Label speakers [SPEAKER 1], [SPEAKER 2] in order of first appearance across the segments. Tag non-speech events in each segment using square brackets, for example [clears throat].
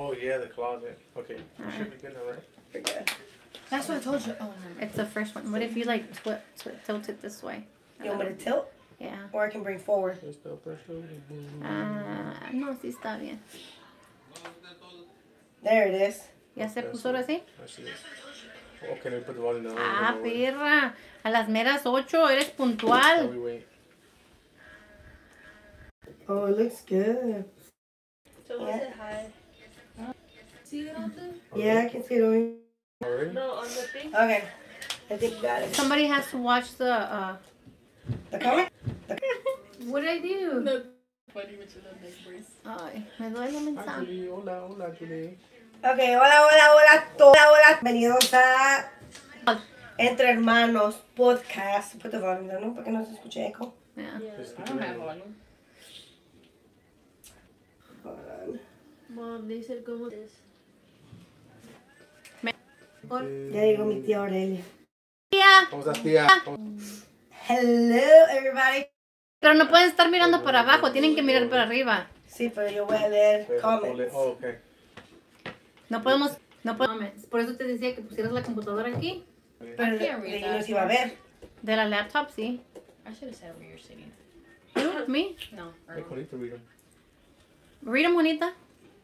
[SPEAKER 1] Oh yeah, the closet. Okay, you should be good now, right?
[SPEAKER 2] We're good.
[SPEAKER 3] That's what I told you. Oh, no.
[SPEAKER 4] It's the first one. What if you like twi- twi- tilt it this way?
[SPEAKER 2] You want me to tilt?
[SPEAKER 4] Yeah.
[SPEAKER 2] Or I can bring forward.
[SPEAKER 1] Está pressure.
[SPEAKER 4] Ah, no, sí está bien.
[SPEAKER 2] There it is.
[SPEAKER 4] ¿Ya se puso ahora sí?
[SPEAKER 1] Así es. Oh, can I put the volume down?
[SPEAKER 4] Ah,
[SPEAKER 1] No, wait.
[SPEAKER 4] perra. A las meras ocho, eres
[SPEAKER 1] While
[SPEAKER 4] puntual.
[SPEAKER 1] wait.
[SPEAKER 2] Oh, it looks good.
[SPEAKER 3] So
[SPEAKER 2] Yeah.
[SPEAKER 3] said hi. See it on the?
[SPEAKER 2] Yeah, I can see it over
[SPEAKER 1] Already?
[SPEAKER 3] No, on the thing.
[SPEAKER 2] Okay. I think you got it.
[SPEAKER 4] Somebody has to watch the, uh,
[SPEAKER 2] The comment? [laughs]
[SPEAKER 4] what did I do?
[SPEAKER 3] No. Funny with your little neck brace.
[SPEAKER 4] Ay, me duele
[SPEAKER 1] Hi,
[SPEAKER 4] mensaje.
[SPEAKER 1] Julie. Hola, hola, Julie.
[SPEAKER 2] Ok, hola, hola, hola, hola, hola. Bienvenidos a Entre Hermanos Podcast. Put the volume down, ¿no? Para que no se escuche eco.
[SPEAKER 4] Yeah.
[SPEAKER 3] Yeah. I don't have volume.
[SPEAKER 2] Hold on.
[SPEAKER 3] Mom, they said go with this.
[SPEAKER 2] Ya llegó mi tía Aurelia.
[SPEAKER 4] Tía,
[SPEAKER 1] ¿Cómo estás, tía? ¿Cómo-
[SPEAKER 2] Hello, everybody.
[SPEAKER 4] Pero no pueden estar mirando para abajo, tienen que mirar para arriba.
[SPEAKER 2] Sí, pero yo voy a leer comments.
[SPEAKER 1] Oh, okay.
[SPEAKER 4] No podemos, no podemos. Por eso te decía que pusieras la computadora aquí.
[SPEAKER 2] Pero se iba a ver.
[SPEAKER 4] De la laptop, sí.
[SPEAKER 3] I should have said where you're sitting.
[SPEAKER 4] You, [laughs] me.
[SPEAKER 3] No.
[SPEAKER 1] Hey, read 'em.
[SPEAKER 4] Read 'em, bonita.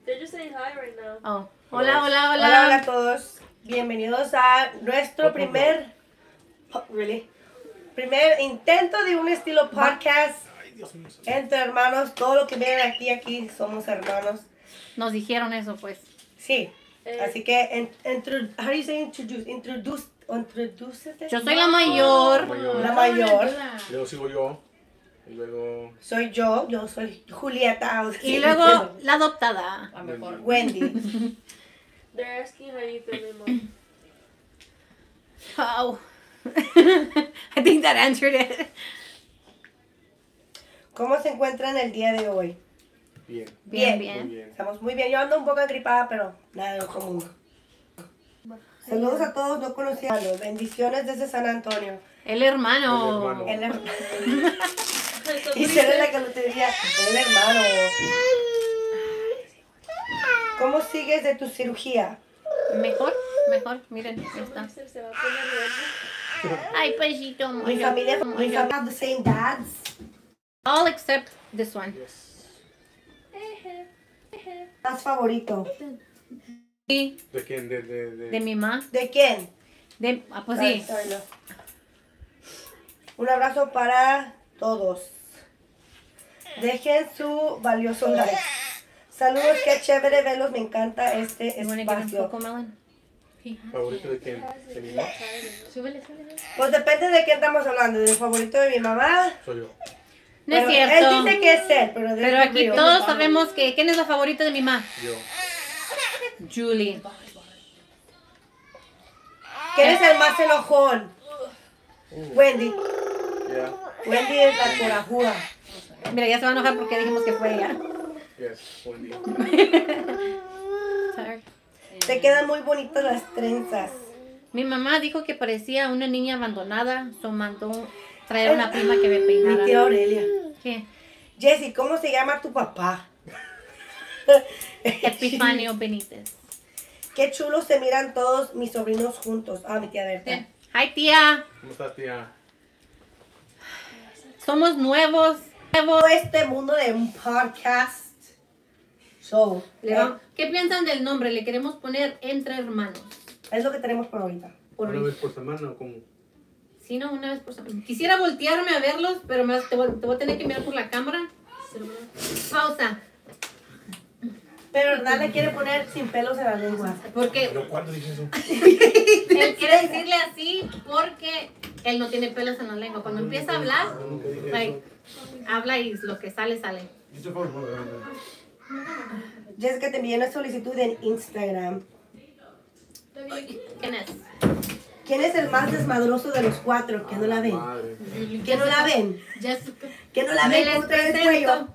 [SPEAKER 3] They're just saying hi right now.
[SPEAKER 4] Oh. Hola, hola, hola.
[SPEAKER 2] Hola, hola a todos. Bienvenidos a nuestro primer, po- really, primer intento de un estilo podcast entre hermanos. Todo lo que ven aquí, aquí somos hermanos.
[SPEAKER 4] Nos dijeron eso, pues.
[SPEAKER 2] Sí.
[SPEAKER 3] Eh,
[SPEAKER 2] Así que, intro, how do you say introduce? Introduce, introducete.
[SPEAKER 4] Yo soy la mayor.
[SPEAKER 1] Mayor.
[SPEAKER 2] La mayor.
[SPEAKER 1] Luego sigo yo. Y luego.
[SPEAKER 2] Soy yo, yo soy Julieta.
[SPEAKER 4] Y luego [laughs] la adoptada.
[SPEAKER 3] A mejor.
[SPEAKER 2] Wendy. [laughs]
[SPEAKER 3] They're asking how you feeling, Mom.
[SPEAKER 4] Oh. I think that answered it.
[SPEAKER 2] ¿Cómo se encuentran el día de hoy?
[SPEAKER 1] Bien.
[SPEAKER 4] Bien,
[SPEAKER 2] Bien.
[SPEAKER 1] Muy
[SPEAKER 4] bien.
[SPEAKER 2] Estamos muy bien. Yo ando un poco agripada, pero nada de otro mundo. Saludos a todos no conocidos. Bendiciones desde San Antonio.
[SPEAKER 4] El hermano.
[SPEAKER 1] El hermano.
[SPEAKER 2] El her- [laughs] y la que lo te decía, el hermano. ¿Cómo sigues de tu cirugía?
[SPEAKER 4] Mejor, mejor. Miren, ahí está. Ay, pechito.
[SPEAKER 2] Mi familia, the same dads.
[SPEAKER 4] All except this one.
[SPEAKER 2] Más favorito.
[SPEAKER 4] Sí,
[SPEAKER 1] ¿De quién? De, de, de...
[SPEAKER 4] de mi mamá.
[SPEAKER 2] ¿De quién?
[SPEAKER 4] De, ah, pues sí.
[SPEAKER 2] sorry, no. Un abrazo para todos. Dejen su valioso like. Saludos, qué chévere verlos. Me encanta este espacio.
[SPEAKER 1] ¿Favorito de quién? ¿De mi mamá?
[SPEAKER 3] Súbele, súbele.
[SPEAKER 2] Pues depende de quién estamos hablando. ¿Del favorito de mi mamá?
[SPEAKER 1] Soy yo.
[SPEAKER 4] No es
[SPEAKER 2] Bueno,
[SPEAKER 4] cierto.
[SPEAKER 2] Él dice que es él, pero,
[SPEAKER 4] Pero aquí todos sabemos que. ¿Quién es la favorita de mi mamá?
[SPEAKER 1] Yo.
[SPEAKER 4] Julie.
[SPEAKER 2] ¿Quién es el más enojón? Wendy.
[SPEAKER 1] Yeah.
[SPEAKER 2] Wendy es la corajuda.
[SPEAKER 4] Mira, ya se va a enojar porque dijimos que fue ella.
[SPEAKER 1] Yes. Buen día.
[SPEAKER 4] Sorry.
[SPEAKER 2] Te quedan muy bonitas las trenzas.
[SPEAKER 4] Mi mamá dijo que parecía una niña abandonada, so mandó traer una prima que me peinara.
[SPEAKER 2] Mi tía Aurelia.
[SPEAKER 4] ¿Qué?
[SPEAKER 2] Jessy, ¿cómo se llama tu papá? [laughs]
[SPEAKER 4] Epifanio Benítez.
[SPEAKER 2] Qué chulos se miran todos mis sobrinos juntos. Ah, mi tía Berta.
[SPEAKER 4] Hi, tía.
[SPEAKER 1] ¿Cómo estás, tía?
[SPEAKER 4] Somos nuevos. nuevos.
[SPEAKER 2] Todo este mundo de un podcast. So, eh,
[SPEAKER 4] ¿Qué piensan del nombre? Le queremos poner Entre Hermanos.
[SPEAKER 2] es lo que tenemos por ahorita.
[SPEAKER 4] Por
[SPEAKER 1] ¿Una vez por semana o cómo?
[SPEAKER 4] Sí, no, una vez por semana. Quisiera voltearme a verlos, pero me, te, voy, te voy a tener que mirar por la cámara. Pausa.
[SPEAKER 2] Pero Hernán le quiere poner sin pelos en la lengua.
[SPEAKER 4] Porque
[SPEAKER 1] ¿Pero cuándo dije eso?
[SPEAKER 4] él quiere decirle así porque él no tiene pelos en la lengua. Cuando empieza a hablar, like, habla y lo que sale, sale.
[SPEAKER 2] Jessica te envió una solicitud en Instagram.
[SPEAKER 4] ¿Quién es?
[SPEAKER 2] ¿Quién es el más desmadroso de los cuatro? Que no la ven. Que no la ven.
[SPEAKER 4] Jessica.
[SPEAKER 2] Que no la
[SPEAKER 4] Me
[SPEAKER 2] ven.
[SPEAKER 4] les
[SPEAKER 2] ¿Cómo trae el cuello?
[SPEAKER 4] presento.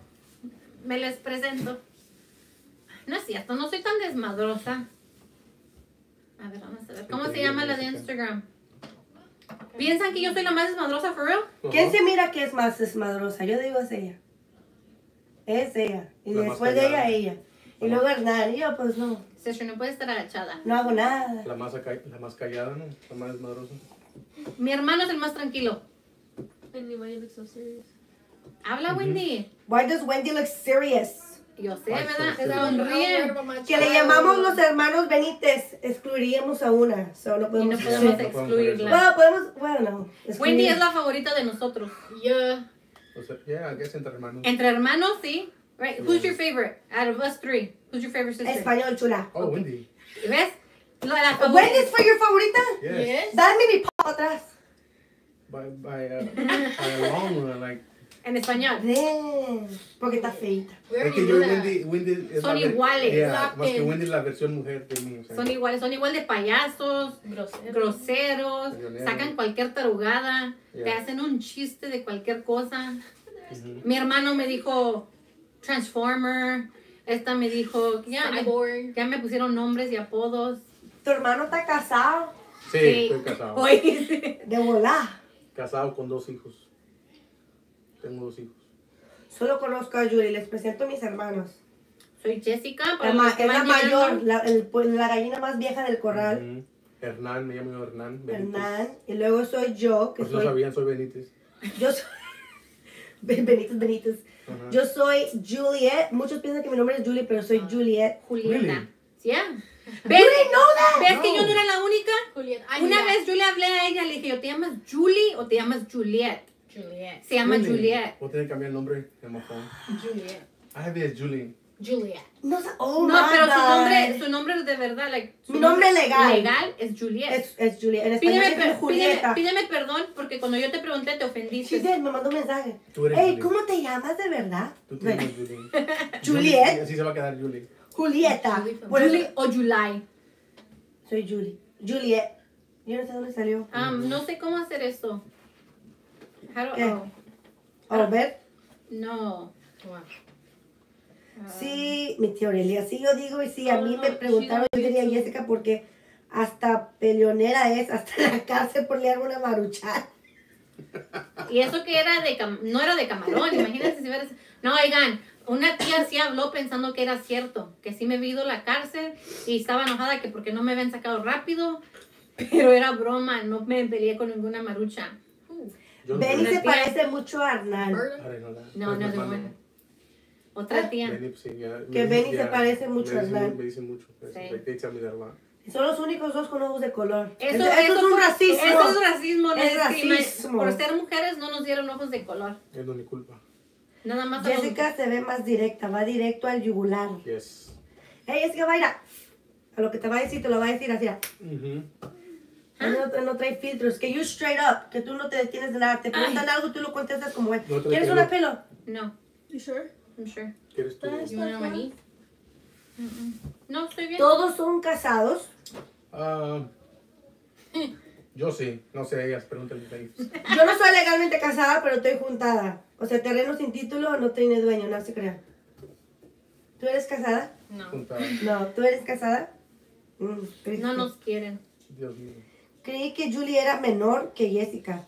[SPEAKER 4] Me les presento. No es cierto, no soy tan desmadrosa. A ver, vamos a ver. ¿Cómo se llama la de Instagram? ¿Piensan que yo soy la más desmadrosa, for real?
[SPEAKER 2] ¿Quién se mira que es más desmadrosa? Yo digo es ella. Es ella. Y
[SPEAKER 1] La
[SPEAKER 2] después de ella, ella. Y luego Hernán, y yo pues no,
[SPEAKER 4] Session, no puede estar agachada.
[SPEAKER 2] no hago nada.
[SPEAKER 1] La más, acá, la más callada, ¿no? La más desmadrosa.
[SPEAKER 4] Mi hermano es el más tranquilo.
[SPEAKER 3] Anyway, you look so serious.
[SPEAKER 4] Habla, Wendy.
[SPEAKER 2] Why does Wendy look serious?
[SPEAKER 4] Yo sé,
[SPEAKER 1] Ay,
[SPEAKER 4] ¿verdad?
[SPEAKER 1] so.
[SPEAKER 4] Sonríe.
[SPEAKER 2] Que le llamamos los hermanos Benítez, excluiríamos a una, solo
[SPEAKER 4] Y
[SPEAKER 2] podemos...
[SPEAKER 4] no podemos
[SPEAKER 1] no podemos
[SPEAKER 4] excluirla.
[SPEAKER 2] Bueno, podemos, bueno, excluir.
[SPEAKER 4] Wendy es la favorita de nosotros.
[SPEAKER 3] Yeah.
[SPEAKER 1] O yeah, I guess entre hermanos.
[SPEAKER 4] Entre hermanos, sí. Right. Who's your favorite out of us three? Who's your favorite sister?
[SPEAKER 2] Español, chula.
[SPEAKER 1] Oh, Wendy.
[SPEAKER 4] ¿Ves? La, la favorita.
[SPEAKER 2] ¿Wendy fue your favorita?
[SPEAKER 1] Yes.
[SPEAKER 3] Yes.
[SPEAKER 2] Dame mi p atrás.
[SPEAKER 1] By, by, uh, by a long, one, like.
[SPEAKER 4] En español.
[SPEAKER 2] Porque está feita.
[SPEAKER 3] We
[SPEAKER 1] Es
[SPEAKER 3] already
[SPEAKER 1] que
[SPEAKER 3] knew
[SPEAKER 1] yo,
[SPEAKER 3] that.
[SPEAKER 1] Wendy, Wendy es
[SPEAKER 4] Son
[SPEAKER 1] la
[SPEAKER 4] iguales,
[SPEAKER 1] Yeah, más que
[SPEAKER 3] que-
[SPEAKER 1] Wendy es la versión mujer de mí. O sea.
[SPEAKER 4] Son iguales, son igual de payasos,
[SPEAKER 3] Grosero.
[SPEAKER 4] groseros, sacan cualquier tarugada, te hacen un chiste de cualquier cosa. Mi hermano me dijo Transformer, esta me dijo, ya, ya me pusieron nombres y apodos.
[SPEAKER 2] ¿Tu hermano está casado?
[SPEAKER 1] Sí,
[SPEAKER 4] Sí.
[SPEAKER 1] estoy casado. [laughs]
[SPEAKER 4] Oye,
[SPEAKER 2] De volar.
[SPEAKER 1] Casado con dos hijos. Tengo dos hijos.
[SPEAKER 2] Solo conozco a Julie, les presento a mis hermanos.
[SPEAKER 4] soy Jessica, para
[SPEAKER 2] La es la mayor, la, el- pues, la gallina más vieja del corral.
[SPEAKER 1] Hernán, me llamo yo Hernán. Benítez.
[SPEAKER 2] Hernán. Y luego soy yo, que
[SPEAKER 1] Por si no sabían, soy Benítez.
[SPEAKER 2] Yo soy. [laughs] Ben- Benítez, Benítez. Yo soy Juliet. Muchos piensan que mi nombre es Julie, pero soy Juliet.
[SPEAKER 4] Julieta.
[SPEAKER 1] Really?
[SPEAKER 4] ¿Sí? ¿Ves? ¿Ves que yo no era la única?
[SPEAKER 3] Juliet. I
[SPEAKER 4] Una vez yo le hablé a ella, le dije, ¿yo te llamas Julie o te llamas Juliet?
[SPEAKER 3] Juliet.
[SPEAKER 4] Se llama
[SPEAKER 1] Julie.
[SPEAKER 4] Juliet.
[SPEAKER 1] Voy a tener que cambiar el nombre de mi phone.
[SPEAKER 3] Juliet.
[SPEAKER 1] Ah, es Julie.
[SPEAKER 3] Juliet.
[SPEAKER 2] No, oh
[SPEAKER 4] No,
[SPEAKER 2] my
[SPEAKER 4] pero su
[SPEAKER 2] God.
[SPEAKER 4] nombre, su nombre de verdad, like, su
[SPEAKER 2] Mi nombre legal.
[SPEAKER 4] legal es Juliet.
[SPEAKER 2] Es, es Juliet. En español
[SPEAKER 4] Pídeme,
[SPEAKER 2] es
[SPEAKER 4] per-
[SPEAKER 2] Julieta.
[SPEAKER 4] pídeme, pídeme perdón porque cuando yo te pregunté te ofendiste.
[SPEAKER 2] sí, me mandó un mensaje.
[SPEAKER 1] Tú eres
[SPEAKER 2] Hey. ¿cómo te llamas de verdad?
[SPEAKER 1] Tú te
[SPEAKER 2] Bueno,
[SPEAKER 1] llamas Julie. [laughs]
[SPEAKER 2] Juliet.
[SPEAKER 1] Así se va a quedar Julie.
[SPEAKER 2] Julieta.
[SPEAKER 3] Julie
[SPEAKER 4] o July.
[SPEAKER 2] Soy Julie. Juliet. Yo no sé dónde salió.
[SPEAKER 4] Um, no sé cómo hacer esto. How do-
[SPEAKER 2] ¿Qué?
[SPEAKER 4] oh,
[SPEAKER 2] ver.
[SPEAKER 4] no.
[SPEAKER 3] Wow.
[SPEAKER 4] Ah,
[SPEAKER 2] Sí, mi tía Aurelia. Sí, yo digo, y sí, a mí
[SPEAKER 3] Oh,
[SPEAKER 2] me preguntaron, yo diría Jessica, porque hasta peleonera es, hasta la [laughs] cárcel por leer una maruchan.
[SPEAKER 4] Y eso que era de cam- no era de camarón, imagínense si hubiera No, oigan, una tía sí habló pensando que era cierto, que sí me había ido a la cárcel y estaba enojada que porque no me habían sacado rápido, pero era broma, no me peleé con ninguna marucha.
[SPEAKER 2] Benny se
[SPEAKER 4] tía.
[SPEAKER 2] parece mucho a.
[SPEAKER 3] Bird.
[SPEAKER 1] Ay, no,
[SPEAKER 4] No,
[SPEAKER 1] es
[SPEAKER 4] no. Otra tía.
[SPEAKER 1] Benny, pues, sí, ya-
[SPEAKER 2] Que Benny se parece mucho a Hernán.
[SPEAKER 1] Me dicen mucho.
[SPEAKER 4] Sí.
[SPEAKER 1] Lot.
[SPEAKER 2] Son los únicos dos con ojos de color.
[SPEAKER 4] Eso,
[SPEAKER 2] eso,
[SPEAKER 4] eso
[SPEAKER 2] es un racismo.
[SPEAKER 4] Eso es racismo, no
[SPEAKER 2] Es racismo.
[SPEAKER 4] Por ser mujeres no nos dieron ojos de color.
[SPEAKER 1] Es no mi culpa.
[SPEAKER 4] Nada más
[SPEAKER 2] Jessica se ve más directa, va directo al yugular.
[SPEAKER 1] Yes.
[SPEAKER 2] Hey, Jessica, vaya. A lo que te va a decir, te lo va a decir así. Él no, no trae filtros. Que you straight up, que tú no te detienes de nada. Te preguntan algo, tú lo contestas como.
[SPEAKER 1] No trae
[SPEAKER 2] ¿Quieres una pelo?
[SPEAKER 4] No,
[SPEAKER 3] You sure?
[SPEAKER 4] I'm sure.
[SPEAKER 1] ¿Quieres tú?
[SPEAKER 4] You knee? Mm-mm. No, estoy bien.
[SPEAKER 2] Todos son casados.
[SPEAKER 1] Ah, yo sí. No sé, ellas pregúntale a.
[SPEAKER 2] Yo no soy legalmente casada, pero estoy juntada. O sea, terreno sin título no tiene dueño, no se crea. ¿Tú eres casada?
[SPEAKER 4] No,
[SPEAKER 1] Juntada.
[SPEAKER 2] No, ¿tú eres casada? Mm,
[SPEAKER 4] no nos quieren.
[SPEAKER 1] Dios mío.
[SPEAKER 2] Creí que Julie era menor que Jessica.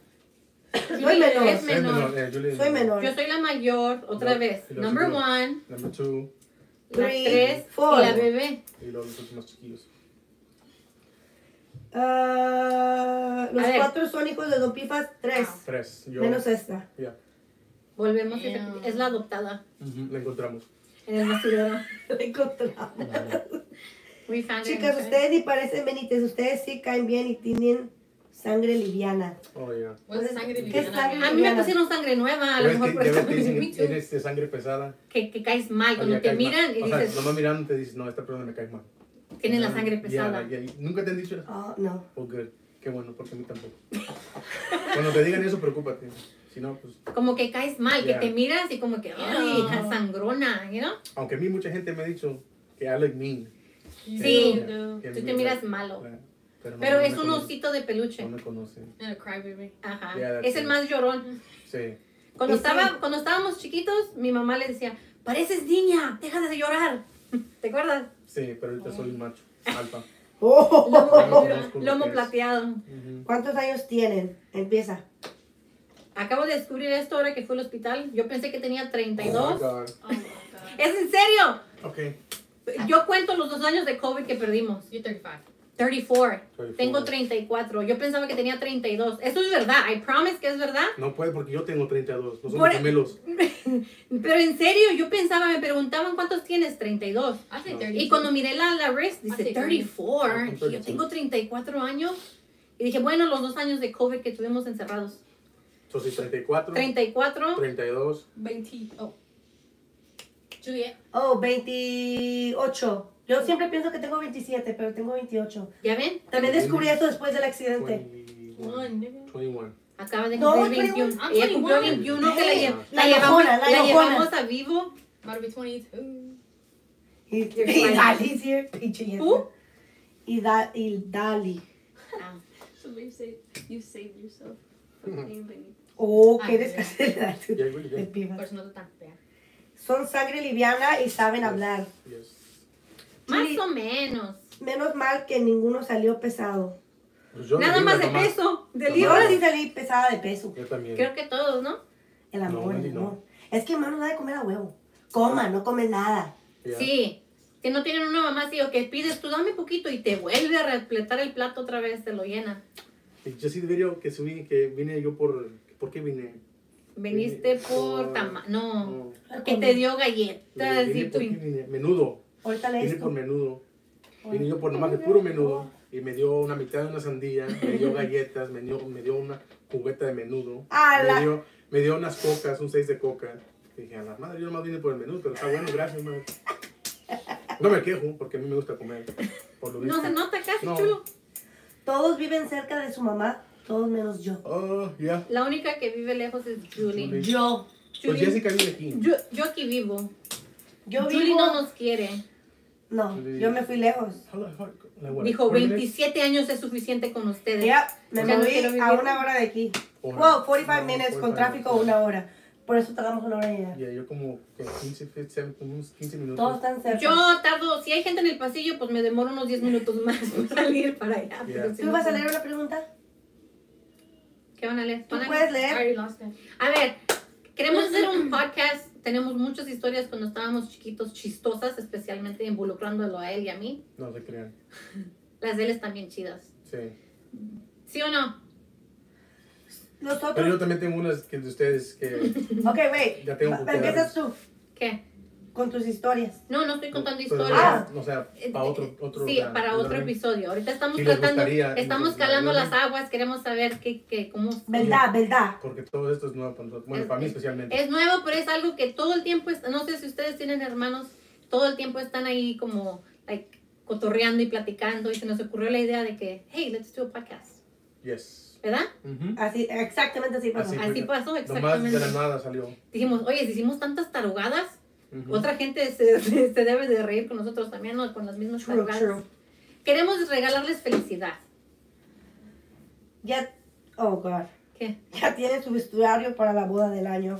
[SPEAKER 2] [coughs] Soy menor.
[SPEAKER 4] es
[SPEAKER 1] Es
[SPEAKER 4] menor.
[SPEAKER 1] menor, eh, Julie es
[SPEAKER 2] Soy menor.
[SPEAKER 4] Yo soy la mayor, otra
[SPEAKER 1] No,
[SPEAKER 4] vez. Number one,
[SPEAKER 1] Number two.
[SPEAKER 4] la
[SPEAKER 2] Three,
[SPEAKER 4] tres
[SPEAKER 2] four.
[SPEAKER 4] y la bebé.
[SPEAKER 1] Y los últimos chiquillos.
[SPEAKER 2] Ah, los cuatro son hijos de Don Pifas, tres.
[SPEAKER 1] Tres. Yo.
[SPEAKER 2] Menos esta.
[SPEAKER 1] Ya.
[SPEAKER 4] Volvemos, y
[SPEAKER 3] Damn.
[SPEAKER 4] es la adoptada
[SPEAKER 1] Ujú, La encontramos.
[SPEAKER 4] en el bastidor. [laughs]
[SPEAKER 2] La encontramos.
[SPEAKER 4] We found
[SPEAKER 2] Chicas, ustedes ni parecen Benítez. Ustedes sí caen bien y tienen sangre liviana.
[SPEAKER 1] Oh,
[SPEAKER 3] sangre
[SPEAKER 2] ¿Qué
[SPEAKER 3] liviana?
[SPEAKER 2] sangre?
[SPEAKER 4] A mí me pusieron sangre nueva, a lo mejor por eso
[SPEAKER 1] de sangre pesada.
[SPEAKER 4] que, que caes mal.
[SPEAKER 1] Ah,
[SPEAKER 4] Cuando te miran y
[SPEAKER 1] O sea,
[SPEAKER 4] dices,
[SPEAKER 1] nomás mirando te dices, no, esta persona me cae mal.
[SPEAKER 4] tienes la sangre pesada.
[SPEAKER 1] Nunca te han dicho eso.
[SPEAKER 2] Oh, no.
[SPEAKER 1] Oh, good. Qué bueno, porque a mí tampoco. Cuando te digan eso, preocúpate. Si no, pues.
[SPEAKER 4] Como que caes mal,
[SPEAKER 1] Ya.
[SPEAKER 4] que te miras y como que, ay,
[SPEAKER 3] Yeah.
[SPEAKER 4] sangrona, you know?
[SPEAKER 1] Aunque a mí mucha gente me ha dicho que I look mean.
[SPEAKER 4] Sí. Tú te miras malo.
[SPEAKER 1] Pero, no-
[SPEAKER 4] Pero
[SPEAKER 1] no
[SPEAKER 4] es un
[SPEAKER 1] conocen.
[SPEAKER 4] osito de peluche.
[SPEAKER 1] No me
[SPEAKER 3] crybaby.
[SPEAKER 4] Ajá.
[SPEAKER 1] Yeah,
[SPEAKER 4] es el
[SPEAKER 1] it.
[SPEAKER 4] más llorón.
[SPEAKER 1] Sí.
[SPEAKER 4] Cuando, estaba, cuando estábamos chiquitos, mi mamá le decía, pareces niña, deja de llorar. [laughs] ¿Te acuerdas?
[SPEAKER 1] Sí, pero ahorita soy un macho. Alfa. [laughs]
[SPEAKER 2] Oh.
[SPEAKER 4] Lomo
[SPEAKER 1] es.
[SPEAKER 4] plateado.
[SPEAKER 1] Ujú.
[SPEAKER 2] ¿Cuántos años tienen? Empieza.
[SPEAKER 4] Acabo de descubrir esto ahora que fui al hospital. Yo pensé que tenía
[SPEAKER 1] Oh my
[SPEAKER 4] 32.
[SPEAKER 1] God.
[SPEAKER 3] Oh my god.
[SPEAKER 4] ¿Es en serio?
[SPEAKER 1] Ok.
[SPEAKER 4] Yo cuento los dos años de COVID que perdimos.
[SPEAKER 3] You're 35.
[SPEAKER 4] 34.
[SPEAKER 1] 34.
[SPEAKER 4] Tengo 34. Yo pensaba que tenía 32. Eso es verdad. I promise que es verdad.
[SPEAKER 1] No puede porque yo tengo 32. No somos
[SPEAKER 4] Por-
[SPEAKER 1] gemelos. [laughs]
[SPEAKER 4] Pero en serio, yo pensaba, me preguntaban cuántos tienes, 32.
[SPEAKER 3] I say
[SPEAKER 1] No.
[SPEAKER 3] 32.
[SPEAKER 4] Y cuando miré la, la wrist, dice
[SPEAKER 3] Hace
[SPEAKER 4] 34.
[SPEAKER 1] Ah,
[SPEAKER 4] yo
[SPEAKER 1] 32.
[SPEAKER 4] tengo 34 años. Y dije, bueno, los dos años de COVID que tuvimos encerrados.
[SPEAKER 1] Entonces 34,
[SPEAKER 4] 34.
[SPEAKER 1] 32.
[SPEAKER 3] 20. Oh. Juliet.
[SPEAKER 2] Oh, 28. Yo siempre pienso que tengo 27, pero tengo 28.
[SPEAKER 4] ¿Ya ven?
[SPEAKER 2] También descubrí eso después del accidente.
[SPEAKER 1] 21.
[SPEAKER 3] One, nigga.
[SPEAKER 1] 21.
[SPEAKER 4] Acaba de
[SPEAKER 2] No,
[SPEAKER 4] cumplir
[SPEAKER 2] 21.
[SPEAKER 4] 21.
[SPEAKER 3] I'm
[SPEAKER 4] Ella cumplió
[SPEAKER 3] 21.
[SPEAKER 4] 21 que la, lle-
[SPEAKER 2] La
[SPEAKER 4] la llevamos,
[SPEAKER 2] la
[SPEAKER 4] la llevamos a vivo.
[SPEAKER 3] To be 22.
[SPEAKER 2] Y, [laughs] y. Dali's here. Yesca.
[SPEAKER 4] Who?
[SPEAKER 2] Y, da, y Dali.
[SPEAKER 4] Ah,
[SPEAKER 5] Somebody say you saved yourself from being baby.
[SPEAKER 2] Oh, qué
[SPEAKER 1] really,
[SPEAKER 2] de
[SPEAKER 1] yeah.
[SPEAKER 2] piba.
[SPEAKER 3] Por eso no te tan.
[SPEAKER 2] Son sangre liviana y saben hablar.
[SPEAKER 1] Yes.
[SPEAKER 4] más o menos.
[SPEAKER 2] Menos mal que ninguno salió pesado.
[SPEAKER 1] Pues
[SPEAKER 4] Nada más de
[SPEAKER 1] nomás-
[SPEAKER 4] peso, de
[SPEAKER 1] Nomás.
[SPEAKER 2] Yo
[SPEAKER 4] libras.
[SPEAKER 2] sí salí pesada de peso.
[SPEAKER 1] Yo también.
[SPEAKER 4] Creo que todos, ¿no?
[SPEAKER 2] El amor,
[SPEAKER 1] No,
[SPEAKER 2] el
[SPEAKER 1] no.
[SPEAKER 2] Es que hermano, da de comer a huevo. Coma, no come nada.
[SPEAKER 1] Yeah.
[SPEAKER 4] Sí. Que no tienen una mamá así, o que pides tú dame poquito y te vuelve a repletar el plato otra vez, te lo llena.
[SPEAKER 1] Yo sí video que subí, que vine yo por... ¿Por qué vine?
[SPEAKER 4] Viniste
[SPEAKER 1] Vine
[SPEAKER 4] por tama... No.
[SPEAKER 1] No.
[SPEAKER 4] Que te dio galletas
[SPEAKER 1] Vine
[SPEAKER 4] y
[SPEAKER 1] vine? Menudo.
[SPEAKER 2] Ahorita le
[SPEAKER 1] Vine por menudo. Vine yo por nomás de puro menudo. Y me dio una mitad de una sandía, me dio [laughs] galletas, me dio, me dio una jugueta de menudo.
[SPEAKER 2] Ah,
[SPEAKER 1] Me dio, me dio unas cocas, un 6 de coca. Y dije, a la madre, yo nomás vine por el menudo, pero está bueno, gracias, madre. No me quejo, porque a mí me gusta comer. Por lo
[SPEAKER 4] No se nota casi,
[SPEAKER 1] No.
[SPEAKER 4] chulo.
[SPEAKER 2] Todos viven cerca de su mamá, todos menos yo.
[SPEAKER 1] Oh, ya.
[SPEAKER 4] La única que vive lejos es Julie.
[SPEAKER 1] Julie.
[SPEAKER 2] Yo.
[SPEAKER 1] Pues
[SPEAKER 4] Julie-
[SPEAKER 1] Jessica vive aquí.
[SPEAKER 4] Yo, yo aquí vivo.
[SPEAKER 2] Yo
[SPEAKER 4] Julie
[SPEAKER 2] vivo.
[SPEAKER 4] no nos quiere.
[SPEAKER 2] No, yo me fui lejos.
[SPEAKER 4] Dijo,
[SPEAKER 1] 40 minutes?
[SPEAKER 4] 27 años es suficiente con ustedes.
[SPEAKER 2] Ya, me
[SPEAKER 4] Ya no
[SPEAKER 2] moví a una hora de aquí. Wow, 45
[SPEAKER 1] No,
[SPEAKER 2] minutes con
[SPEAKER 1] 45
[SPEAKER 2] tráfico, una hora. Por eso tardamos una hora y ya.
[SPEAKER 1] Ya, yo como que 15, 15, como unos 15 minutos.
[SPEAKER 2] Todos están cerca.
[SPEAKER 4] Yo tardo, si hay gente en el pasillo, pues me demoro unos 10 minutos más [laughs] para salir para allá.
[SPEAKER 1] Yeah.
[SPEAKER 4] si
[SPEAKER 2] ¿Tú
[SPEAKER 4] no,
[SPEAKER 2] vas a
[SPEAKER 4] pues-
[SPEAKER 2] leer una pregunta?
[SPEAKER 4] ¿Qué van a leer?
[SPEAKER 2] ¿Tú
[SPEAKER 4] ¿Van a
[SPEAKER 2] puedes leer?
[SPEAKER 4] A ver, queremos hacer un podcast. Tenemos muchas historias cuando estábamos chiquitos, chistosas, especialmente involucrándolo a él y a mí.
[SPEAKER 1] No se crean.
[SPEAKER 4] Las de él están bien chidas.
[SPEAKER 1] Sí.
[SPEAKER 4] ¿Sí o no?
[SPEAKER 1] Pero
[SPEAKER 2] Nosotros.
[SPEAKER 1] yo también tengo unas que de ustedes que.
[SPEAKER 2] Ok, wait.
[SPEAKER 1] Ya tengo
[SPEAKER 2] Va-. Empiezas tú
[SPEAKER 4] ¿Qué?
[SPEAKER 2] Con tus historias.
[SPEAKER 4] No, no estoy contando
[SPEAKER 1] Pero,
[SPEAKER 4] historias.
[SPEAKER 2] Ah.
[SPEAKER 1] O sea, para otro. otro
[SPEAKER 4] sí,
[SPEAKER 1] lugar,
[SPEAKER 4] para otro
[SPEAKER 1] ¿verdad?
[SPEAKER 4] episodio. Ahorita estamos
[SPEAKER 1] Si
[SPEAKER 4] tratando,
[SPEAKER 1] gustaría,
[SPEAKER 4] estamos calando las aguas, queremos saber qué, qué, cómo...
[SPEAKER 2] Verdad, verdad.
[SPEAKER 1] Porque todo esto es nuevo para nosotros. Bueno,
[SPEAKER 4] Es-
[SPEAKER 1] para mí especialmente.
[SPEAKER 4] Es nuevo, pero es algo que todo el tiempo, no sé si ustedes tienen hermanos, todo el tiempo están ahí como, like, cotorreando y platicando y se nos ocurrió la idea de que, hey, let's do a podcast,
[SPEAKER 1] Yes.
[SPEAKER 4] ¿verdad?
[SPEAKER 1] Ujú.
[SPEAKER 2] Así, exactamente así pasó.
[SPEAKER 1] Así.
[SPEAKER 4] Así pasó
[SPEAKER 1] Nomás
[SPEAKER 4] exactamente.
[SPEAKER 1] de la nada salió.
[SPEAKER 4] Dijimos, oye, si hicimos tantas tarugadas,
[SPEAKER 1] Ujú.
[SPEAKER 4] otra gente [laughs] se, se debe de reír con nosotros también, ¿no? Con las mismas
[SPEAKER 2] True.
[SPEAKER 4] Queremos regalarles felicidad.
[SPEAKER 2] Ya. Oh, God.
[SPEAKER 4] ¿Qué?
[SPEAKER 2] Ya tiene su vestuario para la boda del año.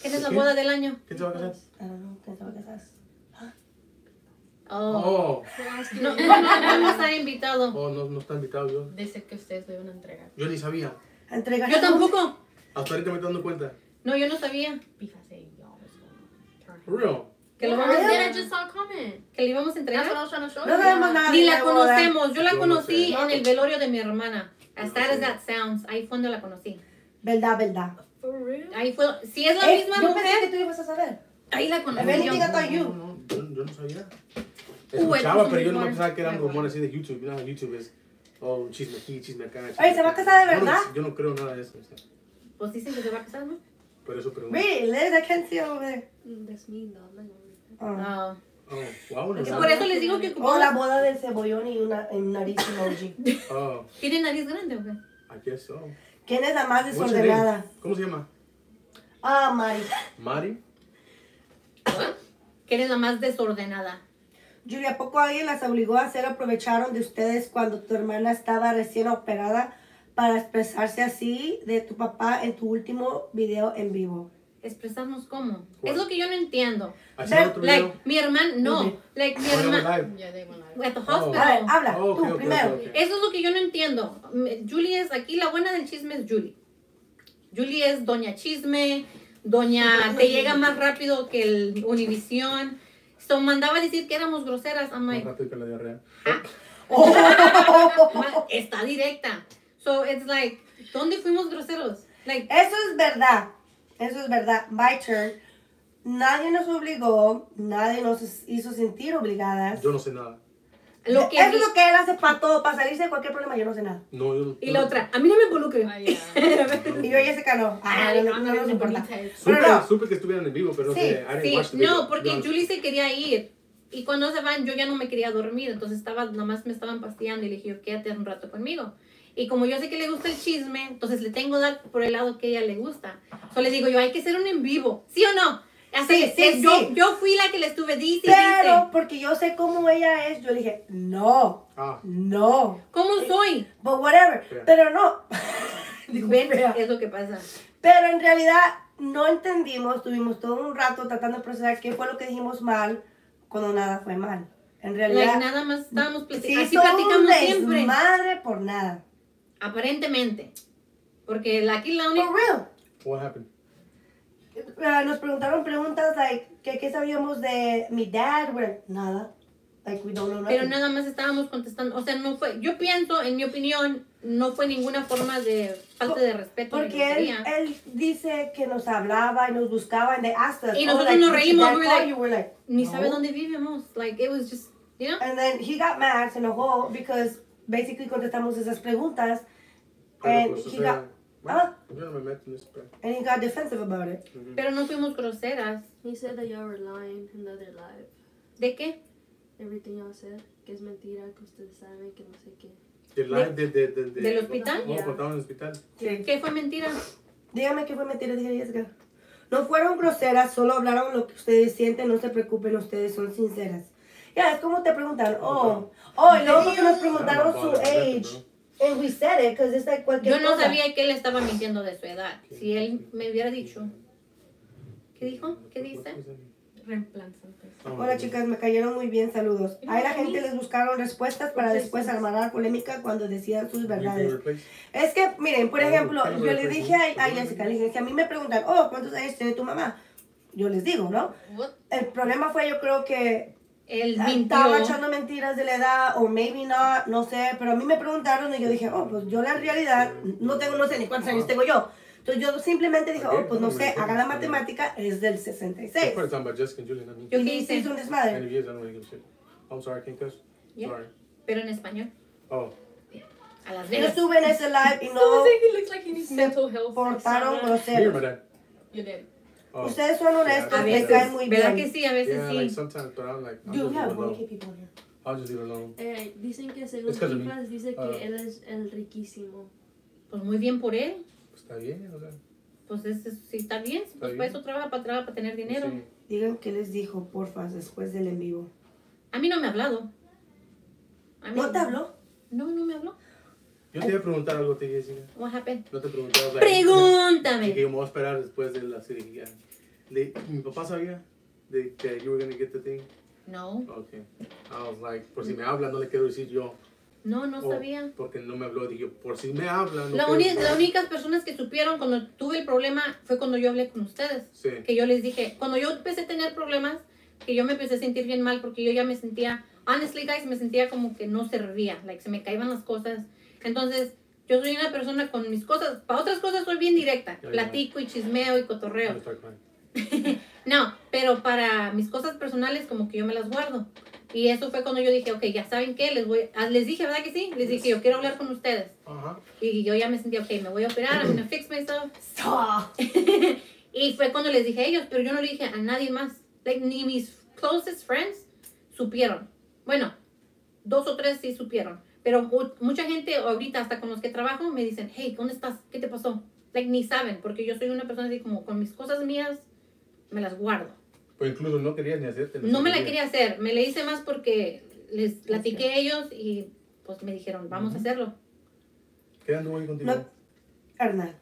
[SPEAKER 4] ¿Quién es la
[SPEAKER 1] ¿Qué?
[SPEAKER 4] boda del año?
[SPEAKER 1] ¿Qué te va a casar?
[SPEAKER 2] I don't know, ¿quién se va a casar?
[SPEAKER 4] Oh.
[SPEAKER 1] Oh,
[SPEAKER 4] No, [laughs] no, no, no ha invitado.
[SPEAKER 1] oh no, no está invitado yo.
[SPEAKER 3] Dice que ustedes lo iban a entregar.
[SPEAKER 1] Yo ni sabía.
[SPEAKER 2] A entregar.
[SPEAKER 4] Yo tampoco.
[SPEAKER 1] Hasta ahorita me estoy dando cuenta.
[SPEAKER 4] No, yo no sabía
[SPEAKER 3] Beef,
[SPEAKER 1] real.
[SPEAKER 4] que lo vamos a
[SPEAKER 3] comment.
[SPEAKER 4] que le íbamos a entregar.
[SPEAKER 2] No sabemos nada.
[SPEAKER 4] Ni la conocemos. Yo la conocí en el velorio de mi hermana. As
[SPEAKER 1] No
[SPEAKER 4] sad as that sounds. Ahí fue donde la conocí.
[SPEAKER 2] Verdad, verdad.
[SPEAKER 3] For real?
[SPEAKER 4] Ahí fue. Si es la
[SPEAKER 2] Eh,
[SPEAKER 4] misma
[SPEAKER 2] yo pensé que
[SPEAKER 4] mujer,
[SPEAKER 2] tú ibas a saber.
[SPEAKER 4] ahí la conocí.
[SPEAKER 1] No, no, yo, yo no sabía.
[SPEAKER 4] Uh,
[SPEAKER 1] Escuchaba,
[SPEAKER 4] it
[SPEAKER 1] pero yo no pensaba que eran rumores así de YouTube. You know, YouTube es, oh, chisme aquí, chisme acá. chisme
[SPEAKER 2] Oye, ¿se va a casar de
[SPEAKER 1] Yo no-
[SPEAKER 2] verdad?
[SPEAKER 1] Yo no creo nada de eso.
[SPEAKER 4] Pues dicen que se va a casar, ¿no?
[SPEAKER 1] Por eso pregunto.
[SPEAKER 2] Really, Liz, I can't see over there.
[SPEAKER 5] That's me read that.
[SPEAKER 2] Oh.
[SPEAKER 4] Ah.
[SPEAKER 1] Oh, wow, no
[SPEAKER 4] Es
[SPEAKER 1] sabía.
[SPEAKER 4] por eso les digo que
[SPEAKER 2] O la
[SPEAKER 4] ocupamos.
[SPEAKER 2] boda del cebollón y una en nariz emoji.
[SPEAKER 1] Oh, [laughs]
[SPEAKER 4] ¿Tiene nariz grande o qué?
[SPEAKER 1] I guess so.
[SPEAKER 2] ¿Quién es la más desordenada?
[SPEAKER 1] ¿Cómo se llama?
[SPEAKER 2] Ah, Mari.
[SPEAKER 1] Mari.
[SPEAKER 4] Que eres la más desordenada.
[SPEAKER 2] Julia, ¿a poco alguien las obligó a hacer aprovecharon de ustedes cuando tu hermana estaba recién operada para expresarse así de tu papá en tu último video en vivo?
[SPEAKER 4] Expresarnos cómo.
[SPEAKER 1] ¿Cuál?
[SPEAKER 4] Es lo que yo no entiendo.
[SPEAKER 1] ¿Hacer
[SPEAKER 2] Ve-
[SPEAKER 1] otro
[SPEAKER 4] Like,
[SPEAKER 1] video?
[SPEAKER 4] mi hermana, no.
[SPEAKER 2] Ok.
[SPEAKER 4] Like, mi
[SPEAKER 1] Oh, no,
[SPEAKER 4] hermana.
[SPEAKER 1] live.
[SPEAKER 3] Yeah, they went live.
[SPEAKER 4] At the
[SPEAKER 1] Oh.
[SPEAKER 2] A ver,
[SPEAKER 4] hospital.
[SPEAKER 2] habla,
[SPEAKER 1] Oh,
[SPEAKER 2] tú
[SPEAKER 1] ok, ok,
[SPEAKER 2] primero.
[SPEAKER 1] ok, ok.
[SPEAKER 4] Eso es lo que yo no entiendo. Julie es aquí, la buena del chisme es Julie. Julie es doña chisme, doña te llega más rápido que el Univisión. So mandaba a decir que éramos groseras. I'm
[SPEAKER 1] Más
[SPEAKER 4] like,
[SPEAKER 1] rápido que la diarrea. [laughs]
[SPEAKER 4] "Ma- está directa. So it's like, ¿dónde fuimos groseros? Like,
[SPEAKER 2] Eso es verdad. Eso es verdad. My turn. Nadie nos obligó, nadie nos hizo sentir obligadas.
[SPEAKER 1] Yo no sé nada.
[SPEAKER 4] lo que
[SPEAKER 2] Eso es lo que él hace para todo, para salirse de cualquier problema. Yo no sé nada.
[SPEAKER 1] No, yo,
[SPEAKER 4] Y la otra, a mí no me involucre.
[SPEAKER 3] Ah, yeah. [laughs]
[SPEAKER 2] Y yo Jessica no. Ah, no, no, no nos importa.
[SPEAKER 1] Supe,
[SPEAKER 2] Pero no.
[SPEAKER 1] supe que estuvieran en vivo, pero no
[SPEAKER 2] Sí,
[SPEAKER 1] sé. I didn't
[SPEAKER 4] Sí, no, porque. Julie se quería ir. Y cuando se van, yo ya no me quería dormir. Entonces estaba, nomás me estaban pastillando y le dije, yo, quédate un rato conmigo. Y como yo sé que le gusta el chisme, entonces le tengo dar por el lado que ella le gusta. Solo le digo yo, hay que hacer un en vivo. ¿Sí o no? Así
[SPEAKER 2] Sí,
[SPEAKER 4] es,
[SPEAKER 2] sí,
[SPEAKER 4] es- yo,
[SPEAKER 2] sí.
[SPEAKER 4] yo fui la que le estuve dice,
[SPEAKER 2] Pero
[SPEAKER 4] dice.
[SPEAKER 2] porque yo sé cómo ella es, yo le dije, no,
[SPEAKER 1] Ah,
[SPEAKER 2] no.
[SPEAKER 4] ¿Cómo soy?
[SPEAKER 2] But whatever.
[SPEAKER 1] Fea.
[SPEAKER 2] Pero no. [laughs] Dijo,
[SPEAKER 4] Ven, es lo que pasa.
[SPEAKER 2] Pero en realidad no entendimos, tuvimos todo un rato tratando de procesar qué fue lo que dijimos mal cuando nada fue mal. En
[SPEAKER 4] Like,
[SPEAKER 2] realidad,
[SPEAKER 4] nada más estábamos
[SPEAKER 2] sí,
[SPEAKER 4] platicando. Así
[SPEAKER 2] hizo un
[SPEAKER 4] platicamos siempre.
[SPEAKER 2] desmadre por nada.
[SPEAKER 4] Aparentemente. Porque la, aquí la única...
[SPEAKER 2] For real.
[SPEAKER 1] what happened?
[SPEAKER 2] Ah, nos preguntaron preguntas like, que qué sabíamos de mi dad, We're, nada. Like we don't know
[SPEAKER 4] Pero nada más estábamos contestando, o sea, no fue, yo pienso, en mi opinión, no fue ninguna forma de falta de respeto.
[SPEAKER 2] Porque él, él dice que nos hablaba y nos buscaba and they asked us.
[SPEAKER 4] Y
[SPEAKER 2] oh,
[SPEAKER 4] nosotros
[SPEAKER 2] like,
[SPEAKER 4] nos reímos, we like-
[SPEAKER 2] you? We're like,
[SPEAKER 4] Ni
[SPEAKER 2] no.
[SPEAKER 4] sabe dónde vivimos, like, it was just, you know.
[SPEAKER 2] And then he got mad, se enojó, because basically contestamos esas preguntas and
[SPEAKER 1] pues,
[SPEAKER 2] he got,
[SPEAKER 1] bueno,
[SPEAKER 2] ah,
[SPEAKER 1] yo no me meto en eso, pero.
[SPEAKER 2] and he got defensive about it.
[SPEAKER 4] Pero no fuimos groseras.
[SPEAKER 5] He said that y'all were lying in the other live.
[SPEAKER 4] ¿De qué?
[SPEAKER 5] Everything y'all said, que es mentira, que ustedes saben, que no sé qué.
[SPEAKER 1] ¿El live de, de, de, de-
[SPEAKER 4] ¿Del hospital?
[SPEAKER 1] No,
[SPEAKER 5] Yeah.
[SPEAKER 1] contaban en el hospital.
[SPEAKER 2] Sí.
[SPEAKER 4] ¿Qué fue mentira?
[SPEAKER 2] Dígame que fue mentira, dije Jessica. No fueron groseras, solo hablaron lo que ustedes sienten, no se preocupen, ustedes son sinceras. Ya, es como te preguntan, oh, oh, y luego porque nos preguntaron su age. And we said it, because it's like cualquier
[SPEAKER 4] Yo no
[SPEAKER 2] cosa.
[SPEAKER 4] sabía que él estaba mintiendo de su edad. Si él me hubiera dicho. ¿Qué dijo? ¿Qué dice?
[SPEAKER 3] Reemplazantes.
[SPEAKER 2] Hola chicas, me cayeron muy bien, saludos. Ahí la gente les buscaron respuestas para después armar la polémica cuando decían sus verdades. Es que, miren, por
[SPEAKER 1] Ah,
[SPEAKER 2] ejemplo, yo le dije a, a. Jessica, le dije, si a mí me preguntan, oh, ¿cuántos años tiene tu mamá? Yo les digo, ¿no? El problema fue, yo creo que
[SPEAKER 4] Él
[SPEAKER 2] estaba echando mentiras de la edad, o maybe not, no sé, pero a mí me preguntaron y yo dije, oh, pues yo la realidad, no tengo, no sé ni cuántos años tengo yo. Entonces yo simplemente dije, oh, pues no sé, haga la matemática, es del 66.
[SPEAKER 1] They're probably talking about Jessica and Julie, not me.
[SPEAKER 4] Yo
[SPEAKER 2] Y
[SPEAKER 4] qué
[SPEAKER 2] sí,
[SPEAKER 4] hice,
[SPEAKER 2] hizo un
[SPEAKER 1] And
[SPEAKER 2] desmadre.
[SPEAKER 1] if yes, I don't really give a shit. I'm sorry, I can't cuss.
[SPEAKER 4] Yeah.
[SPEAKER 1] Sorry.
[SPEAKER 4] pero en español.
[SPEAKER 1] Oh,
[SPEAKER 4] A Las
[SPEAKER 2] Yo
[SPEAKER 4] Vegas.
[SPEAKER 2] estuve en ese live y
[SPEAKER 3] So [laughs]
[SPEAKER 2] no
[SPEAKER 3] say he looks like he needs
[SPEAKER 2] se
[SPEAKER 3] mental health.
[SPEAKER 2] portaron groseros.
[SPEAKER 1] dad? Oh.
[SPEAKER 2] Ustedes son honestos,
[SPEAKER 4] A
[SPEAKER 2] me
[SPEAKER 4] veces,
[SPEAKER 2] caen muy
[SPEAKER 4] ¿verdad
[SPEAKER 2] bien.
[SPEAKER 4] que sí? A veces
[SPEAKER 1] Yeah,
[SPEAKER 4] sí.
[SPEAKER 1] like sometimes, but I'm like, I'll
[SPEAKER 2] You have key people here.
[SPEAKER 1] I'll just leave it alone.
[SPEAKER 5] Eh, dicen que según. Chivas dice que
[SPEAKER 1] Ah.
[SPEAKER 5] él es el riquísimo.
[SPEAKER 4] Pues muy bien por él.
[SPEAKER 1] Está bien, o sea.
[SPEAKER 4] Pues es, es- sí, está bien. Pues
[SPEAKER 1] bien.
[SPEAKER 4] para eso trabaja, para, trabajar, para tener dinero.
[SPEAKER 1] Sí.
[SPEAKER 2] Digan qué les dijo, porfa, después del en vivo.
[SPEAKER 4] A mí no me ha hablado. A mí-
[SPEAKER 2] ¿No te habló?
[SPEAKER 4] No, no me habló.
[SPEAKER 1] Yo te iba a preguntar algo, te Jessica.
[SPEAKER 4] What happened?
[SPEAKER 1] No te preguntaba.
[SPEAKER 4] Pregúntame.
[SPEAKER 1] Que yo me voy a esperar después de la cirugía. Le- ¿Mi papá sabía de que you were gonna get the thing?
[SPEAKER 4] No,
[SPEAKER 1] Okay. I was like, por si me habla, no le quiero decir yo.
[SPEAKER 4] no, no sabía.
[SPEAKER 1] Porque no me habló. Dije, por si me habla. No
[SPEAKER 4] La las únicas personas que supieron cuando tuve el problema fue cuando yo hablé con ustedes.
[SPEAKER 1] Sí.
[SPEAKER 4] Que yo les dije, cuando yo empecé a tener problemas, que yo me empecé a sentir bien mal porque yo ya me sentía, honestly guys, me sentía como que no servía, like se me caían las cosas. Entonces, yo soy una persona con mis cosas, para otras cosas soy bien directa, platico y chismeo y cotorreo. [laughs] No, pero para mis cosas personales como que yo me las guardo. Y eso fue cuando yo dije, ok, ya saben qué, les voy, ah, les dije, ¿verdad que sí? Les dije, yo quiero hablar con ustedes.
[SPEAKER 1] Ajá.
[SPEAKER 4] Y yo ya me sentía, ok, me voy a operar, I'm gonna fix myself. [laughs]
[SPEAKER 2] Stop. [laughs]
[SPEAKER 4] y fue cuando les dije a ellos, pero yo no le dije a nadie más. Like, ni mis closest friends supieron. Bueno, dos o tres sí supieron. Pero mu- mucha gente ahorita, hasta con los que trabajo, me dicen, hey, ¿dónde estás? ¿Qué te pasó? Like, ni saben, porque yo soy una persona así como con mis cosas mías, me las guardo.
[SPEAKER 1] Pues incluso no querías ni hacerte.
[SPEAKER 4] No me la quería hacer, me le hice más porque les platiqué a ellos y pues me dijeron, vamos a hacerlo.
[SPEAKER 1] ¿Qué anduvo ahí contigo?
[SPEAKER 2] No. Hernán.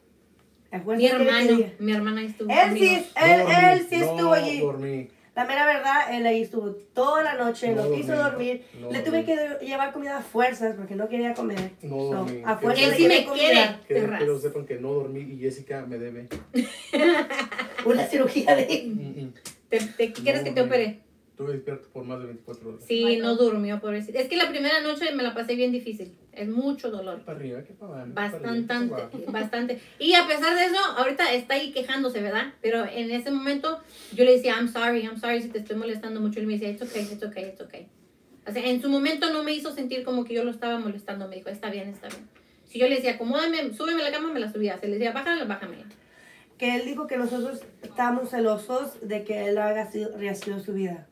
[SPEAKER 2] ¿a fuerza
[SPEAKER 4] Mi hermano, mi hermana estuvo
[SPEAKER 2] Él sí, él, él sí
[SPEAKER 1] no
[SPEAKER 2] estuvo allí.
[SPEAKER 1] dormí.
[SPEAKER 2] La mera verdad, él ahí estuvo toda la noche,
[SPEAKER 1] No
[SPEAKER 2] no, quiso dormir.
[SPEAKER 1] no
[SPEAKER 2] Le tuve que llevar comida a fuerzas porque no quería comer.
[SPEAKER 1] No
[SPEAKER 2] So,
[SPEAKER 1] dormí.
[SPEAKER 2] a fuerza
[SPEAKER 4] Él sí me
[SPEAKER 2] comida.
[SPEAKER 4] quiere.
[SPEAKER 1] Que quiero sepan que no dormí y Jessica me debe. [laughs]
[SPEAKER 2] Una cirugía de...
[SPEAKER 1] Mm, mm.
[SPEAKER 4] ¿Te, te- quieres
[SPEAKER 1] No,
[SPEAKER 4] que te opere?
[SPEAKER 1] Estuve despierto por más de 24 horas.
[SPEAKER 4] Sí,
[SPEAKER 3] Ay,
[SPEAKER 4] no
[SPEAKER 3] no.
[SPEAKER 4] durmió, pobrecito. Es que la primera noche me la pasé bien difícil. Es mucho dolor.
[SPEAKER 1] Para arriba, ¿qué para abajo? para arriba,
[SPEAKER 4] Bastante, [laughs] bastante. Y a pesar de eso, ahorita está ahí quejándose, ¿verdad? Pero en ese momento yo le decía, I'm sorry, I'm sorry si te estoy molestando mucho. Y él me decía, it's okay, it's okay, it's okay. O sea, en su momento no me hizo sentir como que yo lo estaba molestando. Me dijo, está bien, está bien. Si yo le decía, acomódame, súbeme la cama, me la subía. Si le decía, bájala, bájamela.
[SPEAKER 2] Que él dijo que nosotros estábamos celosos de que él haga sido- rehacido su vida.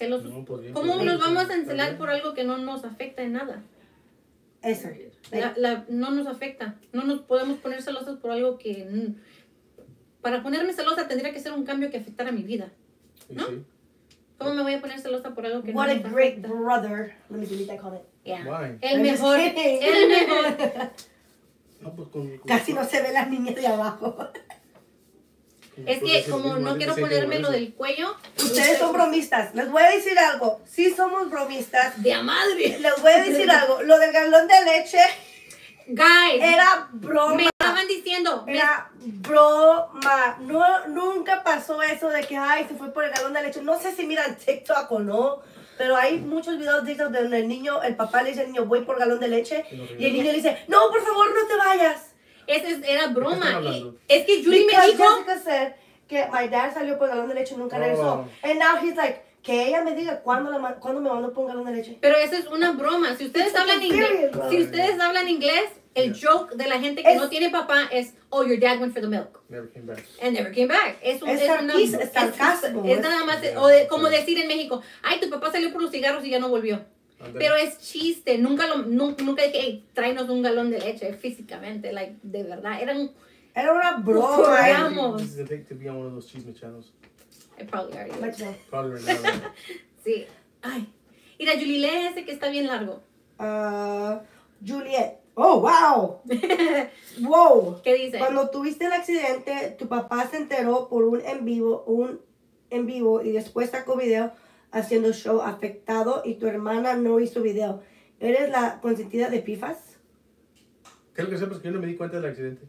[SPEAKER 4] Celosos.
[SPEAKER 1] No, bien,
[SPEAKER 4] ¿Cómo nos vamos a encelar por algo que no nos afecta en nada?
[SPEAKER 2] Eso.
[SPEAKER 4] La- la- no nos afecta. No nos podemos poner celosas por algo que... Para ponerme celosa tendría que ser un cambio que afectara mi vida. ¿no?
[SPEAKER 1] sí.
[SPEAKER 4] ¿Cómo me voy a poner celosa por algo que
[SPEAKER 2] What
[SPEAKER 4] no
[SPEAKER 2] a great
[SPEAKER 4] afecta?
[SPEAKER 2] brother. Let me delete that comment.
[SPEAKER 4] Yeah.
[SPEAKER 1] Why?
[SPEAKER 4] El mejor. [laughs] El mejor.
[SPEAKER 1] No, pues con, con-
[SPEAKER 2] Casi no se ven las niñas de abajo. [laughs]
[SPEAKER 4] Es que como no quiero ponerme lo del cuello.
[SPEAKER 2] Ustedes son bromistas. Les voy a decir algo. Sí somos bromistas.
[SPEAKER 4] De a madre.
[SPEAKER 2] Les voy a decir algo. Lo del galón de leche
[SPEAKER 4] Guys.
[SPEAKER 2] era
[SPEAKER 4] me
[SPEAKER 2] broma.
[SPEAKER 4] estaban diciendo. me-
[SPEAKER 2] Era broma. No, nunca pasó eso de que, ay, se fue por el galón de leche. No sé si miran TikTok o no, pero hay muchos videos de TikTok donde el niño, el papá le dice al niño, voy por galón de leche. Y el niño le dice, no, por favor, no te vayas.
[SPEAKER 4] Ese es- era broma. Y- es que Julie me dijo.
[SPEAKER 2] Jessica said que my dad salió por galón de leche y nunca
[SPEAKER 1] Oh.
[SPEAKER 2] regresó. And now he's like, que ella me diga cuándo, la cuándo me mandó por un galón de leche.
[SPEAKER 4] Pero eso es una broma. Si ustedes
[SPEAKER 2] It's
[SPEAKER 4] hablan inglés, si ustedes hablan inglés, el
[SPEAKER 1] Yeah.
[SPEAKER 4] joke de la gente que
[SPEAKER 2] Es-
[SPEAKER 4] no tiene papá es, oh, your dad went for the milk.
[SPEAKER 1] Never came back.
[SPEAKER 4] And never came back. Es, un,
[SPEAKER 2] Es
[SPEAKER 4] es, una,
[SPEAKER 2] es sarcasmo,
[SPEAKER 4] es
[SPEAKER 2] es-
[SPEAKER 4] nada más, o de- como decir en México, ay, tu papá salió por los cigarros y ya no volvió. Pero es chiste, nunca lo, nu- nunca dije, hey, tráenos un galón de leche físicamente, like, de verdad. Era un,
[SPEAKER 2] Era una broma.
[SPEAKER 4] Programa.
[SPEAKER 1] This is the thing to be on one of those chisme channels.
[SPEAKER 4] I probably already.
[SPEAKER 1] Probably right now. right?
[SPEAKER 4] Sí. Ay. Mira, Julie, lee ese que está bien largo.
[SPEAKER 2] Ah, Juliet. Oh, wow. [laughs] wow.
[SPEAKER 4] ¿Qué dice?
[SPEAKER 2] Cuando tuviste el accidente, tu papá se enteró por un en vivo, un en vivo y después sacó video haciendo show afectado y tu hermana no hizo video. ¿Eres la consentida de Pifas?
[SPEAKER 1] Creo que sepas que yo no me di cuenta del accidente.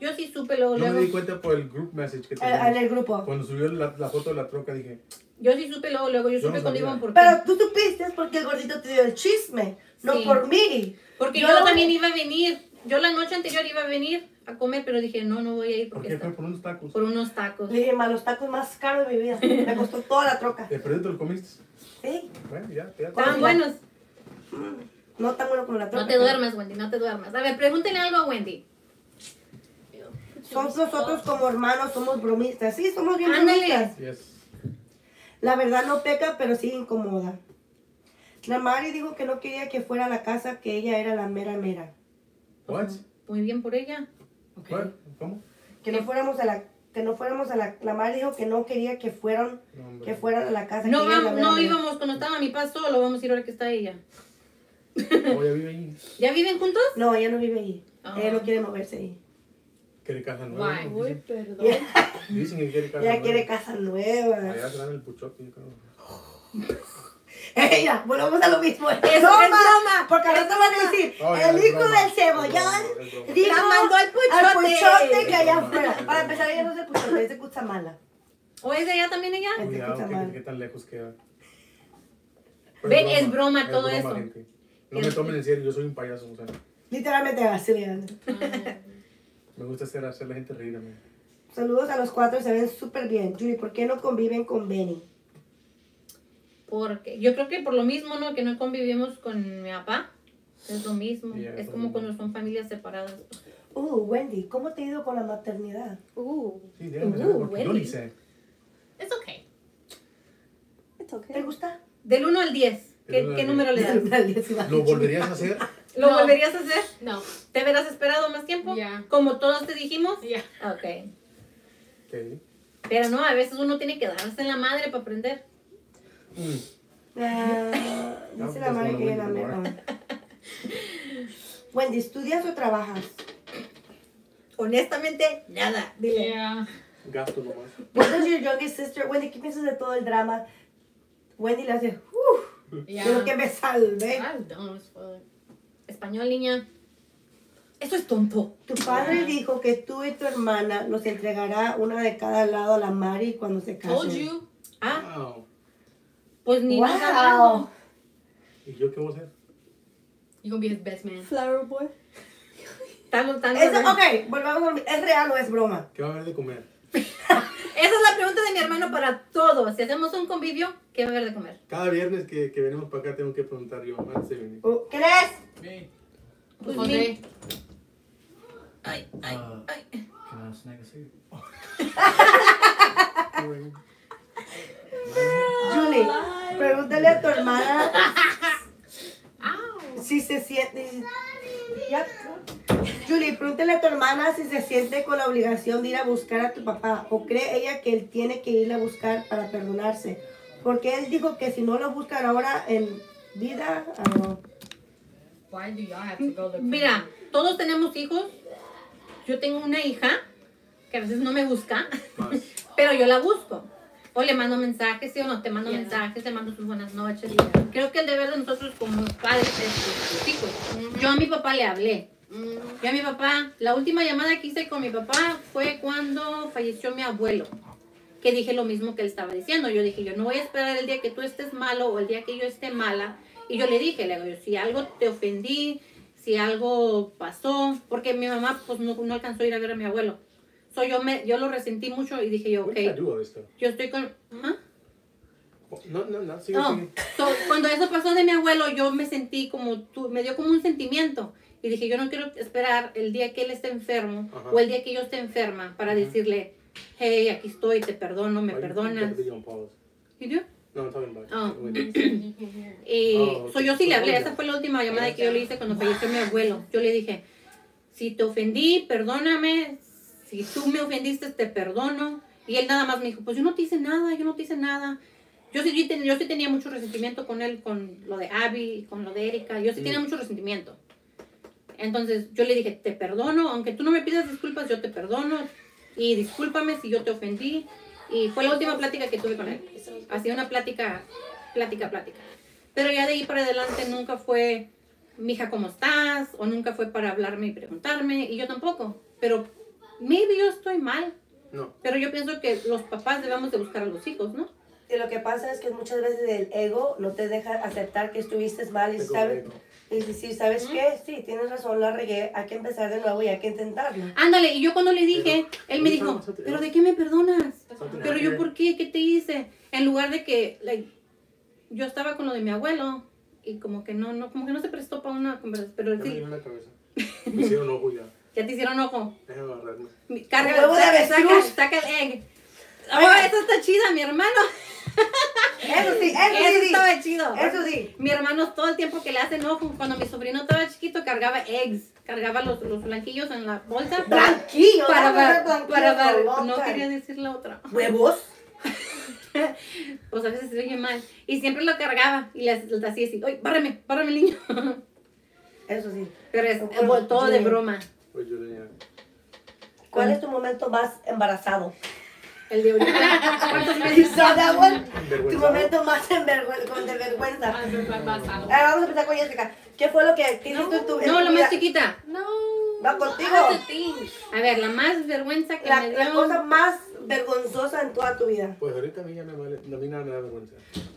[SPEAKER 4] Yo sí supe luego,
[SPEAKER 1] Yo me di cuenta por el group message que
[SPEAKER 2] Eh,
[SPEAKER 1] teníamos.
[SPEAKER 2] En el grupo.
[SPEAKER 1] Cuando subió la, la foto de la troca dije,
[SPEAKER 4] Yo sí supe luego, luego. Yo
[SPEAKER 1] Yo
[SPEAKER 4] supe
[SPEAKER 1] no
[SPEAKER 4] cuando
[SPEAKER 1] sabía.
[SPEAKER 4] iban por
[SPEAKER 2] Pero tú supiste porque el gordito te dio el chisme, no
[SPEAKER 4] Sí.
[SPEAKER 2] por mí.
[SPEAKER 4] Porque
[SPEAKER 2] Yo
[SPEAKER 4] también iba a venir. Yo la noche anterior iba a venir a comer, pero dije, no, no voy a ir
[SPEAKER 1] ¿por
[SPEAKER 4] porque
[SPEAKER 1] qué fue por unos tacos?
[SPEAKER 4] por unos tacos.
[SPEAKER 2] Le dije, "Ma, los tacos más caros de mi vida. Me costó toda la troca.
[SPEAKER 1] ¿De perdí te lo comiste?
[SPEAKER 2] Sí,
[SPEAKER 1] Bueno, ya, ya.
[SPEAKER 4] Estaban buenos.
[SPEAKER 2] no tan bueno como la troca.
[SPEAKER 4] No te duermas, Wendy, no te duermas. A ver, pregúntenle algo a Wendy.
[SPEAKER 2] Somos nosotros como hermanos, somos bromistas. Sí, somos bien
[SPEAKER 4] Ándale.
[SPEAKER 2] bromistas.
[SPEAKER 1] Yes.
[SPEAKER 2] La verdad no peca, pero sí incomoda. La Mari dijo que no quería que fuera a la casa, que ella era la mera mera.
[SPEAKER 1] What?
[SPEAKER 4] Muy bien por ella.
[SPEAKER 1] What? ¿Cómo?
[SPEAKER 2] Que no fuéramos a la, que no fuéramos a la, la Mari dijo que no quería que fueran,
[SPEAKER 1] No,
[SPEAKER 2] que fueran a la casa.
[SPEAKER 4] No,
[SPEAKER 2] ella la
[SPEAKER 4] vamos, no íbamos cuando estaba mi papá solo, vamos a ir ahora que está ella.
[SPEAKER 1] Oh, ya vive ahí. [laughs]
[SPEAKER 4] ¿Ya viven juntos?
[SPEAKER 2] No, ella no vive ahí.
[SPEAKER 4] Ah.
[SPEAKER 2] Ella no quiere moverse ahí.
[SPEAKER 1] Quiere casa nueva. ¿no?
[SPEAKER 5] Uy, perdón.
[SPEAKER 1] dicen que quiere [laughs] casa
[SPEAKER 2] Ella
[SPEAKER 1] nueva.
[SPEAKER 2] quiere casa nueva.
[SPEAKER 1] Allá se dan el puchote, yo creo. [laughs]
[SPEAKER 2] Ella, volvemos a lo mismo. Es
[SPEAKER 4] es
[SPEAKER 2] broma,
[SPEAKER 4] broma.
[SPEAKER 2] Porque ahora te van a decir,
[SPEAKER 1] Oh, ya,
[SPEAKER 2] el
[SPEAKER 1] es
[SPEAKER 2] hijo
[SPEAKER 1] broma,
[SPEAKER 2] del
[SPEAKER 1] es
[SPEAKER 2] cebollón
[SPEAKER 1] broma, es broma.
[SPEAKER 2] dijo
[SPEAKER 4] La mandó al
[SPEAKER 2] al
[SPEAKER 4] puchote.
[SPEAKER 2] puchote que allá
[SPEAKER 1] Es broma,
[SPEAKER 2] afuera.
[SPEAKER 1] es
[SPEAKER 2] Para
[SPEAKER 1] broma.
[SPEAKER 2] empezar, ella no es de puchote, es de Cutzamala.
[SPEAKER 4] ¿O es de allá también ella?
[SPEAKER 2] Es de
[SPEAKER 1] Cuidado, que, que tan lejos queda.
[SPEAKER 4] Ven, es broma todo eso.
[SPEAKER 1] gente. No me tomen en serio, yo soy un payaso, o sea,
[SPEAKER 2] Literalmente así, Leandro.
[SPEAKER 1] me gusta hacer, hacer la gente reír a mí.
[SPEAKER 2] Saludos a los cuatro, se ven súper bien. Julie, ¿por qué no conviven con Benny?
[SPEAKER 4] Porque yo creo que por lo mismo, ¿no? Que no convivimos con mi papá. Es lo mismo.
[SPEAKER 1] Yeah,
[SPEAKER 4] es como cuando son familias separadas.
[SPEAKER 2] Uh, Wendy, ¿cómo te ha ido con la maternidad?
[SPEAKER 5] Ooh,
[SPEAKER 1] Sí,
[SPEAKER 4] Uh, Wendy.
[SPEAKER 3] It's okay.
[SPEAKER 5] it's
[SPEAKER 2] ¿Te
[SPEAKER 5] okay.
[SPEAKER 2] gusta?
[SPEAKER 4] Del 1 al 10, ¿qué, número le das?
[SPEAKER 1] ¿Lo volverías a hacer? [laughs]
[SPEAKER 4] ¿Lo
[SPEAKER 3] No.
[SPEAKER 4] volverías a hacer?
[SPEAKER 3] No.
[SPEAKER 4] ¿Te hubieras esperado más tiempo?
[SPEAKER 3] Ya.
[SPEAKER 4] Como todos te dijimos.
[SPEAKER 3] Yeah.
[SPEAKER 4] Ok.
[SPEAKER 1] Ok.
[SPEAKER 4] Pero no, a veces uno tiene que darse en la madre para aprender.
[SPEAKER 1] Mm.
[SPEAKER 2] Ah, dice la madre que viene a
[SPEAKER 1] Wendy,
[SPEAKER 2] ver.
[SPEAKER 1] ahora.
[SPEAKER 2] Wendy, ¿estudias o trabajas?
[SPEAKER 4] Honestamente, nada. Dile.
[SPEAKER 3] Yeah.
[SPEAKER 1] Gasto nomás.
[SPEAKER 2] What does your youngest sister, Wendy, ¿qué piensas de todo el drama? Wendy le hace, uff,
[SPEAKER 3] Yeah.
[SPEAKER 2] quiero que me
[SPEAKER 3] fuck.
[SPEAKER 4] Español, niña. Eso es tonto.
[SPEAKER 2] Tu padre dijo que tú y tu hermana los entregará una de cada lado a la Mari cuando se casen.
[SPEAKER 3] Told you.
[SPEAKER 4] Ah,
[SPEAKER 1] Wow.
[SPEAKER 4] Pues ni
[SPEAKER 2] Wow.
[SPEAKER 4] hablamos.
[SPEAKER 1] ¿Y yo qué voy a hacer?
[SPEAKER 3] You gonna be his best man.
[SPEAKER 5] Flower boy.
[SPEAKER 4] Tal, tal,
[SPEAKER 2] Eso, ok, volvamos a mi- ¿Es real o es broma?
[SPEAKER 1] ¿Qué va a haber de comer? [laughs]
[SPEAKER 4] Esa es la pregunta de mi hermano para todos. Si hacemos un convivio, ¿qué va a haber de comer?
[SPEAKER 1] Cada viernes que, que venimos para acá tengo que preguntar yo antes de venir.
[SPEAKER 2] Uh, ¿Crees?
[SPEAKER 6] Me.
[SPEAKER 4] Pues
[SPEAKER 6] Ay, ay, ay. Can I have a snack of soup?
[SPEAKER 2] Julie, pregúntale a tu hermana si se siente. Ya. Julie, pregúntale a tu hermana si se siente con la obligación de ir a buscar a tu papá o cree ella que él tiene que ir a buscar para perdonarse. Porque él dijo que si no lo buscan ahora en vida, I don't know.
[SPEAKER 3] Why do y'all have to go to
[SPEAKER 4] Mira, todos tenemos hijos. Yo tengo una hija que a veces no me busca, pero yo la busco. O le mando mensajes, sí o no, te mando
[SPEAKER 3] Yeah.
[SPEAKER 4] mensajes, te mando sus buenas noches. Creo que el deber de nosotros como padres es con los hijos. Yo a mi papá le hablé. Yo a mi papá, la última llamada que hice con mi papá fue cuando falleció mi abuelo. Que dije lo mismo que él estaba diciendo. Yo dije, yo no voy a esperar el día que tú estés malo o el día que yo esté mala. Y yo le dije, le digo, si algo te ofendí, si algo pasó, porque mi mamá pues no, no alcanzó a ir a ver a mi abuelo. So, yo, me, yo lo resentí mucho y dije yo, ok, yo estoy con...
[SPEAKER 1] No, no, no, sigue,
[SPEAKER 4] No,
[SPEAKER 1] sigue.
[SPEAKER 4] so, cuando eso pasó de mi abuelo, yo me sentí como, tú, me dio como un sentimiento. Y dije, yo no quiero esperar el día que él esté enfermo
[SPEAKER 1] Ajá.
[SPEAKER 4] o el día que yo esté enferma para decirle, hey, aquí estoy, te perdono, me
[SPEAKER 1] Why
[SPEAKER 4] perdonas. ¿Y yo?
[SPEAKER 1] No.
[SPEAKER 4] Oh. [coughs] Y
[SPEAKER 1] Oh,
[SPEAKER 4] so, yo sí le hablé, esa fue la última llamada que yo le hice cuando falleció mi abuelo. Yo le dije, si te ofendí, perdóname, si tú me ofendiste, te perdono. Y él nada más me dijo, pues yo no te hice nada, yo no te hice nada. Yo sí, yo, ten- yo sí tenía mucho resentimiento con él, con lo de Abby, con lo de Erika, yo sí tenía mucho resentimiento. Entonces yo le dije, te perdono, aunque tú no me pidas disculpas, yo te perdono. Y discúlpame si yo te ofendí. Y fue la última plática que tuve con él. Hacía una plática, plática, plática. Pero ya de ahí para adelante nunca fue, mija, ¿cómo estás? O nunca fue para hablarme y preguntarme. Y yo tampoco. Pero maybe yo estoy mal.
[SPEAKER 1] No.
[SPEAKER 4] Pero yo pienso que los papás debemos de buscar a los hijos, ¿no?
[SPEAKER 2] Y lo que pasa es que muchas veces el ego no te deja aceptar que estuviste mal y sabes, y decir, ¿sabes qué? Sí, tienes razón, la regué, hay que empezar de nuevo y hay que intentarlo.
[SPEAKER 4] Ándale, y yo cuando le dije,
[SPEAKER 1] Pero,
[SPEAKER 4] él me dijo, ¿pero de qué me perdonas? Pero yo. ¿por qué? ¿Qué te hice? En lugar de que, like, yo estaba con lo de mi abuelo y como que no, no, como que no se prestó para una conversación. Pero
[SPEAKER 1] Ya me
[SPEAKER 4] sí,
[SPEAKER 1] dio en la cabeza. Me hicieron ojo ya.
[SPEAKER 4] Ya te hicieron ojo.
[SPEAKER 1] Déjame agarrarme.
[SPEAKER 4] Mi- Carga,
[SPEAKER 2] huevo de
[SPEAKER 4] saca, saca,
[SPEAKER 2] avestruz.
[SPEAKER 4] saca el egg. Oh, eso está chida, mi hermano.
[SPEAKER 2] Eso sí, eso,
[SPEAKER 4] Eso
[SPEAKER 2] sí, sí.
[SPEAKER 4] estaba chido.
[SPEAKER 2] Eso sí.
[SPEAKER 4] Mi hermano todo el tiempo que le hacen ojo, cuando mi sobrino estaba chiquito, cargaba eggs. Cargaba los, los blanquillos en la bolsa. para-
[SPEAKER 2] Blanquillo,
[SPEAKER 4] Para, para
[SPEAKER 2] for a
[SPEAKER 4] ver,
[SPEAKER 2] long
[SPEAKER 4] no quería decir la otra.
[SPEAKER 2] ¿Huevos? [laughs]
[SPEAKER 4] Pues a veces se oye mal. Y siempre lo cargaba y le le hacía así, oye, bárrame, bárrame el niño.
[SPEAKER 2] Eso sí.
[SPEAKER 4] Pero es todo de
[SPEAKER 2] sí.
[SPEAKER 4] broma.
[SPEAKER 1] Pues yo tenía.
[SPEAKER 2] ¿Cuál es tu momento más embarazado?
[SPEAKER 4] El de ahorita. [laughs]
[SPEAKER 2] Tu momento más envergüenza, con de vergüenza.
[SPEAKER 3] Ah.
[SPEAKER 2] Ahora vamos a empezar con Jessica. ¿Qué fue lo que que hiciste en tu
[SPEAKER 4] No, la más chiquita.
[SPEAKER 3] No.
[SPEAKER 2] Va contigo.
[SPEAKER 3] Thing.
[SPEAKER 4] A ver, la más vergüenza que
[SPEAKER 2] La,
[SPEAKER 4] me
[SPEAKER 2] la
[SPEAKER 4] dio.
[SPEAKER 2] cosa más vergonzosa en toda tu vida.
[SPEAKER 1] Pues ahorita a mí ya me vale. A mí nada me da vergüenza.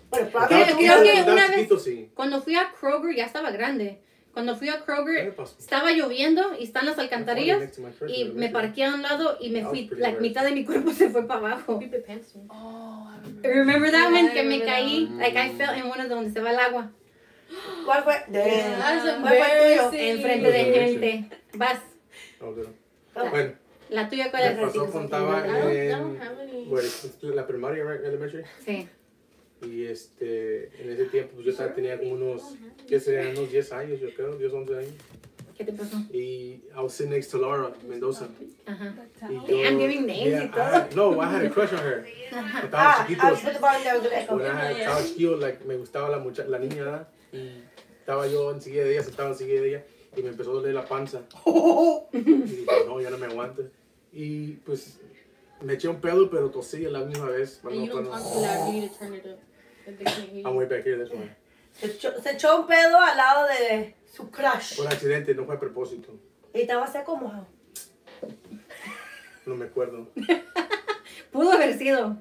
[SPEAKER 2] Bueno,
[SPEAKER 4] Creo- creo que una vez-. Cuando fui a Kroger ya estaba grande. Cuando fui a
[SPEAKER 1] ¿Qué me
[SPEAKER 4] Kroger estaba lloviendo y están las alcantarillas y me parqué a un lado y me fui, la mitad de mi cuerpo [laughs] se fue para abajo.
[SPEAKER 5] Oh, I remember.
[SPEAKER 4] Remember that
[SPEAKER 3] Yeah,
[SPEAKER 4] one
[SPEAKER 3] I
[SPEAKER 4] que me caí,
[SPEAKER 1] that.
[SPEAKER 4] like I fell en de donde se va el agua,
[SPEAKER 2] ¿Cuál fue? ¿Cuál fue el tuyo?
[SPEAKER 4] enfrente de gente. Vas,
[SPEAKER 1] Oh,
[SPEAKER 2] Ah.
[SPEAKER 1] Bueno,
[SPEAKER 4] la tuya cuál es
[SPEAKER 1] pasó
[SPEAKER 3] I
[SPEAKER 1] en la primaria, right, elementary.
[SPEAKER 4] Sí.
[SPEAKER 1] Y este, en ese tiempo pues, yo estaba- tenía como unos, ¿qué serían? Unos 10 años, yo creo, 10, 11 años.
[SPEAKER 4] ¿Qué te pasó?
[SPEAKER 1] Y I was sitting next to Laura Mendoza.
[SPEAKER 4] Ajá.
[SPEAKER 1] Y
[SPEAKER 4] Damn, giving names y
[SPEAKER 1] I
[SPEAKER 4] todo.
[SPEAKER 1] had- no, I had a crush on her.
[SPEAKER 2] Ah,
[SPEAKER 1] Estaba
[SPEAKER 2] I
[SPEAKER 1] chiquito.
[SPEAKER 2] was put the volume down to the echo.
[SPEAKER 1] When I had- estaba chiquito, like, me gustaba la, mucha, la niña, ¿verdad? Y estaba yo enseguida de ella, sentado enseguida de ella, y me empezó a doler la panza. Y dije, no, ya no me aguanto. Y pues me eché un pedo, pero tosí a la misma vez.
[SPEAKER 3] And you
[SPEAKER 1] I'm way back here, that's why.
[SPEAKER 2] Se echó, se echó un pedo al lado de su crush.
[SPEAKER 1] Por accidente, no fue a propósito.
[SPEAKER 2] Y estaba seco mojado.
[SPEAKER 1] No me acuerdo.
[SPEAKER 4] Pudo haber sido.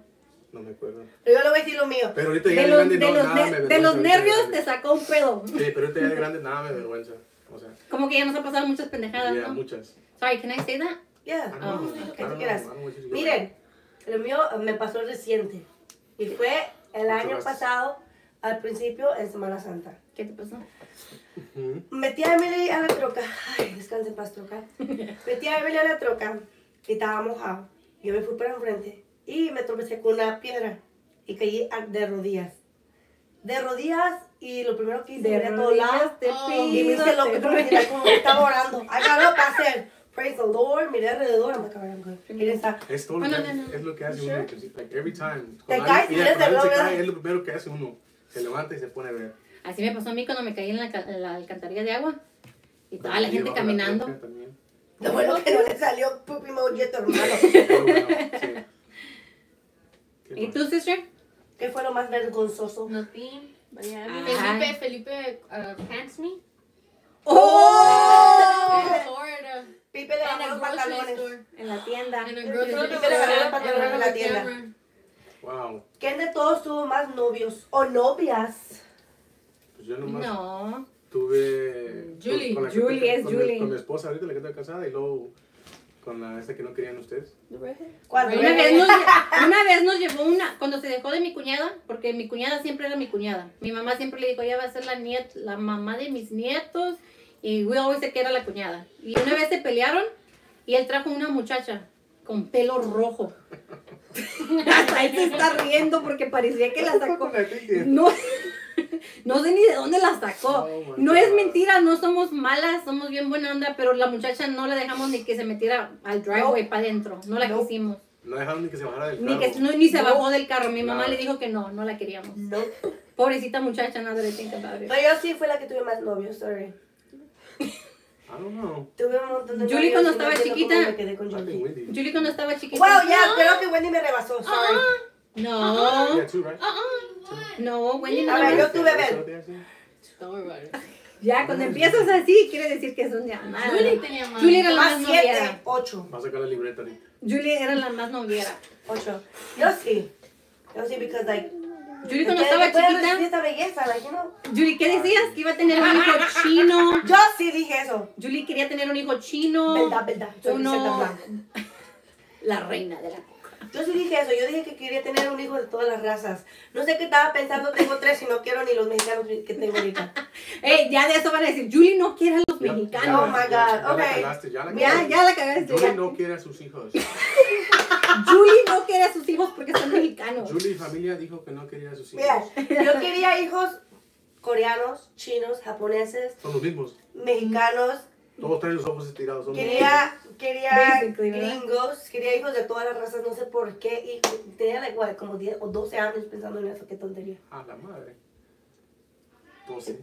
[SPEAKER 1] No me acuerdo.
[SPEAKER 2] Pero yo le voy a decir lo mío.
[SPEAKER 1] Pero ahorita ya
[SPEAKER 4] De
[SPEAKER 1] de,
[SPEAKER 4] los,
[SPEAKER 1] grande
[SPEAKER 4] de
[SPEAKER 1] no,
[SPEAKER 4] los,
[SPEAKER 1] nada me
[SPEAKER 4] de los nervios te sacó un pedo.
[SPEAKER 1] Sí, pero ahorita ya de grande nada me avergüenza. O sea,
[SPEAKER 4] Como que ya nos ha pasado muchas pendejadas,
[SPEAKER 1] ya
[SPEAKER 4] ¿no?
[SPEAKER 1] muchas.
[SPEAKER 4] Sorry, can I say that?
[SPEAKER 2] Yeah.
[SPEAKER 4] Oh,
[SPEAKER 1] you-
[SPEAKER 2] Miren, lo mío me pasó reciente. Y fue el
[SPEAKER 1] Muchas
[SPEAKER 2] año
[SPEAKER 1] gracias.
[SPEAKER 2] pasado, al principio, en Semana Santa.
[SPEAKER 4] ¿Qué te pasó?
[SPEAKER 2] Metí a Emily a la troca. Ay, descanse en paz, troca. [laughs] Metí a Emily a la troca y estaba mojado. Yo me fui para enfrente y me tropecé con una piedra y caí de rodillas. De rodillas y lo primero que hice,
[SPEAKER 4] De
[SPEAKER 2] miré a todos lados
[SPEAKER 4] rodillas te
[SPEAKER 3] Oh.
[SPEAKER 2] y me hice
[SPEAKER 4] ruego.
[SPEAKER 2] que como que estaba orando. I got up, I said, praise the Lord, miré alrededor, I'm like, "Alright, I'm good. Está.
[SPEAKER 1] Es todo lo que,
[SPEAKER 4] no, no.
[SPEAKER 1] es lo que hace uno. Like, every time.
[SPEAKER 2] Te caes y
[SPEAKER 1] se cae, es lo primero que hace uno. Se levanta y se pone a ver.
[SPEAKER 4] Así me pasó a mí cuando me caí en la, en la alcantarilla de agua. Y toda la gente caminando.
[SPEAKER 2] Lo bueno que no le salió poop emoji a tu hermano. [laughs]
[SPEAKER 1] Pero bueno, sí. ¿Qué
[SPEAKER 4] ¿Y tú, sister?
[SPEAKER 2] ¿Qué fue lo más vergonzoso?
[SPEAKER 3] Nothing. Felipe, Felipe uh, pants me.
[SPEAKER 2] ¡Oh! [laughs] Pipe le
[SPEAKER 3] a
[SPEAKER 2] los pantalones.
[SPEAKER 3] store.
[SPEAKER 4] En la tienda.
[SPEAKER 2] Pipe le regaló los pantalones en la tienda.
[SPEAKER 1] Wow.
[SPEAKER 2] ¿Quién de todos tuvo más novios o novias?
[SPEAKER 1] Pues yo nomás
[SPEAKER 4] No.
[SPEAKER 1] tuve.
[SPEAKER 3] Julie.
[SPEAKER 1] con la que
[SPEAKER 4] Julie
[SPEAKER 1] estoy-
[SPEAKER 4] es
[SPEAKER 1] con mi-
[SPEAKER 4] Julie.
[SPEAKER 1] Con mi esposa ahorita, la que estoy casada, y luego con la esta que no querían ustedes.
[SPEAKER 2] ¿Cuándo?
[SPEAKER 4] Una vez, nos, una vez nos llevó una, cuando se dejó de mi cuñada, porque mi cuñada siempre era mi cuñada. Mi mamá siempre le dijo, ella va a ser la niet, la mamá de mis nietos. Y we always said que era la cuñada. Y una vez se pelearon y él trajo una muchacha con pelo rojo. [laughs] Hasta él se está riendo porque parecía que la sacó. No, [laughs] no sé ni de dónde la sacó.
[SPEAKER 1] Oh,
[SPEAKER 4] No es mentira, no somos malas, somos bien buena onda, pero la muchacha no la dejamos ni que se metiera al driveway para adentro. No la
[SPEAKER 2] No.
[SPEAKER 4] quisimos.
[SPEAKER 1] No dejaron ni que se bajara del
[SPEAKER 4] Ni,
[SPEAKER 1] carro.
[SPEAKER 4] que, no, ni se
[SPEAKER 2] No.
[SPEAKER 4] bajó del carro. Mi mamá le dijo que no, no la queríamos.
[SPEAKER 2] No.
[SPEAKER 4] Pobrecita muchacha, nada de think about it.
[SPEAKER 2] No, yo sí fue la que tuve más novios, sorry.
[SPEAKER 1] I don't know.
[SPEAKER 2] Tuve un montón de novios.
[SPEAKER 4] Julie cuando
[SPEAKER 2] no
[SPEAKER 4] estaba chiquita-
[SPEAKER 2] Julie.
[SPEAKER 4] Cuando estaba chiquita.
[SPEAKER 2] Wow, ya,
[SPEAKER 4] No.
[SPEAKER 2] creo que Wendy me rebasó, sorry.
[SPEAKER 4] No,
[SPEAKER 1] Yeah, two, right?
[SPEAKER 4] no, Wendy no.
[SPEAKER 2] A ver, yo tuve
[SPEAKER 1] ¿Eso
[SPEAKER 2] ver.
[SPEAKER 1] lo tienes así?
[SPEAKER 3] Don't worry about it.
[SPEAKER 4] Ya, cuando empiezas así, quiere decir que son ya nada.
[SPEAKER 3] Julie tenía más.
[SPEAKER 4] Julie era la
[SPEAKER 2] Más
[SPEAKER 4] más
[SPEAKER 2] siete,
[SPEAKER 4] noviera.
[SPEAKER 2] ocho.
[SPEAKER 1] Va a sacar la libreta ahorita.
[SPEAKER 4] Julie era la más noviera.
[SPEAKER 2] Ocho. Yo sí. Yo sí, because like.
[SPEAKER 4] Julie cuando
[SPEAKER 2] ¿qué-
[SPEAKER 4] estaba chiquita.
[SPEAKER 2] esta belleza?
[SPEAKER 4] Julie, ¿qué decías? Que iba a tener un hijo chino. [laughs]
[SPEAKER 2] Yo sí dije eso.
[SPEAKER 4] Julie quería tener un hijo chino.
[SPEAKER 2] Verdad, verdad. Soy
[SPEAKER 4] Uno. La reina de la
[SPEAKER 2] Yo sí dije eso. Yo dije que quería tener un hijo de todas las razas. No sé qué estaba pensando. Tengo tres y no quiero ni los mexicanos que tengo ahorita. [laughs]
[SPEAKER 4] Ey, ya de eso van a decir, Julie no quiere a los
[SPEAKER 1] Ya-
[SPEAKER 4] mexicanos.
[SPEAKER 2] Oh my
[SPEAKER 1] ya-
[SPEAKER 2] God,
[SPEAKER 1] ya la
[SPEAKER 2] ok.
[SPEAKER 1] cagaste, ya la
[SPEAKER 4] Ya,
[SPEAKER 1] cagaste.
[SPEAKER 4] ya la cagaste.
[SPEAKER 1] Julie
[SPEAKER 4] ya.
[SPEAKER 1] no quiere a sus hijos. [laughs]
[SPEAKER 4] Julie no quiere a sus hijos porque son mexicanos.
[SPEAKER 1] Julie y familia dijo que no quería a sus hijos.
[SPEAKER 2] Mira, yo [laughs] quería hijos coreanos, chinos, japoneses,
[SPEAKER 1] Son los mismos.
[SPEAKER 2] mexicanos.
[SPEAKER 1] Todos traen los ojos estirados. Son
[SPEAKER 2] Quería, quería gringos, quería hijos de todas las razas, no sé por qué. Y tenía like, what, como 10 o 12 años pensando en eso, qué tontería.
[SPEAKER 1] A la madre. Entonces,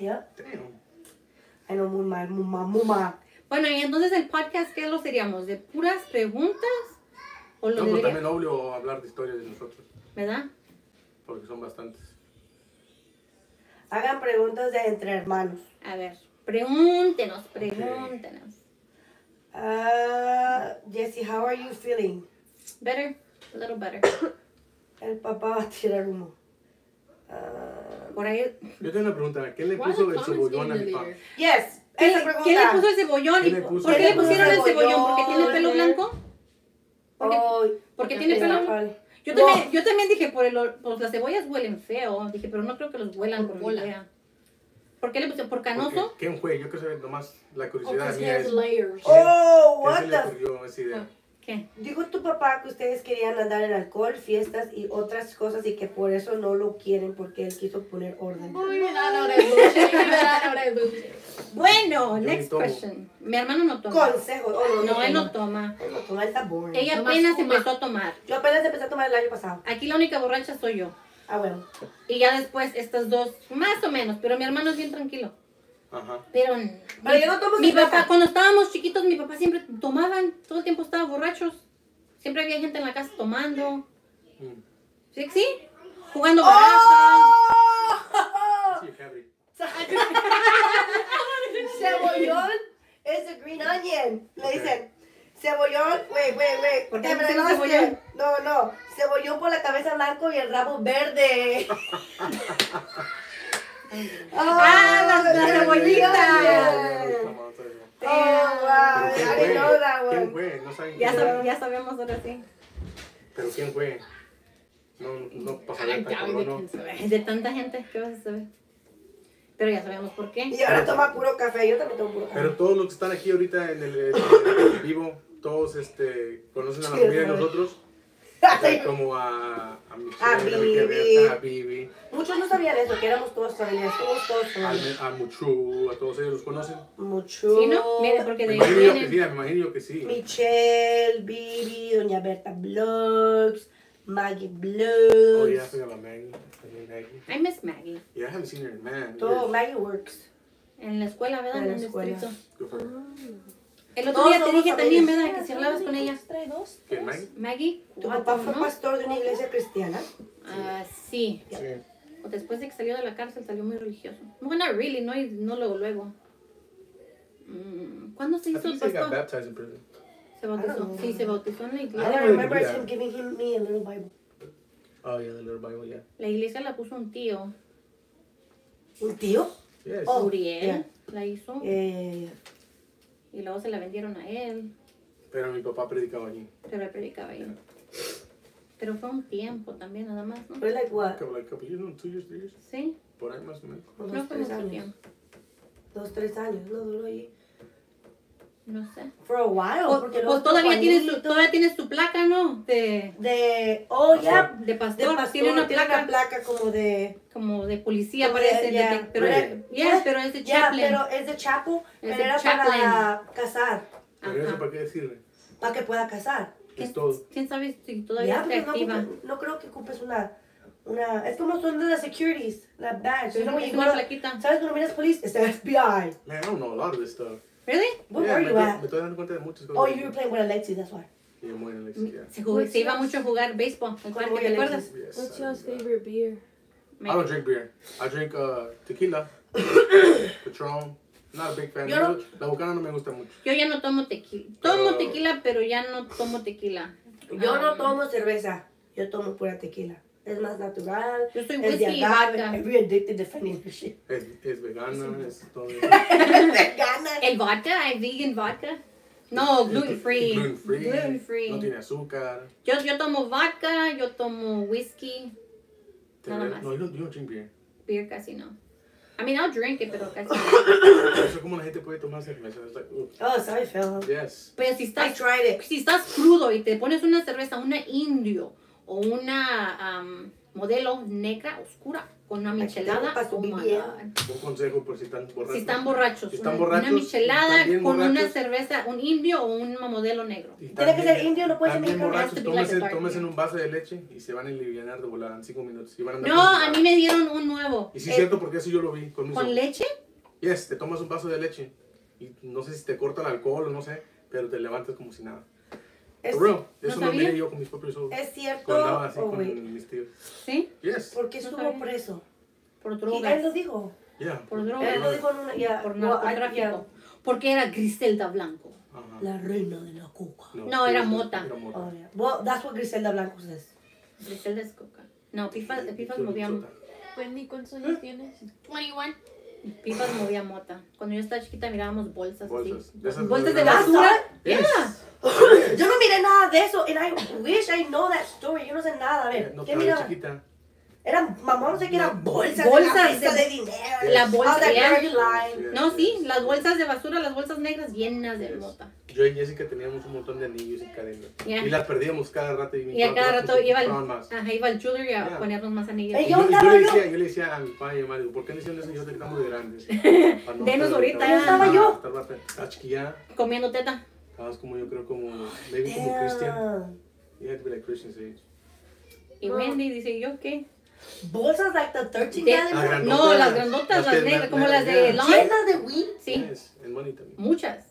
[SPEAKER 2] ¿Ya?
[SPEAKER 1] damn.
[SPEAKER 2] Ay, no, muy mal, muy mal, muy mal.
[SPEAKER 4] Bueno, y entonces el podcast, ¿qué lo seríamos? ¿De puras preguntas? ¿O lo
[SPEAKER 1] No, pero
[SPEAKER 4] debería-
[SPEAKER 1] también obvio hablar de historias de nosotros,
[SPEAKER 4] ¿Verdad?
[SPEAKER 1] porque son bastantes.
[SPEAKER 2] Hagan preguntas de entre hermanos.
[SPEAKER 4] A ver, pregúntenos, pregúntenos.
[SPEAKER 2] Ah, Jessie, how are you feeling?
[SPEAKER 4] Better, a little better.
[SPEAKER 2] El papá va a tirar humo.
[SPEAKER 4] Por ahí.
[SPEAKER 1] Yo tengo una pregunta. ¿Qué le puso el cebollón a mi papá?
[SPEAKER 2] yes,
[SPEAKER 4] ¿Qué, qué le puso el cebollón?
[SPEAKER 1] ¿Qué
[SPEAKER 4] ¿Y
[SPEAKER 1] le
[SPEAKER 4] ¿Por
[SPEAKER 1] puso?
[SPEAKER 4] qué
[SPEAKER 2] ¿Qué
[SPEAKER 4] le pusieron el
[SPEAKER 2] el
[SPEAKER 4] cebollón? ¿Porque tiene
[SPEAKER 2] cebollón?
[SPEAKER 4] pelo blanco? Porque,
[SPEAKER 2] Ay,
[SPEAKER 4] porque tiene pelo. Yo también, yo también dije, por el, pues las cebollas huelen feo. Dije, pero no creo que los huelan por idea. ¿Por qué le pusieron? ¿Por canoso?
[SPEAKER 1] ¿Quién fue? Yo quiero saber nomás la
[SPEAKER 3] Oh,
[SPEAKER 1] curiosidad
[SPEAKER 3] he
[SPEAKER 1] mía es.
[SPEAKER 3] layers.
[SPEAKER 2] Oh,
[SPEAKER 1] ¿Qué
[SPEAKER 2] what the
[SPEAKER 1] ocurrió esa idea?
[SPEAKER 4] ¿Qué?
[SPEAKER 2] Dijo tu papá que ustedes querían andar en alcohol, fiestas y otras cosas y que por eso no lo quieren porque él quiso poner orden.
[SPEAKER 3] Uy, know that bullshit. I know that bullshit.
[SPEAKER 4] Bueno,
[SPEAKER 1] ni
[SPEAKER 4] next
[SPEAKER 1] tomo.
[SPEAKER 4] question. Mi hermano no toma.
[SPEAKER 2] Consejos. Oh,
[SPEAKER 4] No, él no
[SPEAKER 2] toma. Él no toma, él está.
[SPEAKER 4] Ella
[SPEAKER 3] Nomás
[SPEAKER 4] apenas
[SPEAKER 3] fuma.
[SPEAKER 4] empezó a tomar.
[SPEAKER 2] Yo apenas empecé a tomar el año pasado.
[SPEAKER 4] Aquí la única borracha soy yo.
[SPEAKER 2] Ah, bueno.
[SPEAKER 4] Y ya después estas dos, más o menos, pero mi hermano es bien tranquilo.
[SPEAKER 1] Ajá.
[SPEAKER 4] Pero,
[SPEAKER 2] Pero yo no tomo
[SPEAKER 4] mi
[SPEAKER 2] cerveza.
[SPEAKER 4] papá, cuando estábamos chiquitos, mi papá siempre tomaban, todo el tiempo estaban borrachos. Siempre había gente en la casa tomando.
[SPEAKER 1] Mm.
[SPEAKER 4] ¿Sí? ¿Sí? Jugando.
[SPEAKER 2] ¡Oh!
[SPEAKER 1] Sí, Harry. [laughs]
[SPEAKER 2] Cebollón es a green onion. Le dicen, cebollón, wait, wait, wait.
[SPEAKER 4] ¿Por qué
[SPEAKER 2] me
[SPEAKER 4] cebollón?
[SPEAKER 2] No, no. Cebollón por la cabeza blanco y el rabo verde. [laughs] [laughs]
[SPEAKER 4] Ah, la- cebollita.
[SPEAKER 2] Oh, wow.
[SPEAKER 1] ¿Pero
[SPEAKER 2] I
[SPEAKER 1] quién
[SPEAKER 2] didn't know
[SPEAKER 1] fue?
[SPEAKER 2] that
[SPEAKER 1] ¿Quién
[SPEAKER 2] one.
[SPEAKER 1] fue? No saben
[SPEAKER 4] Ya, sab- sabemos ahora sí.
[SPEAKER 1] ¿Pero quién fue? No, no pasaría tan
[SPEAKER 3] ¿de
[SPEAKER 4] tanta gente, ¿qué vas a saber? Pero ya sabemos por qué.
[SPEAKER 2] Y ahora toma puro café. Yo también tomo puro café.
[SPEAKER 1] Pero todos los que están aquí ahorita en el, en el vivo, todos este, conocen a la familia de nosotros. [laughs] Como a, a Michelle,
[SPEAKER 2] A Bibi.
[SPEAKER 1] A Bibi,
[SPEAKER 2] Muchos no sabían eso, que éramos todos familias. Somos todos familias.
[SPEAKER 1] a, a Muchu, a todos ellos los conocen.
[SPEAKER 2] Mucho.
[SPEAKER 4] ¿Sí, no? Mire, porque
[SPEAKER 1] Me
[SPEAKER 4] de
[SPEAKER 1] imagino yo que sí,
[SPEAKER 4] vienen.
[SPEAKER 1] me imagino yo que sí.
[SPEAKER 2] Michelle, Bibi, Doña Berta Blogs, Maggie
[SPEAKER 1] Oh
[SPEAKER 2] Blogs.
[SPEAKER 1] yeah, I forgot about Maggie. I Maggie.
[SPEAKER 4] I miss Maggie.
[SPEAKER 1] Yeah, I haven't seen her in man.
[SPEAKER 2] Todo,
[SPEAKER 1] years.
[SPEAKER 2] Maggie Works.
[SPEAKER 4] En la escuela, ¿verdad?
[SPEAKER 2] En
[SPEAKER 4] En
[SPEAKER 2] la
[SPEAKER 4] el
[SPEAKER 2] escuela.
[SPEAKER 1] Good for her.
[SPEAKER 4] El otro día te dije también. ¿verdad? Que si hablabas con ella.
[SPEAKER 5] Trae dos.
[SPEAKER 1] ¿Quién, Maggie?
[SPEAKER 4] Maggie.
[SPEAKER 2] Tu papá fue
[SPEAKER 4] ¿no?
[SPEAKER 2] pastor de una iglesia cristiana.
[SPEAKER 4] Ah, sí.
[SPEAKER 1] Sí.
[SPEAKER 4] O Después de que salió de la cárcel salió muy religioso. Bueno, really, no, no luego, luego. Mm, ¿Cuándo se
[SPEAKER 1] I
[SPEAKER 4] hizo el pastor? Se bautizó. Sí, se bautizó en la iglesia.
[SPEAKER 2] I
[SPEAKER 1] don't
[SPEAKER 2] remember
[SPEAKER 1] yeah.
[SPEAKER 2] him giving him, me a little Bible.
[SPEAKER 1] Oh yeah, the little Bible, yeah.
[SPEAKER 4] La iglesia la puso un tío,
[SPEAKER 2] ¿Un tío?
[SPEAKER 1] Yes.
[SPEAKER 2] Oh.
[SPEAKER 4] Uriel,
[SPEAKER 2] yeah.
[SPEAKER 4] la hizo.
[SPEAKER 2] Eh,
[SPEAKER 4] Y luego se la vendieron a él,
[SPEAKER 1] Pero mi papá predicaba allí.
[SPEAKER 4] pero él predicaba ahí. Pero fue un tiempo también, nada más, ¿no?
[SPEAKER 2] fue like what?
[SPEAKER 1] Couple, like, couple years, no, two years, three years.
[SPEAKER 4] Sí,
[SPEAKER 1] Por ahí más o menos.
[SPEAKER 2] Dos, tres años. Dos, tres años, no duró ahí.
[SPEAKER 4] No sé.
[SPEAKER 2] For a while.
[SPEAKER 4] O,
[SPEAKER 2] porque
[SPEAKER 4] o
[SPEAKER 2] luego
[SPEAKER 4] todavía tienes, tu, todavía tienes tu placa, ¿no? De,
[SPEAKER 2] De, oh, ya.
[SPEAKER 4] de
[SPEAKER 2] De
[SPEAKER 4] pastor.
[SPEAKER 2] pastor,
[SPEAKER 4] tiene una placa
[SPEAKER 2] placa como de.
[SPEAKER 4] como de policía,
[SPEAKER 2] Como
[SPEAKER 4] parece. de-
[SPEAKER 2] ya,
[SPEAKER 4] de- pero, yeah, es de chaplain.
[SPEAKER 2] pero es de chapo,
[SPEAKER 4] Es
[SPEAKER 2] pero
[SPEAKER 4] de
[SPEAKER 2] era
[SPEAKER 4] chaplain.
[SPEAKER 2] para casar.
[SPEAKER 1] Pero
[SPEAKER 4] Ajá.
[SPEAKER 1] eso para qué decirle.
[SPEAKER 2] Para que pueda casar.
[SPEAKER 1] Es todo.
[SPEAKER 4] ¿Quién sabe si todavía está
[SPEAKER 2] pues, no,
[SPEAKER 4] activa?
[SPEAKER 2] ocupe- no creo que ocupes una, una. Es como son de las securities, la badge.
[SPEAKER 4] Es una plaquita.
[SPEAKER 2] ¿Sabes cuando miras police? It's the FBI.
[SPEAKER 1] Man, I don't know a lot of this stuff.
[SPEAKER 4] ¿Really?
[SPEAKER 2] Where
[SPEAKER 1] Yeah,
[SPEAKER 2] were
[SPEAKER 1] me,
[SPEAKER 2] you
[SPEAKER 1] estoy-
[SPEAKER 2] at?
[SPEAKER 1] me estoy dando cuenta de muchas cosas.
[SPEAKER 2] Oh, you were playing with Alexi, that's why.
[SPEAKER 1] Yeah, muy en Alexis, yeah.
[SPEAKER 4] Se, jugó- se iba mucho a jugar béisbol. ¿Te acuerdas?
[SPEAKER 5] What's
[SPEAKER 1] that.
[SPEAKER 5] favorite beer?
[SPEAKER 1] I don't drink beer. I drink uh, tequila, [coughs] Patron. Not a big fan.
[SPEAKER 2] Yo no-
[SPEAKER 1] La bucana no me gusta mucho.
[SPEAKER 4] Yo ya no tomo tequila. Tomo
[SPEAKER 1] Pero-
[SPEAKER 4] tequila, pero ya no tomo tequila.
[SPEAKER 2] Yo
[SPEAKER 4] Ah,
[SPEAKER 2] no tomo cerveza, yo tomo pura tequila. Es más natural.
[SPEAKER 4] Yo soy
[SPEAKER 2] es de
[SPEAKER 4] whisky y
[SPEAKER 2] agave.
[SPEAKER 4] vodka.
[SPEAKER 2] I'm really addicted to finding this shit.
[SPEAKER 1] Es, es vegana, es todo. [laughs]
[SPEAKER 2] Vegana.
[SPEAKER 4] El vodka, hay vegan vodka. No, gluten free.
[SPEAKER 1] Gluten free.
[SPEAKER 4] Gluten free.
[SPEAKER 1] No tiene azúcar.
[SPEAKER 4] Yo, yo tomo vodka, yo tomo whisky. Nada más.
[SPEAKER 1] No, you don't, you don't drink beer.
[SPEAKER 4] Beer casi no. I mean, I'll drink it, pero casi no. [coughs]
[SPEAKER 1] Eso como la gente puede tomar cerveza. It's like.
[SPEAKER 2] Oh, sabe feo.
[SPEAKER 1] yes.
[SPEAKER 4] Pero si
[SPEAKER 2] I
[SPEAKER 4] estás,
[SPEAKER 2] tried it.
[SPEAKER 4] si estás crudo y te pones una cerveza, una indio o una am, modelo negra oscura con una michelada, oh.
[SPEAKER 1] Un consejo por si están borrachos.
[SPEAKER 4] Si están borrachos,
[SPEAKER 1] Si están
[SPEAKER 4] una,
[SPEAKER 1] borrachos,
[SPEAKER 4] una michelada con una cerveza, un indio o un modelo negro.
[SPEAKER 2] Tiene que ser indio, no puede ser mexicano.
[SPEAKER 1] borrachos,
[SPEAKER 4] like
[SPEAKER 1] tómense
[SPEAKER 4] beer.
[SPEAKER 1] un vaso de leche y se van a aliviar de volar en cinco minutos. Y, van a andar
[SPEAKER 4] No, a mí me dieron un nuevo.
[SPEAKER 1] Y sí,
[SPEAKER 4] Eh,
[SPEAKER 1] es cierto, porque así yo lo vi con
[SPEAKER 4] ¿Con leche?
[SPEAKER 1] Yes, te tomas un vaso de leche y no sé si te corta el alcohol o no sé, pero te levantas como si nada.
[SPEAKER 2] Es,
[SPEAKER 1] For real, eso lo
[SPEAKER 4] sabía?
[SPEAKER 1] miré yo con mis propios ojos.
[SPEAKER 2] es cierto.
[SPEAKER 1] Cuando andaba así
[SPEAKER 2] Oh,
[SPEAKER 1] con
[SPEAKER 2] wait.
[SPEAKER 1] mis tíos.
[SPEAKER 4] ¿Sí?
[SPEAKER 1] Yes,
[SPEAKER 2] ¿Por qué
[SPEAKER 4] No
[SPEAKER 2] estuvo preso?
[SPEAKER 4] Por
[SPEAKER 2] Y él
[SPEAKER 4] drogas.
[SPEAKER 2] lo dijo.
[SPEAKER 1] yeah.
[SPEAKER 4] Por
[SPEAKER 2] Él lo
[SPEAKER 4] drogas.
[SPEAKER 2] dijo en una. ya,
[SPEAKER 4] Por narcotráfico.
[SPEAKER 2] yeah,
[SPEAKER 4] Porque era Griselda Blanco.
[SPEAKER 2] La reina de la coca.
[SPEAKER 4] No, era mota.
[SPEAKER 1] Era mota.
[SPEAKER 2] Oh, yeah. Well, that's what Griselda Blanco says.
[SPEAKER 4] Griselda es coca. No, Pifas, Pifas
[SPEAKER 1] Tú,
[SPEAKER 4] movía,
[SPEAKER 1] sota.
[SPEAKER 5] Wendy, ¿cuántos años tienes?
[SPEAKER 3] 21.
[SPEAKER 4] Pifas movía mota. Cuando yo estaba chiquita mirábamos bolsas,
[SPEAKER 1] Bolsas.
[SPEAKER 4] así.
[SPEAKER 1] De esas
[SPEAKER 4] bolsas de basura.
[SPEAKER 1] Yes.
[SPEAKER 2] Yo no miré nada de eso. And I wish I know that story. Yo no sé nada. A ver,
[SPEAKER 1] No,
[SPEAKER 2] ¿qué miraba?
[SPEAKER 1] chiquita.
[SPEAKER 2] Eran, mamá, no sé qué eran bolsas.
[SPEAKER 4] Bolsas
[SPEAKER 2] de,
[SPEAKER 4] de-
[SPEAKER 2] de dinero.
[SPEAKER 4] la bolsa,
[SPEAKER 2] Oh,
[SPEAKER 4] yeah. No, sí, las bolsas de basura, las bolsas negras llenas de
[SPEAKER 1] Yes.
[SPEAKER 4] mota.
[SPEAKER 1] Yo y Jessica teníamos un montón de anillos y cadenas.
[SPEAKER 4] Yeah.
[SPEAKER 1] Y las perdíamos cada rato. Y,
[SPEAKER 4] Y a cada rato iba
[SPEAKER 1] más.
[SPEAKER 4] ajá, iba el jeweler a
[SPEAKER 1] Yeah.
[SPEAKER 4] ponernos más anillos.
[SPEAKER 1] Y
[SPEAKER 2] yo
[SPEAKER 1] yo, yo le decía, yo le decía a mi padre y a mi madre, ¿por qué no hicieron eso? Yo te estamos de grandes. [laughs] No
[SPEAKER 4] Denos ahorita. Yo estaba
[SPEAKER 2] yo.
[SPEAKER 1] Estaba chiquilla.
[SPEAKER 4] Comiendo teta.
[SPEAKER 1] Estabas como yo creo como, maybe como Christian. You had to be like Christian's age.
[SPEAKER 4] Y. Wendy dice, ¿yo qué?
[SPEAKER 2] Bolsas like the 13
[SPEAKER 4] De-. No, las grandotas, las negras, como
[SPEAKER 1] la-
[SPEAKER 4] las de
[SPEAKER 1] yeah.
[SPEAKER 4] Lon.
[SPEAKER 2] Llenas de weed.
[SPEAKER 4] Sí,
[SPEAKER 1] Yes, money también.
[SPEAKER 4] muchas.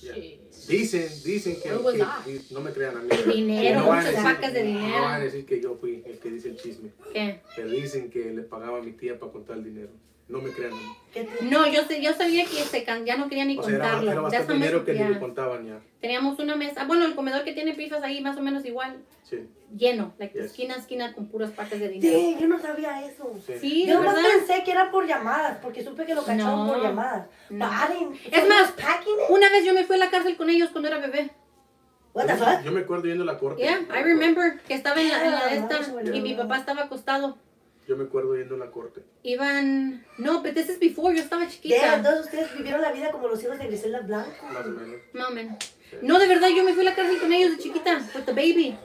[SPEAKER 1] Yeah.
[SPEAKER 3] Shit.
[SPEAKER 1] Dicen, dicen que,
[SPEAKER 3] was
[SPEAKER 1] que- no me crean a mí.
[SPEAKER 4] Dinero,
[SPEAKER 1] No
[SPEAKER 4] muchas
[SPEAKER 1] decir-
[SPEAKER 4] vacas de dinero.
[SPEAKER 1] No van a decir que yo fui el que dice el chisme.
[SPEAKER 4] ¿Qué?
[SPEAKER 1] Pero dicen que le pagaba a mi tía para contar el dinero. No me crean.
[SPEAKER 2] ¿Qué te-
[SPEAKER 4] No, yo, sé- yo sabía que se can- ya no quería ni
[SPEAKER 1] O sea, era,
[SPEAKER 4] contarlo.
[SPEAKER 1] era bastante
[SPEAKER 4] mes-
[SPEAKER 1] dinero que ni
[SPEAKER 4] ya.
[SPEAKER 1] lo contaban ya.
[SPEAKER 4] Teníamos una mesa, bueno, el comedor que tiene pifas ahí más o menos igual,
[SPEAKER 1] Sí,
[SPEAKER 4] lleno, like,
[SPEAKER 1] Yes.
[SPEAKER 4] esquina a esquina con puras paques de dinero.
[SPEAKER 2] Dang, yo no sabía eso.
[SPEAKER 1] sí.
[SPEAKER 4] Sí,
[SPEAKER 2] Yo
[SPEAKER 4] verdad.
[SPEAKER 2] pensé que era por llamadas, porque supe que lo cacharon
[SPEAKER 4] No.
[SPEAKER 2] por llamadas.
[SPEAKER 4] No.
[SPEAKER 2] Didn't-
[SPEAKER 4] Es más,
[SPEAKER 2] packing it?
[SPEAKER 4] Una vez yo me fui a la cárcel con ellos cuando era bebé.
[SPEAKER 2] What the fuck?
[SPEAKER 1] Yo me acuerdo yendo a la corte.
[SPEAKER 4] Yeah, I remember que estaba en la, en la de esta
[SPEAKER 2] Yeah.
[SPEAKER 4] y mi papá estaba acostado.
[SPEAKER 1] Yo me acuerdo yendo a la corte.
[SPEAKER 4] Iban, no, but this is before, yo estaba chiquita.
[SPEAKER 2] entonces ustedes vivieron la vida como los hijos de Griselda Blanco.
[SPEAKER 1] Más o menos.
[SPEAKER 4] No, man. No, de verdad, yo me fui a la cárcel con ellos de chiquita, with the baby.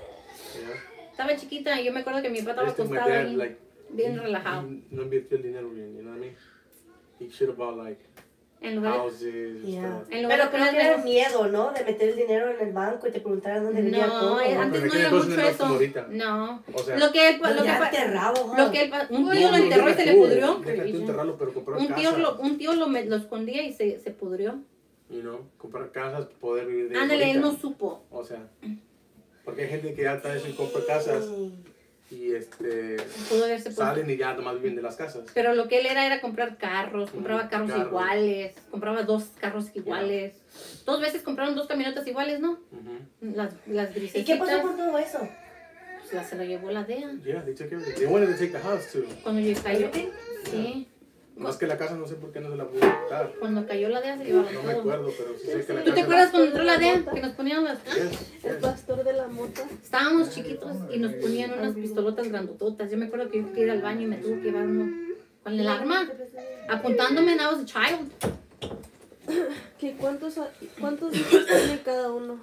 [SPEAKER 1] Yeah.
[SPEAKER 4] Estaba chiquita y yo me acuerdo que mi papá estaba
[SPEAKER 1] Este,
[SPEAKER 4] acostado
[SPEAKER 1] dad,
[SPEAKER 4] ahí,
[SPEAKER 1] like,
[SPEAKER 4] bien relajado.
[SPEAKER 1] No invirtió el dinero bien, you know what I mean? He should have bought like
[SPEAKER 4] En lugar de-
[SPEAKER 1] houses
[SPEAKER 2] Yeah.
[SPEAKER 4] En lugar
[SPEAKER 2] Pero
[SPEAKER 4] de
[SPEAKER 2] creo que miedo, ¿no? De meter el dinero en el banco y te preguntaran dónde venía
[SPEAKER 4] No,
[SPEAKER 2] todo.
[SPEAKER 4] eh,
[SPEAKER 1] No,
[SPEAKER 4] antes no era mucho
[SPEAKER 1] no
[SPEAKER 4] eso. No.
[SPEAKER 1] O sea,
[SPEAKER 4] Lo que él, lo que,
[SPEAKER 2] enterrado,
[SPEAKER 4] lo
[SPEAKER 2] huh?
[SPEAKER 4] que él, pa- un
[SPEAKER 1] no,
[SPEAKER 4] tío lo
[SPEAKER 1] no,
[SPEAKER 4] enterró y se le pudrió.
[SPEAKER 1] Deja tú enterrarlo, pero comprar
[SPEAKER 4] Un tío, lo, un tío lo, me- lo escondía y se, se pudrió.
[SPEAKER 1] You know, comprar casas, poder vivir de eso
[SPEAKER 4] Ándale, él no supo.
[SPEAKER 1] O sea, porque hay gente que ya tal vez compra casas y este
[SPEAKER 4] Pudo haberse puesto.
[SPEAKER 1] salen y ya nomás viven de las casas.
[SPEAKER 4] Pero lo que él era era comprar carros, compraba carros
[SPEAKER 1] carros.
[SPEAKER 4] iguales, compraba dos carros iguales. Dos veces compraron dos camionetas iguales, ¿no?
[SPEAKER 1] Ujú.
[SPEAKER 4] Las, las
[SPEAKER 2] ¿Y qué pasó con todo eso?
[SPEAKER 4] Pues la, se la llevó la DEA.
[SPEAKER 1] Yeah, they took everything. They wanted to take the house too.
[SPEAKER 4] Cuando yo cayó. Sí.
[SPEAKER 1] Más que la casa no sé por qué no se la pudo quitar.
[SPEAKER 4] Cuando cayó la DEA se llevaron
[SPEAKER 1] No me acuerdo, pero sí sé que la
[SPEAKER 4] ¿Tú te acuerdas cuando entró la DEA? Que nos ponían las...
[SPEAKER 1] Yes,
[SPEAKER 5] El
[SPEAKER 1] yes.
[SPEAKER 5] pastor de la mota.
[SPEAKER 4] Estábamos chiquitos y nos ponían unas pistolotas grandototas. Yo me acuerdo que yo quería ir al baño y me tuve que llevar uno con el arma, apuntándome en I was a child.
[SPEAKER 5] ¿Qué, cuántos, a- ¿Cuántos hijos tiene cada uno?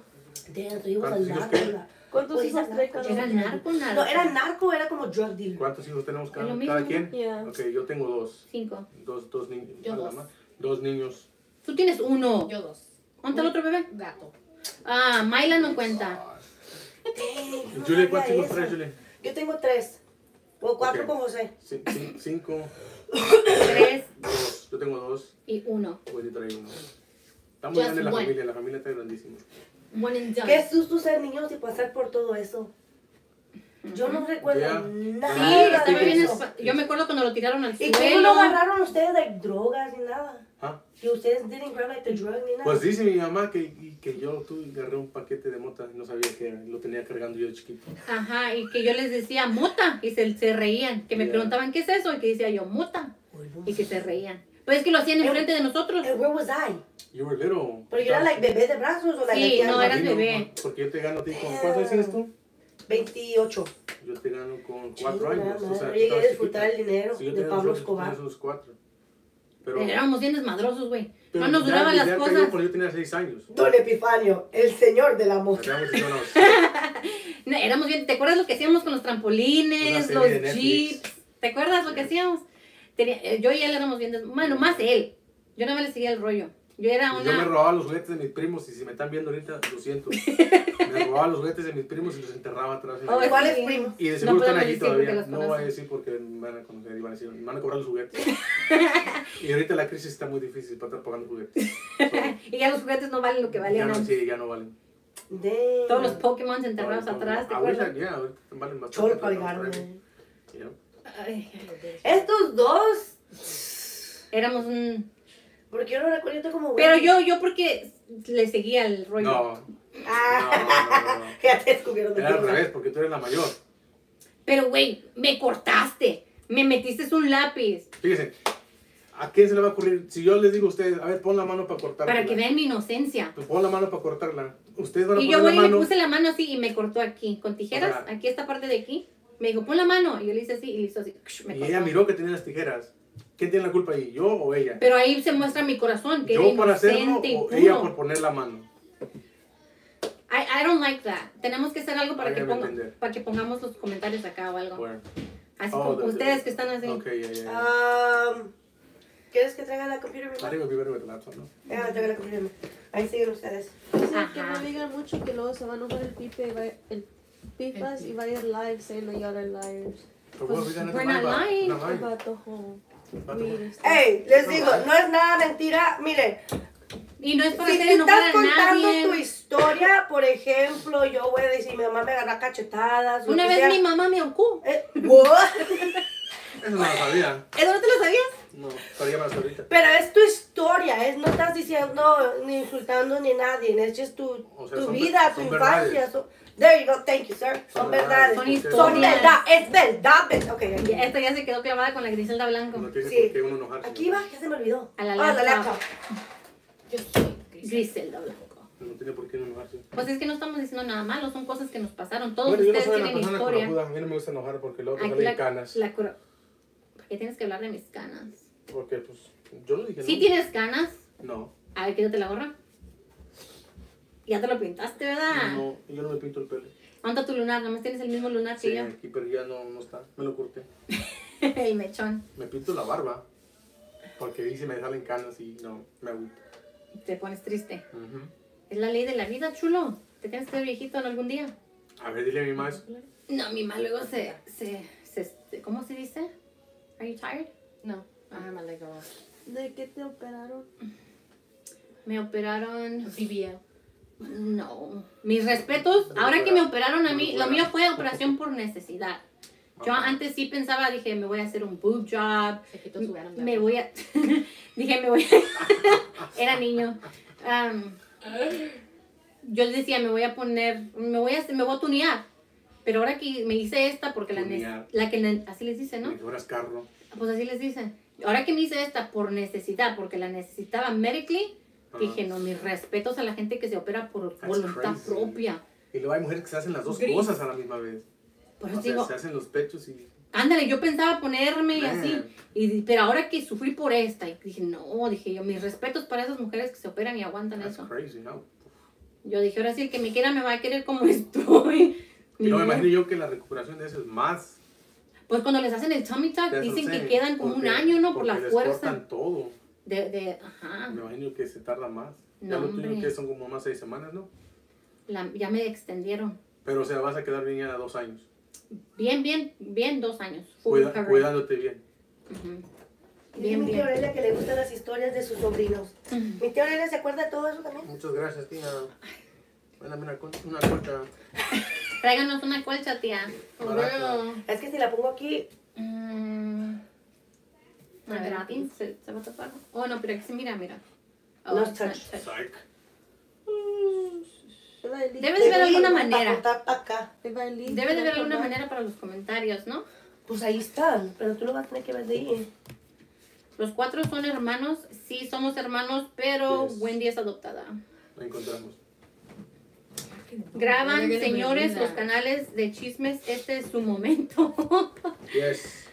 [SPEAKER 2] Damn, tú ibas
[SPEAKER 1] ¿Cuántos
[SPEAKER 2] al
[SPEAKER 1] hijos
[SPEAKER 2] narco.
[SPEAKER 1] qué?
[SPEAKER 2] ¿verdad?
[SPEAKER 5] ¿Cuántos hijos trae cada
[SPEAKER 4] Era
[SPEAKER 5] uno?
[SPEAKER 4] narco, narco.
[SPEAKER 2] No, era narco, era como drug dealer.
[SPEAKER 1] ¿Cuántos hijos tenemos cada, cada
[SPEAKER 4] mismo.
[SPEAKER 1] quien?
[SPEAKER 5] Yeah.
[SPEAKER 1] Ok, yo tengo dos.
[SPEAKER 4] Cinco.
[SPEAKER 1] Dos, dos niños.
[SPEAKER 3] Yo dos.
[SPEAKER 1] Dos niños.
[SPEAKER 4] Tú tienes uno.
[SPEAKER 3] Yo dos.
[SPEAKER 4] ¿Dónde está el otro bebé?
[SPEAKER 3] Gato.
[SPEAKER 4] Ah, Mayla no cuenta.
[SPEAKER 2] No
[SPEAKER 1] Julie, ¿cuántos hijos traes, Julie?
[SPEAKER 2] Yo tengo tres. O cuatro
[SPEAKER 1] Ok.
[SPEAKER 2] con José.
[SPEAKER 1] Cin- Cinco,
[SPEAKER 4] Tres
[SPEAKER 1] dos. Yo tengo dos.
[SPEAKER 4] y uno.
[SPEAKER 1] Wendy trae uno. Estamos
[SPEAKER 3] Just
[SPEAKER 1] grande la
[SPEAKER 3] one.
[SPEAKER 1] familia. La familia está grandísima.
[SPEAKER 3] One and done.
[SPEAKER 2] Qué susto ser niños y pasar por todo eso. Yo no recuerdo
[SPEAKER 1] Yeah.
[SPEAKER 2] nada
[SPEAKER 4] Sí, estaba bien.
[SPEAKER 1] eso.
[SPEAKER 4] Yo me acuerdo cuando lo tiraron al
[SPEAKER 2] ¿Y cómo
[SPEAKER 4] suelo.
[SPEAKER 2] no agarraron ustedes like, drogas ni nada?
[SPEAKER 1] ¿Ah?
[SPEAKER 2] Que ustedes didn't grab like the drug ni nada.
[SPEAKER 1] Pues dice mi mamá que, que yo tuve, agarré un paquete de mota y no sabía que era, lo tenía cargando yo de chiquito.
[SPEAKER 4] Ajá, y que yo les decía mota y se, se reían. Que me
[SPEAKER 1] Yeah.
[SPEAKER 4] preguntaban qué es eso y que decía yo mota y que se reían. Pues es que lo hacían enfrente de nosotros.
[SPEAKER 2] And where was I?
[SPEAKER 1] You were little.
[SPEAKER 2] Pero yo era like bebé de brazos o like
[SPEAKER 4] Sí, no, eras bebé.
[SPEAKER 1] Porque yo te gano a ti con. ¿Cuántos años tú?
[SPEAKER 2] 28.
[SPEAKER 1] Yo te gano con
[SPEAKER 2] Chinga,
[SPEAKER 1] cuatro años.
[SPEAKER 2] madre,
[SPEAKER 1] O sea,
[SPEAKER 2] no
[SPEAKER 1] tú
[SPEAKER 2] llegué a disfrutar
[SPEAKER 1] chiquita.
[SPEAKER 2] el dinero
[SPEAKER 1] yo
[SPEAKER 2] de Pablo Escobar.
[SPEAKER 1] tenía unos cuatro. Pero,
[SPEAKER 4] Éramos bien desmadrosos, güey.
[SPEAKER 1] pero
[SPEAKER 4] No nos duraban las cosas.
[SPEAKER 1] yo tenía seis años.
[SPEAKER 2] Don Epifanio, el señor de la moto.
[SPEAKER 1] Hacíamos y yo nos-
[SPEAKER 4] No, éramos bien. ¿Te acuerdas lo que hacíamos con los trampolines, los jeeps? ¿Te acuerdas lo que hacíamos? Tenía- eh, yo y él éramos bien. Bueno, más él. Yo nada más le seguía el rollo. Yo era
[SPEAKER 1] Yo me
[SPEAKER 4] una.
[SPEAKER 1] robaba los juguetes de mis primos y si me están viendo ahorita, lo siento. [laughs] Me robaba los juguetes de mis primos y los enterraba atrás. en
[SPEAKER 4] Oh,
[SPEAKER 1] casa.
[SPEAKER 2] ¿Cuál es
[SPEAKER 4] sí.
[SPEAKER 2] primo?
[SPEAKER 1] Y de
[SPEAKER 4] No
[SPEAKER 1] seguro están allí todavía. No voy a decir porque me van a conocer y van a decir, me van a cobrar los juguetes. [laughs] y ahorita la crisis está muy difícil para estar pagando juguetes. [laughs]
[SPEAKER 4] Y ya los juguetes no valen lo que
[SPEAKER 1] ya
[SPEAKER 4] valían
[SPEAKER 1] no,
[SPEAKER 4] antes.
[SPEAKER 1] sí, ya no valen.
[SPEAKER 4] Todos los Pokémon enterrados
[SPEAKER 1] No, no,
[SPEAKER 4] atrás, ¿te
[SPEAKER 1] ahorita,
[SPEAKER 4] acuerdas?
[SPEAKER 1] ya, ahorita valen pero
[SPEAKER 4] Ay,
[SPEAKER 2] Estos dos.
[SPEAKER 4] éramos un.
[SPEAKER 2] Porque yo no recuerdo yo como.
[SPEAKER 4] Pero
[SPEAKER 2] veinte.
[SPEAKER 4] yo, yo porque le seguía el rollo.
[SPEAKER 1] No,
[SPEAKER 2] Ah,
[SPEAKER 1] no, no, no. [laughs]
[SPEAKER 2] ya te descubrieron de
[SPEAKER 1] Era al revés, porque tú eres la mayor.
[SPEAKER 4] Pero, güey, me cortaste. Me metiste un lápiz.
[SPEAKER 1] Fíjense, ¿a quién se le va a ocurrir? Si yo les digo a ustedes, a ver, pon la mano para cortarla.
[SPEAKER 4] Para que vean mi inocencia.
[SPEAKER 1] Pues pon la mano para cortarla. Ustedes van a
[SPEAKER 4] Y
[SPEAKER 1] poner
[SPEAKER 4] yo voy
[SPEAKER 1] la
[SPEAKER 4] y le
[SPEAKER 1] mano.
[SPEAKER 4] puse la mano así y me cortó aquí. Con tijeras,
[SPEAKER 1] O sea-
[SPEAKER 4] aquí esta parte de aquí. Me dijo, pon la mano. Y yo le hice así y le hizo así. Me
[SPEAKER 1] Y ella miró que tenía las tijeras. ¿Quién tiene la culpa ahí? ¿Yo o ella?
[SPEAKER 4] Pero ahí se muestra mi corazón, que
[SPEAKER 1] ¿Yo por hacerlo
[SPEAKER 4] inocente y
[SPEAKER 1] o
[SPEAKER 4] puro.
[SPEAKER 1] ella por poner la mano?
[SPEAKER 4] I, I don't like that. Tenemos que hacer algo para que, ponga- para que pongamos los comentarios acá o algo.
[SPEAKER 1] Bueno.
[SPEAKER 4] Así
[SPEAKER 1] Oh,
[SPEAKER 4] como
[SPEAKER 1] the-
[SPEAKER 4] ustedes que están así.
[SPEAKER 1] Ok, ya, ya. ya.
[SPEAKER 2] Um, ¿Quieres que traiga la computer,
[SPEAKER 1] I think be better with the laptop, ¿no?
[SPEAKER 2] Déjame traer la computer. Ahí siguen ustedes.
[SPEAKER 5] Dice que no digan mucho que luego se va a enojar el pipe y va el pifas y va a ir live saying that y'all are liars.
[SPEAKER 1] But what, we got
[SPEAKER 4] we're not
[SPEAKER 1] about-
[SPEAKER 4] lying.
[SPEAKER 5] Vato, Mire, está-
[SPEAKER 2] Hey, les digo, no es nada mentira. Miren,
[SPEAKER 4] Y no es para
[SPEAKER 2] si
[SPEAKER 4] hacer
[SPEAKER 2] estás contando
[SPEAKER 4] nadie.
[SPEAKER 2] tu historia, por ejemplo, yo voy a decir, mi mamá me agarra cachetadas.
[SPEAKER 4] Una vez
[SPEAKER 2] sea.
[SPEAKER 4] mi mamá me ahorcó.
[SPEAKER 2] Eh, what?
[SPEAKER 1] Eso no lo sabía.
[SPEAKER 4] ¿Eso no te lo sabías?
[SPEAKER 1] No, me las ahorita.
[SPEAKER 2] Pero es tu historia, es, no estás diciendo, ni insultando ni a nadie, es just tu,
[SPEAKER 1] O sea,
[SPEAKER 2] tu
[SPEAKER 1] son
[SPEAKER 2] vida, tu
[SPEAKER 1] son
[SPEAKER 2] infancia. so- there you go, thank you, sir. Son verdades.
[SPEAKER 4] Son
[SPEAKER 1] Son
[SPEAKER 2] Son
[SPEAKER 4] historias.
[SPEAKER 2] verdad, es verdad. ver- Ok,
[SPEAKER 4] Y
[SPEAKER 2] aquí,
[SPEAKER 4] esta ya se quedó clavada con la Griselda Blanco.
[SPEAKER 1] No tiene
[SPEAKER 2] Sí.
[SPEAKER 1] por qué uno enojarse.
[SPEAKER 2] aquí va, ya se me olvidó.
[SPEAKER 4] A la
[SPEAKER 2] Ah, la
[SPEAKER 4] laptop.
[SPEAKER 2] laptop.
[SPEAKER 3] Yo soy Gris.
[SPEAKER 4] Griselda Blanco.
[SPEAKER 1] No tiene por qué uno enojarse.
[SPEAKER 4] Pues es que no estamos diciendo nada malo, son cosas que nos pasaron. Todos
[SPEAKER 1] Bueno, yo no
[SPEAKER 4] ustedes
[SPEAKER 1] soy una
[SPEAKER 4] tienen
[SPEAKER 1] persona
[SPEAKER 4] historia.
[SPEAKER 1] corajuda. A mí no me gusta enojar porque luego te salen canas.
[SPEAKER 4] la cura- ¿Por qué tienes que hablar de mis canas?
[SPEAKER 1] Porque, pues, yo lo dije.
[SPEAKER 4] ¿Sí
[SPEAKER 1] ¿no?
[SPEAKER 4] tienes canas?
[SPEAKER 1] No,
[SPEAKER 4] A ver, quítate la gorra. Ya te lo pintaste, ¿verdad?
[SPEAKER 1] no, yo no me pinto el pelo.
[SPEAKER 4] ¿Dónde está tu lunar? Nomás tienes el mismo lunar que
[SPEAKER 1] Sí,
[SPEAKER 4] yo.
[SPEAKER 1] aquí, pero ya no, no está. Me lo corté. [laughs]
[SPEAKER 4] el mechón.
[SPEAKER 1] Me pinto la barba. Porque dice me salen canas y no, me agüita.
[SPEAKER 4] Te pones triste. Es la ley de la vida, chulo. Te tienes que viejito en algún día.
[SPEAKER 1] A ver, dile a mi mamá eso.
[SPEAKER 4] No, mi mamá luego se, se, se- ¿Cómo se dice? Are you tired?
[SPEAKER 3] No, leg off.
[SPEAKER 5] ¿De qué te operaron?
[SPEAKER 4] Me operaron.
[SPEAKER 3] BBL.
[SPEAKER 4] No. Mis respetos. Ahora que me operaron a mí, lo mío fue operación por necesidad. Yo
[SPEAKER 1] Ajá.
[SPEAKER 4] antes sí pensaba, dije, me voy a hacer un boob job. Me voy a. [laughs] dije, me voy a. [laughs] Era niño. Am, yo decía, me voy a poner. Me voy a, me voy a tunear. Pero ahora que me hice esta, porque la,
[SPEAKER 1] Tunear.
[SPEAKER 4] la que. Así les dicen, ¿no?
[SPEAKER 1] Carro.
[SPEAKER 4] Pues así les dicen. Ahora que me hice esta por necesidad, porque la necesitaba medically,
[SPEAKER 1] Ajá.
[SPEAKER 4] dije, no, mis respetos a la gente que se opera por
[SPEAKER 1] That's
[SPEAKER 4] voluntad
[SPEAKER 1] crazy.
[SPEAKER 4] propia.
[SPEAKER 1] Y luego hay mujeres que se hacen las dos
[SPEAKER 3] Gris.
[SPEAKER 1] cosas a la misma vez.
[SPEAKER 4] Por
[SPEAKER 1] O
[SPEAKER 4] eso
[SPEAKER 1] sea,
[SPEAKER 4] digo,
[SPEAKER 1] se hacen los pechos y...
[SPEAKER 4] ándale, yo pensaba ponerme y
[SPEAKER 1] Man.
[SPEAKER 4] así. Y, pero ahora que sufrí por esta, y dije, no, dije yo, mis respetos para esas mujeres que se operan y aguantan
[SPEAKER 1] That's
[SPEAKER 4] eso.
[SPEAKER 1] crazy, ¿no?
[SPEAKER 4] Yo dije, ahora sí, el que me quiera me va a querer como [laughs] estoy.
[SPEAKER 1] Y no me imagino yo que la recuperación de eso es más.
[SPEAKER 4] Pues cuando les hacen el tummy tuck, dicen que quedan como
[SPEAKER 1] porque-
[SPEAKER 4] un año, ¿no? Por la
[SPEAKER 1] les
[SPEAKER 4] fuerza.
[SPEAKER 1] cortan todo.
[SPEAKER 4] De, de, ajá,
[SPEAKER 1] Me imagino que se tarda más.
[SPEAKER 4] No,
[SPEAKER 1] ya lo tuyo que son como más seis semanas, ¿no?
[SPEAKER 4] la- ya me extendieron.
[SPEAKER 1] Pero o sea, vas a quedar bien ya a dos años.
[SPEAKER 4] Bien, bien, bien, dos años.
[SPEAKER 1] Cuida- cuidándote bien.
[SPEAKER 4] Ujú.
[SPEAKER 2] Dice
[SPEAKER 4] Bien,
[SPEAKER 2] mi tía. Aurelia que le gustan las historias de sus sobrinos. Mi tía Aurelia se acuerda de todo eso también.
[SPEAKER 1] Muchas gracias, tía. Mándame una, una colcha. [laughs]
[SPEAKER 4] Tráiganos una colcha, tía.
[SPEAKER 1] Barata.
[SPEAKER 2] Es que si la pongo aquí,
[SPEAKER 4] Mm. A ver, ¿a ti se, se va a tapar? Oh, no, pero aquí sí, mira, mira. Oh,
[SPEAKER 2] No
[SPEAKER 4] not
[SPEAKER 2] touch.
[SPEAKER 4] touch. Debe de haber alguna manera. Debe de haber alguna manera para los comentarios, ¿no?
[SPEAKER 2] Pues ahí están, pero tú lo vas a tener que ver de ahí.
[SPEAKER 4] Los cuatro son hermanos. Sí, somos hermanos, pero
[SPEAKER 1] Yes.
[SPEAKER 4] Wendy es adoptada.
[SPEAKER 1] La encontramos.
[SPEAKER 4] Graban, señores, los canales de chismes. Este es su momento.
[SPEAKER 1] Yes.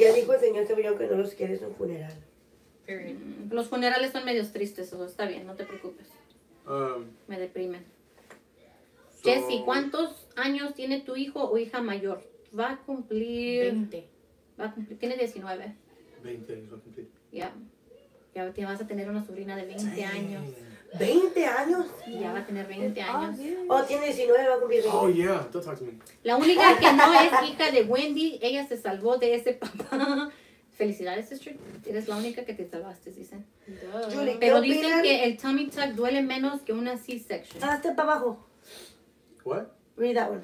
[SPEAKER 2] Que dijo el señor Cebollón que no los quiere en un funeral.
[SPEAKER 3] Period.
[SPEAKER 4] los funerales son medios tristes, o está bien, no te preocupes.
[SPEAKER 1] Um,
[SPEAKER 4] Me deprimen.
[SPEAKER 1] so-
[SPEAKER 4] Jessy, ¿cuántos años tiene tu hijo o hija mayor? Va a cumplir.
[SPEAKER 3] 20.
[SPEAKER 4] Va a cumplir tiene 19.
[SPEAKER 1] 20 años va a cumplir.
[SPEAKER 4] Ya. Ya vas a tener una sobrina de 20 años.
[SPEAKER 2] ¿20 años?
[SPEAKER 4] Ya va a tener 20
[SPEAKER 5] Ah,
[SPEAKER 4] años.
[SPEAKER 5] bien.
[SPEAKER 2] Oh, tiene 19, va a cumplir 20.
[SPEAKER 1] Oh, yeah. Don't talk to me.
[SPEAKER 4] La única que no es hija de Wendy, ella se salvó de ese papá. Felicidades, sister. Eres la única que te salvaste, dicen.
[SPEAKER 2] Julie, ¿qué
[SPEAKER 4] Pero dicen
[SPEAKER 2] opinan?
[SPEAKER 4] que el tummy tuck duele menos que una C-section.
[SPEAKER 2] Ah, está para abajo.
[SPEAKER 1] What?
[SPEAKER 2] Read that one.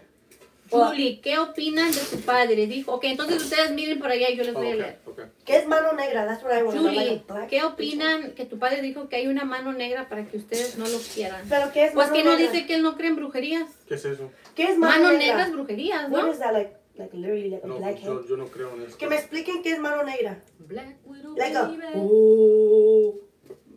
[SPEAKER 4] Julie, ¿qué opinan de su padre? Dijo, ok, entonces ustedes miren por allá y yo les
[SPEAKER 1] Oh,
[SPEAKER 4] voy a leer.
[SPEAKER 1] Okay.
[SPEAKER 2] ¿Qué es mano negra? That's what I want.
[SPEAKER 4] Julie, ¿qué opinan que tu padre dijo que hay una mano negra para que ustedes no lo quieran?
[SPEAKER 2] ¿Pero qué es
[SPEAKER 4] Pues
[SPEAKER 2] mano
[SPEAKER 4] que no
[SPEAKER 2] negra?
[SPEAKER 4] dice que él no cree en brujerías.
[SPEAKER 1] ¿Qué es eso?
[SPEAKER 2] ¿Qué es mano,
[SPEAKER 4] Mano
[SPEAKER 2] negra?
[SPEAKER 4] negra es brujerías,
[SPEAKER 2] What
[SPEAKER 4] ¿no?
[SPEAKER 2] is that? Like, like literally like a
[SPEAKER 1] No,
[SPEAKER 2] black
[SPEAKER 1] yo, yo no creo en eso.
[SPEAKER 2] Que me expliquen qué es mano negra.
[SPEAKER 3] Black Widow,
[SPEAKER 2] Like a...
[SPEAKER 3] baby.
[SPEAKER 2] Oh.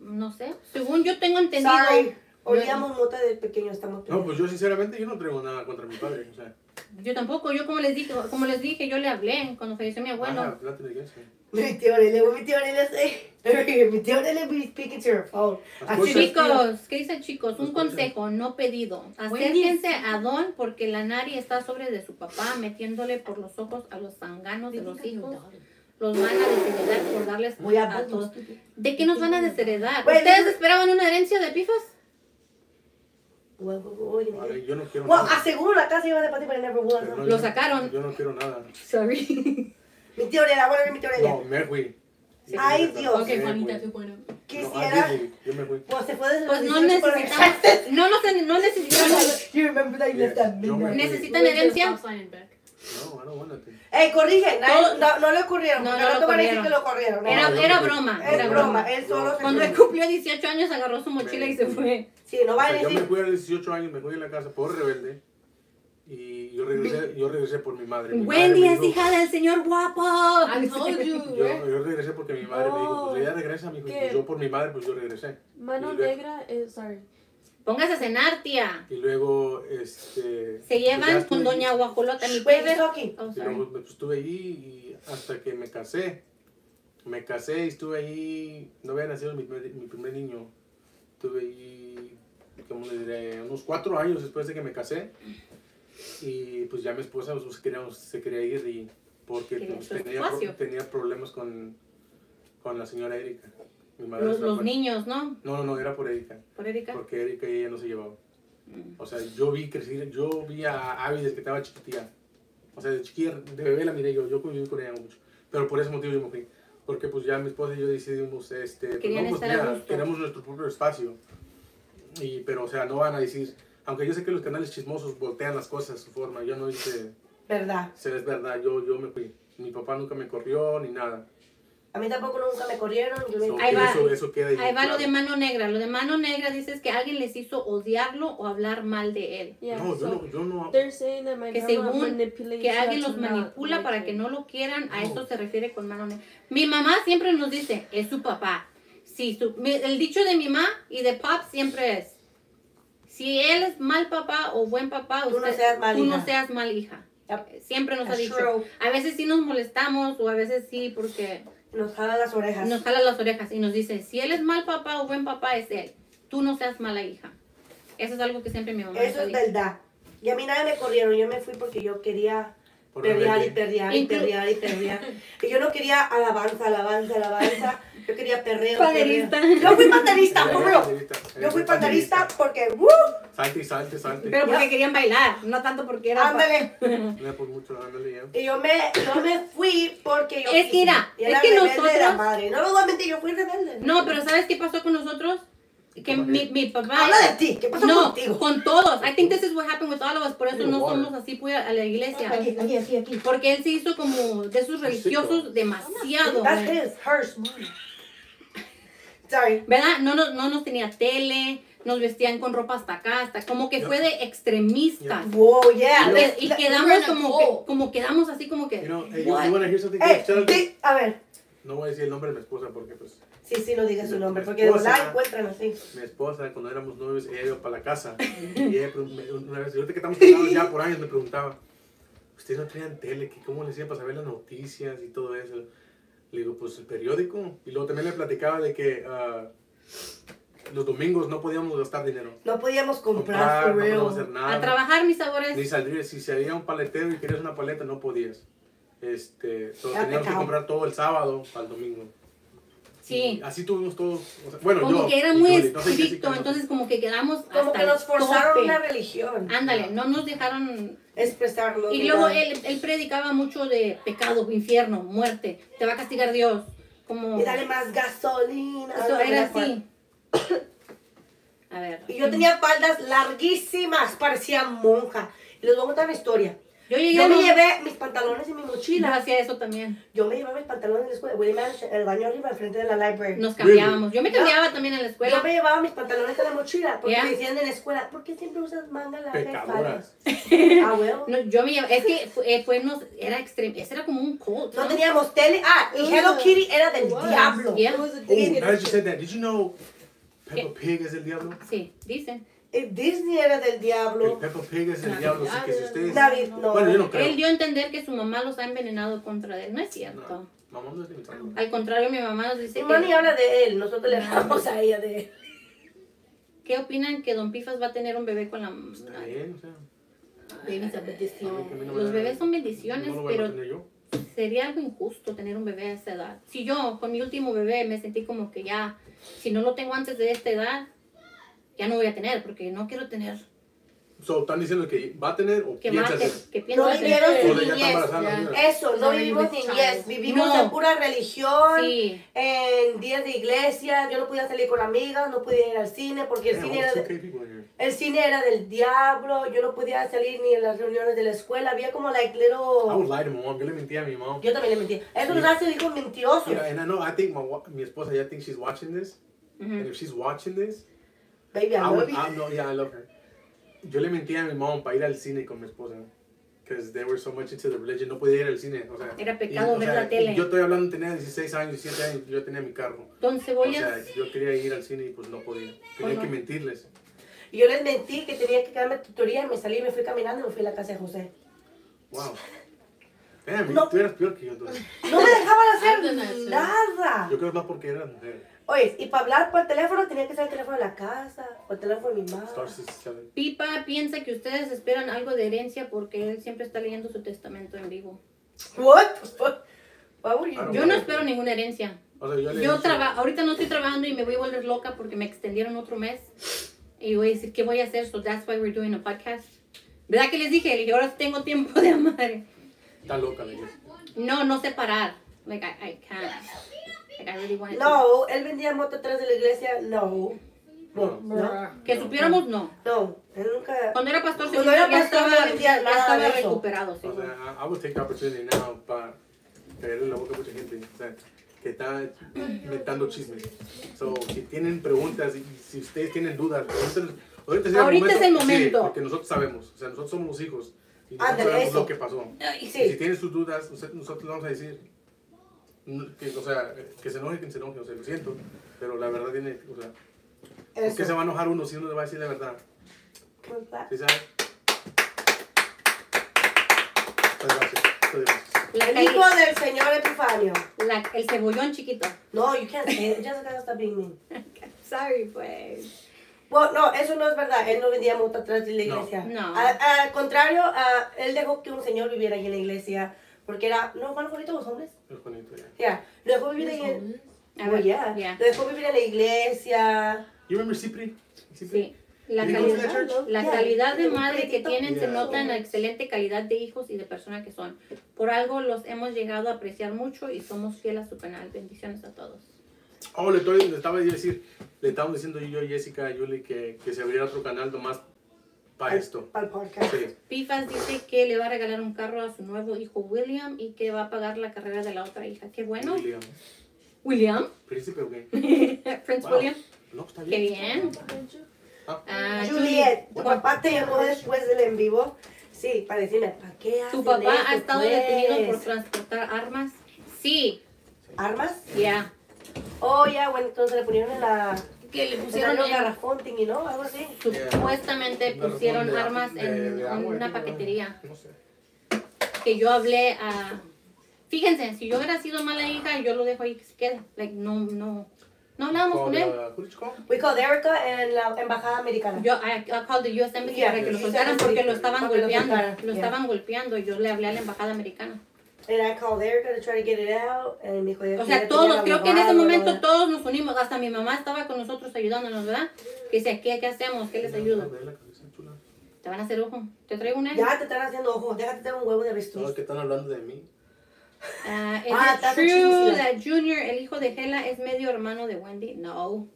[SPEAKER 4] No sé. Según yo tengo entendido.
[SPEAKER 2] Sorry. Olíamos mota de pequeño, estamos
[SPEAKER 1] No, pues yo sinceramente yo no traigo nada contra mi padre. O sea,
[SPEAKER 4] Yo tampoco, yo como les dije, como les dije, yo le hablé cuando falleció mi
[SPEAKER 1] I
[SPEAKER 4] abuelo.
[SPEAKER 1] against him.
[SPEAKER 2] Mi tía Aurelia, mi tía Aurelia say, mi tía Aurelia be speaking to her phone.
[SPEAKER 4] Chicos, ¿qué dicen chicos? Un consejo, no pedido. Acérquense a Don porque la Nari está sobre de su papá, metiéndole por los ojos a los zanganos de los hijos. Los van a desheredar por darles
[SPEAKER 2] Voy a
[SPEAKER 4] todos. ¿De qué nos van a desheredar? ¿Ustedes esperaban una herencia de pifas?
[SPEAKER 1] Vale, yo no quiero
[SPEAKER 2] Well,
[SPEAKER 1] nada.
[SPEAKER 2] aseguro la casa iba de patio, pero never was.
[SPEAKER 1] No,
[SPEAKER 4] Lo
[SPEAKER 1] yo-
[SPEAKER 4] sacaron.
[SPEAKER 1] Yo no quiero nada.
[SPEAKER 4] Sorry. [laughs]
[SPEAKER 2] Mi tía Aurelia, bueno, mi tía Aurelia.
[SPEAKER 1] No, me fui.
[SPEAKER 2] Ay, Dios.
[SPEAKER 3] Ok, Juanita
[SPEAKER 1] fui.
[SPEAKER 3] 2.0.
[SPEAKER 1] No, I
[SPEAKER 2] Quisiera.
[SPEAKER 1] leave. Yo me fui.
[SPEAKER 2] Pues se fue desde
[SPEAKER 4] Pues no
[SPEAKER 2] 18 para
[SPEAKER 4] necesitamos, no, nos- no necesitamos, [laughs]
[SPEAKER 2] You remember that you left that midnight?
[SPEAKER 4] necesitan herencia.
[SPEAKER 1] No, I don't don't want nothing.
[SPEAKER 2] Ey, corrige,
[SPEAKER 4] Todo-
[SPEAKER 2] no, no le ocurrieron.
[SPEAKER 4] No, no
[SPEAKER 2] no
[SPEAKER 4] lo corrieron.
[SPEAKER 2] que lo corrieron. no.
[SPEAKER 4] Era,
[SPEAKER 1] no,
[SPEAKER 4] era
[SPEAKER 1] no,
[SPEAKER 4] broma, era
[SPEAKER 2] broma,
[SPEAKER 4] broma.
[SPEAKER 2] él solo se
[SPEAKER 4] Cuando él cumplió 18 años agarró su mochila y se fue.
[SPEAKER 2] Sí, no
[SPEAKER 1] O
[SPEAKER 2] va a
[SPEAKER 1] sea, yo me
[SPEAKER 2] decir.
[SPEAKER 1] fui a los 18 años, me fui de la casa por rebelde. Y yo regresé, yo regresé por mi madre. Mi madre
[SPEAKER 4] Wendy es
[SPEAKER 1] dijo-
[SPEAKER 4] hija del señor guapo.
[SPEAKER 3] I told you.
[SPEAKER 1] Yo, yo regresé porque mi madre me dijo, pues ella regresa. Y
[SPEAKER 5] ¿Qué?
[SPEAKER 1] pues yo por mi madre, pues yo regresé.
[SPEAKER 5] Mano
[SPEAKER 1] luego-
[SPEAKER 5] negra es, sorry.
[SPEAKER 4] Póngase a cenar, tía.
[SPEAKER 1] Y luego, este...
[SPEAKER 4] Se
[SPEAKER 1] pues
[SPEAKER 4] llevan con doña Guajolota, mi Peter.
[SPEAKER 2] talking.
[SPEAKER 4] Oh,
[SPEAKER 1] Y
[SPEAKER 4] sorry.
[SPEAKER 1] luego pues, estuve ahí y hasta que me casé. Me casé y estuve ahí, no había nacido mi, primer- mi primer niño. Estuve ahí, como le diré, unos cuatro años después de que me casé. Y pues ya mi esposa pues, quería, se quería ir y porque pues, tenía, pro- tenía problemas con, con la señora Erika. Mi madre
[SPEAKER 4] Los, los niños, ¿no?
[SPEAKER 1] No, no, era por Erika.
[SPEAKER 4] Por Erika.
[SPEAKER 1] Porque Erika y ella no se llevaban.
[SPEAKER 4] Mm.
[SPEAKER 1] O sea, yo vi crecer, yo vi a Abby desde que estaba chiquitilla. O sea, de chiquilla, de bebé la miré yo, yo conviví con ella mucho. Pero por ese motivo yo me fui. Porque pues ya mi esposa y yo decidimos, este, pues, no, pues, mira, queremos nuestro propio espacio. Y, pero, o sea, no van a decir, aunque yo sé que los canales chismosos voltean las cosas a su forma, yo no hice,
[SPEAKER 2] Verdad.
[SPEAKER 1] se es verdad, yo, yo me fui. Mi papá nunca me corrió ni nada.
[SPEAKER 2] A mí tampoco nunca me corrieron. Yo me...
[SPEAKER 1] So,
[SPEAKER 4] Ahí va.
[SPEAKER 1] Eso, eso queda
[SPEAKER 4] Ahí va
[SPEAKER 1] claro.
[SPEAKER 4] lo de mano negra. Lo de mano negra dices que alguien les hizo odiarlo o hablar mal de él.
[SPEAKER 5] Yeah,
[SPEAKER 1] No, yo
[SPEAKER 5] so
[SPEAKER 1] no, yo no.
[SPEAKER 5] they're saying that my
[SPEAKER 4] Que según que alguien los manipula para que no lo quieran, a
[SPEAKER 1] No.
[SPEAKER 4] eso se refiere con mano negra. Mi mamá siempre nos dice, es su papá. Sí, su- mi- el dicho de mi mamá y de pop siempre es, si él es mal papá o buen papá,
[SPEAKER 2] Tú no
[SPEAKER 4] usted-
[SPEAKER 2] seas mal
[SPEAKER 4] tú
[SPEAKER 2] hija.
[SPEAKER 4] no seas mal hija.
[SPEAKER 2] Yep.
[SPEAKER 4] Siempre nos ha
[SPEAKER 2] That's
[SPEAKER 4] dicho.
[SPEAKER 2] true.
[SPEAKER 4] A veces sí nos molestamos o a veces sí porque
[SPEAKER 2] Nos jala las orejas.
[SPEAKER 4] nos jala las orejas y nos dice, si él es mal papá o buen papá es él. Tú no seas mala hija. Eso es algo que siempre mi mamá
[SPEAKER 2] Eso
[SPEAKER 4] ha
[SPEAKER 2] es
[SPEAKER 4] dicho.
[SPEAKER 2] verdad. Y a mí nadie me corrieron. Yo me fui porque yo quería perrear y perrear y perrear y perrear. Y yo no quería alabanza, alabanza, alabanza. Yo quería perreo.
[SPEAKER 4] Paderista.
[SPEAKER 2] perreo. Yo fui panderista, por
[SPEAKER 1] era panderista,
[SPEAKER 2] Yo fui panderista porque, ¡uh!
[SPEAKER 1] Salte, salte, salte.
[SPEAKER 4] Pero porque querían bailar, no tanto porque era... pa-
[SPEAKER 2] Ándale. [laughs]
[SPEAKER 1] No, por mucho, ándale ya.
[SPEAKER 2] Y yo me, yo me fui porque yo
[SPEAKER 4] Es que mira, es
[SPEAKER 2] era
[SPEAKER 4] que nosotros-
[SPEAKER 2] madre. No, nuevamente yo fui rebelde.
[SPEAKER 4] No, pero ¿sabes qué pasó con nosotros? Que
[SPEAKER 1] ¿Cómo
[SPEAKER 4] mi, mi papá...
[SPEAKER 2] Habla de ti. ¿Qué pasó
[SPEAKER 4] No,
[SPEAKER 2] contigo?
[SPEAKER 4] con todos. I think this is what happened with all of us. Por eso no somos así pues, a la iglesia.
[SPEAKER 2] Aquí, aquí, aquí, aquí.
[SPEAKER 4] Porque él se hizo como de esos religiosos demasiado.
[SPEAKER 2] That's
[SPEAKER 4] man.
[SPEAKER 2] his, hers. Sorry.
[SPEAKER 4] ¿Verdad? No, nos- no nos tenía tele, nos vestían con ropa hasta acá, hasta como que fue de extremistas.
[SPEAKER 2] Wow, yeah.
[SPEAKER 4] Y, y quedamos como que, como quedamos así como que...
[SPEAKER 1] You know, hey, you,
[SPEAKER 4] what?
[SPEAKER 1] you wanna hear something?
[SPEAKER 2] Hey, di- a ver.
[SPEAKER 1] No voy a decir el nombre de mi esposa porque pues
[SPEAKER 2] Sí, sí, no digas su nombre,
[SPEAKER 1] Mi
[SPEAKER 2] porque de verdad
[SPEAKER 1] esposa.
[SPEAKER 2] encuentran así.
[SPEAKER 1] mi esposa cuando éramos novios ella iba para la casa y ella una vez, ahorita que estamos casados ya por años me preguntaba, ¿ustedes no traían tele? ¿Qué- ¿Cómo le hacían para saber las noticias y todo eso? Le digo, pues el periódico. Y luego también le platicaba de que ah, los domingos no podíamos gastar dinero.
[SPEAKER 2] No podíamos comprar,
[SPEAKER 1] Comprar, no podíamos hacer nada.
[SPEAKER 4] A trabajar, mis sabores.
[SPEAKER 1] Ni saldría, si se había un paletero y querías una paleta, no podías. Este, so, teníamos que comprar todo el sábado para el domingo.
[SPEAKER 4] Sí.
[SPEAKER 1] Así tuvimos todos. o sea, bueno,
[SPEAKER 4] Como
[SPEAKER 1] yo.
[SPEAKER 4] que era muy
[SPEAKER 1] Julie,
[SPEAKER 4] estricto,
[SPEAKER 1] no sé.
[SPEAKER 4] entonces como que quedamos
[SPEAKER 2] Como
[SPEAKER 4] hasta
[SPEAKER 2] que nos forzaron
[SPEAKER 4] tope.
[SPEAKER 2] una religión.
[SPEAKER 4] Ándale, no nos dejaron...
[SPEAKER 2] Expresarlo.
[SPEAKER 4] Y luego él, él predicaba mucho de pecado, infierno, muerte, te va a castigar Dios. Como...
[SPEAKER 2] Y dale más gasolina.
[SPEAKER 4] Eso era así. A [coughs] ver.
[SPEAKER 2] Y yo tenía faldas larguísimas, parecía monja. Y les voy a contar una historia.
[SPEAKER 4] Yo llegué
[SPEAKER 2] Yo
[SPEAKER 4] a
[SPEAKER 2] me
[SPEAKER 4] los-
[SPEAKER 2] llevé mis pantalones y mi
[SPEAKER 4] Yo
[SPEAKER 2] mochila.
[SPEAKER 4] hacía eso también.
[SPEAKER 2] Yo me llevaba mis pantalones de la escuela. William el baño arriba, enfrente de la library.
[SPEAKER 4] Nos cambiábamos. Yo me cambiaba también en la
[SPEAKER 2] Yo
[SPEAKER 4] escuela.
[SPEAKER 2] me llevaba mis pantalones en la mochila porque
[SPEAKER 4] Ya.
[SPEAKER 2] me decían en la escuela, ¿por qué siempre usas manga larga y
[SPEAKER 1] Pecadoras.
[SPEAKER 2] faldas? [laughs] Ah, bueno.
[SPEAKER 4] No, yo me llevaba. Es que fue, eh, fue nos, era extremo. Ese era como un cult.
[SPEAKER 2] No
[SPEAKER 4] ¿no?
[SPEAKER 2] teníamos tele. Ah, y Hello Kitty era del
[SPEAKER 5] What?
[SPEAKER 2] diablo.
[SPEAKER 4] Yeah.
[SPEAKER 1] Oh, now that you said that, did you know Peppa Pig es el diablo?
[SPEAKER 4] Sí, dicen.
[SPEAKER 2] Y Disney era del
[SPEAKER 1] El
[SPEAKER 2] diablo.
[SPEAKER 1] Peppa Pig es el diablo, así que si ustedes...
[SPEAKER 2] David, no.
[SPEAKER 1] Bueno, yo no creo.
[SPEAKER 4] Él dio a entender que su mamá los ha envenenado contra él. No es cierto.
[SPEAKER 1] No, mamá no es.
[SPEAKER 4] Al contrario, mi mamá nos dice
[SPEAKER 2] Mi
[SPEAKER 4] que,
[SPEAKER 2] habla de él, nosotros le hablamos a ella de él.
[SPEAKER 4] ¿qué opinan que Don Pifas va a tener un bebé con la
[SPEAKER 1] Está bien, o sea,
[SPEAKER 4] Baby es a bendición.
[SPEAKER 1] No
[SPEAKER 4] Los bebés son bendiciones,
[SPEAKER 1] no lo voy a
[SPEAKER 4] pero
[SPEAKER 1] yo.
[SPEAKER 4] sería algo injusto tener un bebé a esa edad. Si yo con mi último bebé me sentí como que ya, si no lo tengo antes de esta edad, ya no voy a tener, porque no quiero tener
[SPEAKER 1] So, están diciendo que va a tener o
[SPEAKER 4] Que
[SPEAKER 1] piensa hacer.
[SPEAKER 4] que
[SPEAKER 2] No vivieron
[SPEAKER 1] ya está
[SPEAKER 2] niñez.
[SPEAKER 3] ya.
[SPEAKER 2] Eso, no
[SPEAKER 3] Sorry,
[SPEAKER 2] vivimos niñez, vivimos
[SPEAKER 4] No.
[SPEAKER 2] en pura religión,
[SPEAKER 4] Sí.
[SPEAKER 2] en días de iglesia, yo no podía salir con amigas, no podía ir al cine porque el
[SPEAKER 1] Damn,
[SPEAKER 2] cine,
[SPEAKER 1] all
[SPEAKER 2] era de- el cine era del diablo, yo no podía salir ni en las reuniones de la escuela, había como like
[SPEAKER 1] I would
[SPEAKER 2] little...
[SPEAKER 1] lie to my mom. Yo le mentía a mi mom.
[SPEAKER 2] Yo también le mentí. Eso nos hace hijos mentirosos.
[SPEAKER 1] Yeah, and I know, I think my, mi esposa, I think she's watching this.
[SPEAKER 4] Ujú.
[SPEAKER 1] And if she's watching this,
[SPEAKER 2] Baby, I
[SPEAKER 1] I
[SPEAKER 2] love you.
[SPEAKER 1] I know, yeah, I love her. Yo le mentía a mi mom para ir al cine con mi esposa. Because they were so much into the religion. No podía ir al cine. O sea,
[SPEAKER 4] Era pecado
[SPEAKER 1] y, o
[SPEAKER 4] ver
[SPEAKER 1] sea,
[SPEAKER 4] la tele.
[SPEAKER 1] Yo estoy hablando, tenía 16 años, 17 años, yo tenía mi carro.
[SPEAKER 4] Don
[SPEAKER 1] O
[SPEAKER 4] Cebollas,
[SPEAKER 1] sea, yo quería ir al cine y pues no podía. Tenía que mentirles.
[SPEAKER 2] Y yo les mentí que tenía que quedarme tutoría y me salí, me fui caminando y me fui a la casa de José.
[SPEAKER 1] Wow. Damn,
[SPEAKER 2] No.
[SPEAKER 1] tú eras peor que yo entonces.
[SPEAKER 2] No me dejaban hacer nada.
[SPEAKER 1] Yo creo más porque eras mujer.
[SPEAKER 2] Oye, y para hablar por teléfono tenía que ser el teléfono de la casa o el teléfono de mi mamá.
[SPEAKER 1] Star 67.
[SPEAKER 4] Pipa piensa que ustedes esperan algo de herencia porque él siempre está leyendo su testamento en vivo.
[SPEAKER 2] What?
[SPEAKER 1] Don't
[SPEAKER 2] do
[SPEAKER 4] Yo no espero ninguna herencia.
[SPEAKER 1] O sea, yo le
[SPEAKER 4] Yo
[SPEAKER 1] dije-
[SPEAKER 4] traba ahorita no estoy trabajando y me voy a volver loca porque me extendieron otro mes. Y voy a decir, ¿qué voy a hacer? So that's why we're doing a podcast. ¿Verdad que les dije? Le dije, ahora tengo tiempo de amar.
[SPEAKER 1] Está loca la iglesia.
[SPEAKER 4] No, no sé parar. Like, I, I can't. Like, I really wanted to.
[SPEAKER 2] No, él vendía moto atrás de la iglesia. No.
[SPEAKER 1] No.
[SPEAKER 2] No.
[SPEAKER 4] Que supiéramos, no.
[SPEAKER 2] No, él nunca.
[SPEAKER 4] Cuando era pastor,
[SPEAKER 2] Cuando era
[SPEAKER 4] ya
[SPEAKER 2] pastor, no
[SPEAKER 4] estaba, ya estaba recuperado.
[SPEAKER 1] O
[SPEAKER 4] según.
[SPEAKER 1] sea, I, I would take the opportunity now para caerle la boca a mucha gente. O sea, que está metiendo chismes. So, si tienen preguntas y si ustedes tienen dudas, ahorita, ahorita, es el
[SPEAKER 4] Ahorita es el
[SPEAKER 1] Sí,
[SPEAKER 4] momento.
[SPEAKER 1] porque nosotros sabemos. O sea, nosotros somos los hijos. Y nosotros sabemos
[SPEAKER 2] eso.
[SPEAKER 1] lo que pasó.
[SPEAKER 4] Ay,
[SPEAKER 1] Y si
[SPEAKER 2] Sí.
[SPEAKER 1] tienen sus dudas, usted- nosotros le vamos a decir. Que, o sea, que se enoje, que se enoje, o sea, lo siento. Pero la verdad tiene, o sea, ¿por qué se va a enojar uno si uno le va a decir la verdad? ¿Sí sabes? Muchas gracias. Muchas gracias.
[SPEAKER 4] La
[SPEAKER 2] El hijo del señor Epifanio.
[SPEAKER 4] la- el cebollón chiquito.
[SPEAKER 2] No, you can't say it. Jessica está being mean. [laughs]
[SPEAKER 4] Sorry, pues.
[SPEAKER 2] Bueno, no, eso no es verdad. Él no vendía moto atrás de la
[SPEAKER 1] No.
[SPEAKER 2] iglesia.
[SPEAKER 4] No.
[SPEAKER 2] A- Al contrario, a- él dejó que un señor viviera ahí en la iglesia. Porque era. ¿No van Juanito los hombres?
[SPEAKER 1] Ya.
[SPEAKER 2] Ya. Lo dejó vivir en. Oh, yeah.
[SPEAKER 4] yeah.
[SPEAKER 2] Lo dejó vivir en la iglesia.
[SPEAKER 1] You remember Cipri? Cipri?
[SPEAKER 4] Sí. La calidad, la
[SPEAKER 2] Yeah.
[SPEAKER 4] calidad de
[SPEAKER 2] Yeah.
[SPEAKER 4] madre que tienen se
[SPEAKER 1] Yeah.
[SPEAKER 4] nota en la excelente calidad de hijos y de persona que son. Por algo los hemos llegado a apreciar mucho y somos fieles a su canal. Bendiciones a todos.
[SPEAKER 1] Oh, le, estoy, le estaba decir, le estábamos diciendo yo y Jessica Yuli que, que se abriera otro canal nomás para esto.
[SPEAKER 2] Para el podcast.
[SPEAKER 1] Sí.
[SPEAKER 4] Pifas dice que le va a regalar un carro a su nuevo hijo William y que va a pagar la carrera de la otra hija. Qué bueno.
[SPEAKER 1] William.
[SPEAKER 4] William.
[SPEAKER 1] Príncipe. [laughs]
[SPEAKER 4] Prince
[SPEAKER 1] Wow.
[SPEAKER 4] William.
[SPEAKER 1] No, está
[SPEAKER 4] Qué
[SPEAKER 1] bien.
[SPEAKER 4] bien. Ah,
[SPEAKER 2] Juliet, tu papá te llamó después del en vivo. Sí, para decirme, ¿para qué
[SPEAKER 4] ¿Tu papá ha estado
[SPEAKER 2] pues?
[SPEAKER 4] detenido por transportar armas? Sí,
[SPEAKER 2] ¿Armas?
[SPEAKER 4] ya.
[SPEAKER 2] Oh, ya, bueno, entonces le pusieron en la...
[SPEAKER 4] Que le pusieron en-
[SPEAKER 2] ¿no? Algo así.
[SPEAKER 4] Supuestamente
[SPEAKER 1] Una
[SPEAKER 4] pusieron
[SPEAKER 1] de-
[SPEAKER 4] armas
[SPEAKER 1] de-
[SPEAKER 4] en
[SPEAKER 1] de agua,
[SPEAKER 4] una paquetería.
[SPEAKER 1] No sé.
[SPEAKER 4] Que yo hablé a... Fíjense, si yo hubiera sido mala hija, yo lo dejo ahí que se quede. Like, no, no, no hablábamos con él.
[SPEAKER 2] We called Erica en la embajada americana.
[SPEAKER 4] Yo I, I called the US Embassy
[SPEAKER 2] Yeah,
[SPEAKER 4] para que lo soltaran porque lo estaban golpeando. Lo
[SPEAKER 2] yeah.
[SPEAKER 4] estaban golpeando y yo le hablé a la embajada americana.
[SPEAKER 2] And I called Erica to try to get it out. And me dijo, ya
[SPEAKER 4] O sea, todos, creo que en ese momento
[SPEAKER 2] ¿no?
[SPEAKER 4] todos nos unimos. Hasta mi mamá estaba con nosotros ayudándonos, ¿verdad? Que decía, ¿qué, qué hacemos? ¿Qué les ayudo? Te van a hacer ojo. ¿Te traigo una?
[SPEAKER 2] Ya te están haciendo ojos, déjate tener un huevo de
[SPEAKER 1] No,
[SPEAKER 2] avestruz.
[SPEAKER 1] es que están hablando de mí.
[SPEAKER 4] Ah, [laughs] ¿Es
[SPEAKER 2] Ah,
[SPEAKER 4] it
[SPEAKER 2] that's a
[SPEAKER 4] true that Junior, el hijo de Hela, es medio hermano de Wendy? No.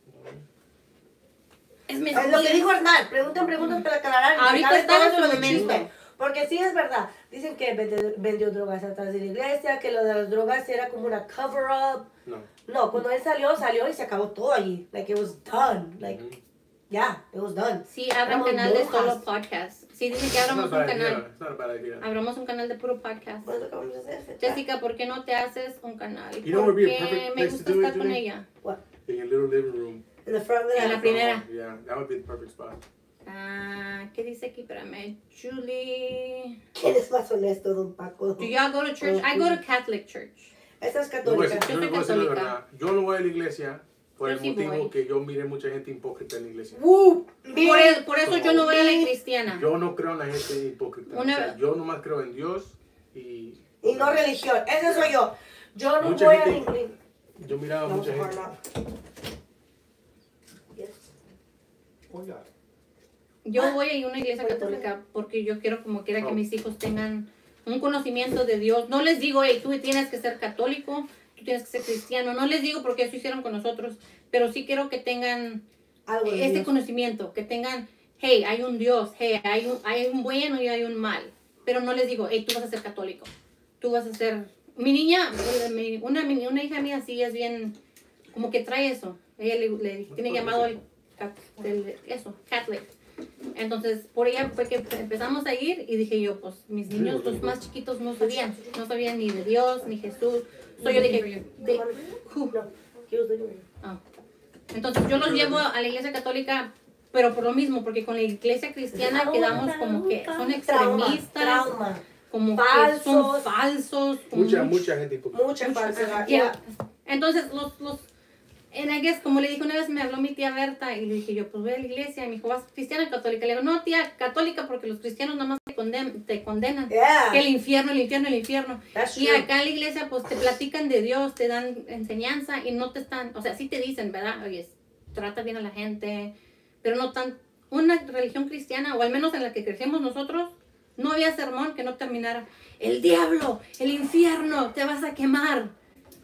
[SPEAKER 4] Es medio...
[SPEAKER 2] Es lo que dijo Hernán, preguntan preguntas para aclarar.
[SPEAKER 4] Ahorita está en su momento.
[SPEAKER 2] Porque sí es verdad, dicen que vende- vendió drogas atrás de la iglesia, que lo de las drogas era como una cover-up.
[SPEAKER 1] No.
[SPEAKER 2] No, cuando él salió, salió y se acabó todo allí. Like, it was done. Like,
[SPEAKER 1] Ujú.
[SPEAKER 2] yeah, it was done.
[SPEAKER 4] Sí, abra un canal de solo podcast. Sí, dice que abramos un canal. Abramos un canal de puro podcast.
[SPEAKER 2] Vamos a hacer.
[SPEAKER 4] Jessica, ¿por qué no te haces un canal?
[SPEAKER 1] You know
[SPEAKER 4] me gusta
[SPEAKER 1] it,
[SPEAKER 4] estar con ella.
[SPEAKER 2] What?
[SPEAKER 1] In your little living room.
[SPEAKER 2] In the front of the
[SPEAKER 4] En la primera.
[SPEAKER 1] Yeah, that would be the perfect spot.
[SPEAKER 4] Ah, ¿qué dice aquí? Espérame. Julie.
[SPEAKER 2] ¿Quién es más honesto, don Paco?
[SPEAKER 4] Do y'all go to church? I go to Catholic church.
[SPEAKER 2] Esa es
[SPEAKER 1] No voy a
[SPEAKER 2] católica.
[SPEAKER 1] decir- yo
[SPEAKER 4] Yo
[SPEAKER 1] les
[SPEAKER 4] soy
[SPEAKER 1] voy a decir la verdad. Yo no voy a la iglesia por
[SPEAKER 4] Yo
[SPEAKER 1] el
[SPEAKER 4] sí
[SPEAKER 1] motivo
[SPEAKER 4] voy.
[SPEAKER 1] que yo mire mucha gente hipócrita en la iglesia.
[SPEAKER 4] Por, el- por eso yo no voy a la cristiana.
[SPEAKER 1] Yo no creo en la gente hipócrita.
[SPEAKER 4] Una-
[SPEAKER 1] O sea, yo nomás creo en Dios y...
[SPEAKER 2] Y no religión. Ese soy yo. Yo no
[SPEAKER 1] Mucha
[SPEAKER 2] voy a
[SPEAKER 1] gente-
[SPEAKER 2] ningún...
[SPEAKER 1] Yo miraba
[SPEAKER 2] Vamos
[SPEAKER 1] mucha gente... Oiga.
[SPEAKER 4] Yo voy a ir a una iglesia católica porque yo quiero como quiera que
[SPEAKER 1] Oh.
[SPEAKER 4] mis hijos tengan un conocimiento de Dios. No les digo, hey, tú tienes que ser católico, tú tienes que ser cristiano. No les digo porque eso hicieron con nosotros, pero sí quiero que tengan
[SPEAKER 2] Algo de
[SPEAKER 4] este
[SPEAKER 2] Dios.
[SPEAKER 4] conocimiento, que tengan, hey, hay un Dios, hey, hay un, hay un bueno y hay un mal. Pero no les digo, hey, tú vas a ser católico, tú vas a ser... Mi niña, una, mi- una hija mía sí es bien, como que trae eso. Ella le, le tiene llamado el, el- eso, Catholic. Entonces, por ella fue que empezamos a ir y dije yo, pues mis niños, los más chiquitos no sabían, no sabían ni de Dios, ni Jesús. Entonces yo dije, de-. Ah. Entonces yo los llevo a la iglesia católica, pero por lo mismo, porque con la iglesia cristiana quedamos como que son extremistas,
[SPEAKER 2] Trauma.
[SPEAKER 4] como que son
[SPEAKER 2] Falsos.
[SPEAKER 4] falsos.
[SPEAKER 1] Mucha, mucha gente.
[SPEAKER 2] Mucha falsedad.
[SPEAKER 4] Yeah. Entonces los, los, en I guess, como le dije una vez, me habló mi tía Berta y le dije yo, pues voy a la iglesia. Y me dijo, ¿vas cristiana o católica? Le digo, no, tía, católica porque los cristianos nada más te, conden- te condenan.
[SPEAKER 2] Yeah.
[SPEAKER 4] Que el infierno, el infierno, el infierno.
[SPEAKER 2] That's
[SPEAKER 4] Y
[SPEAKER 2] true.
[SPEAKER 4] acá en la iglesia, pues te platican de Dios, te dan enseñanza y no te están, o sea, sí te dicen, ¿verdad? Oye, trata bien a la gente, pero no tan. Una religión cristiana, o al menos en la que crecemos nosotros, no había sermón que no terminara. El diablo, el infierno, te vas a quemar.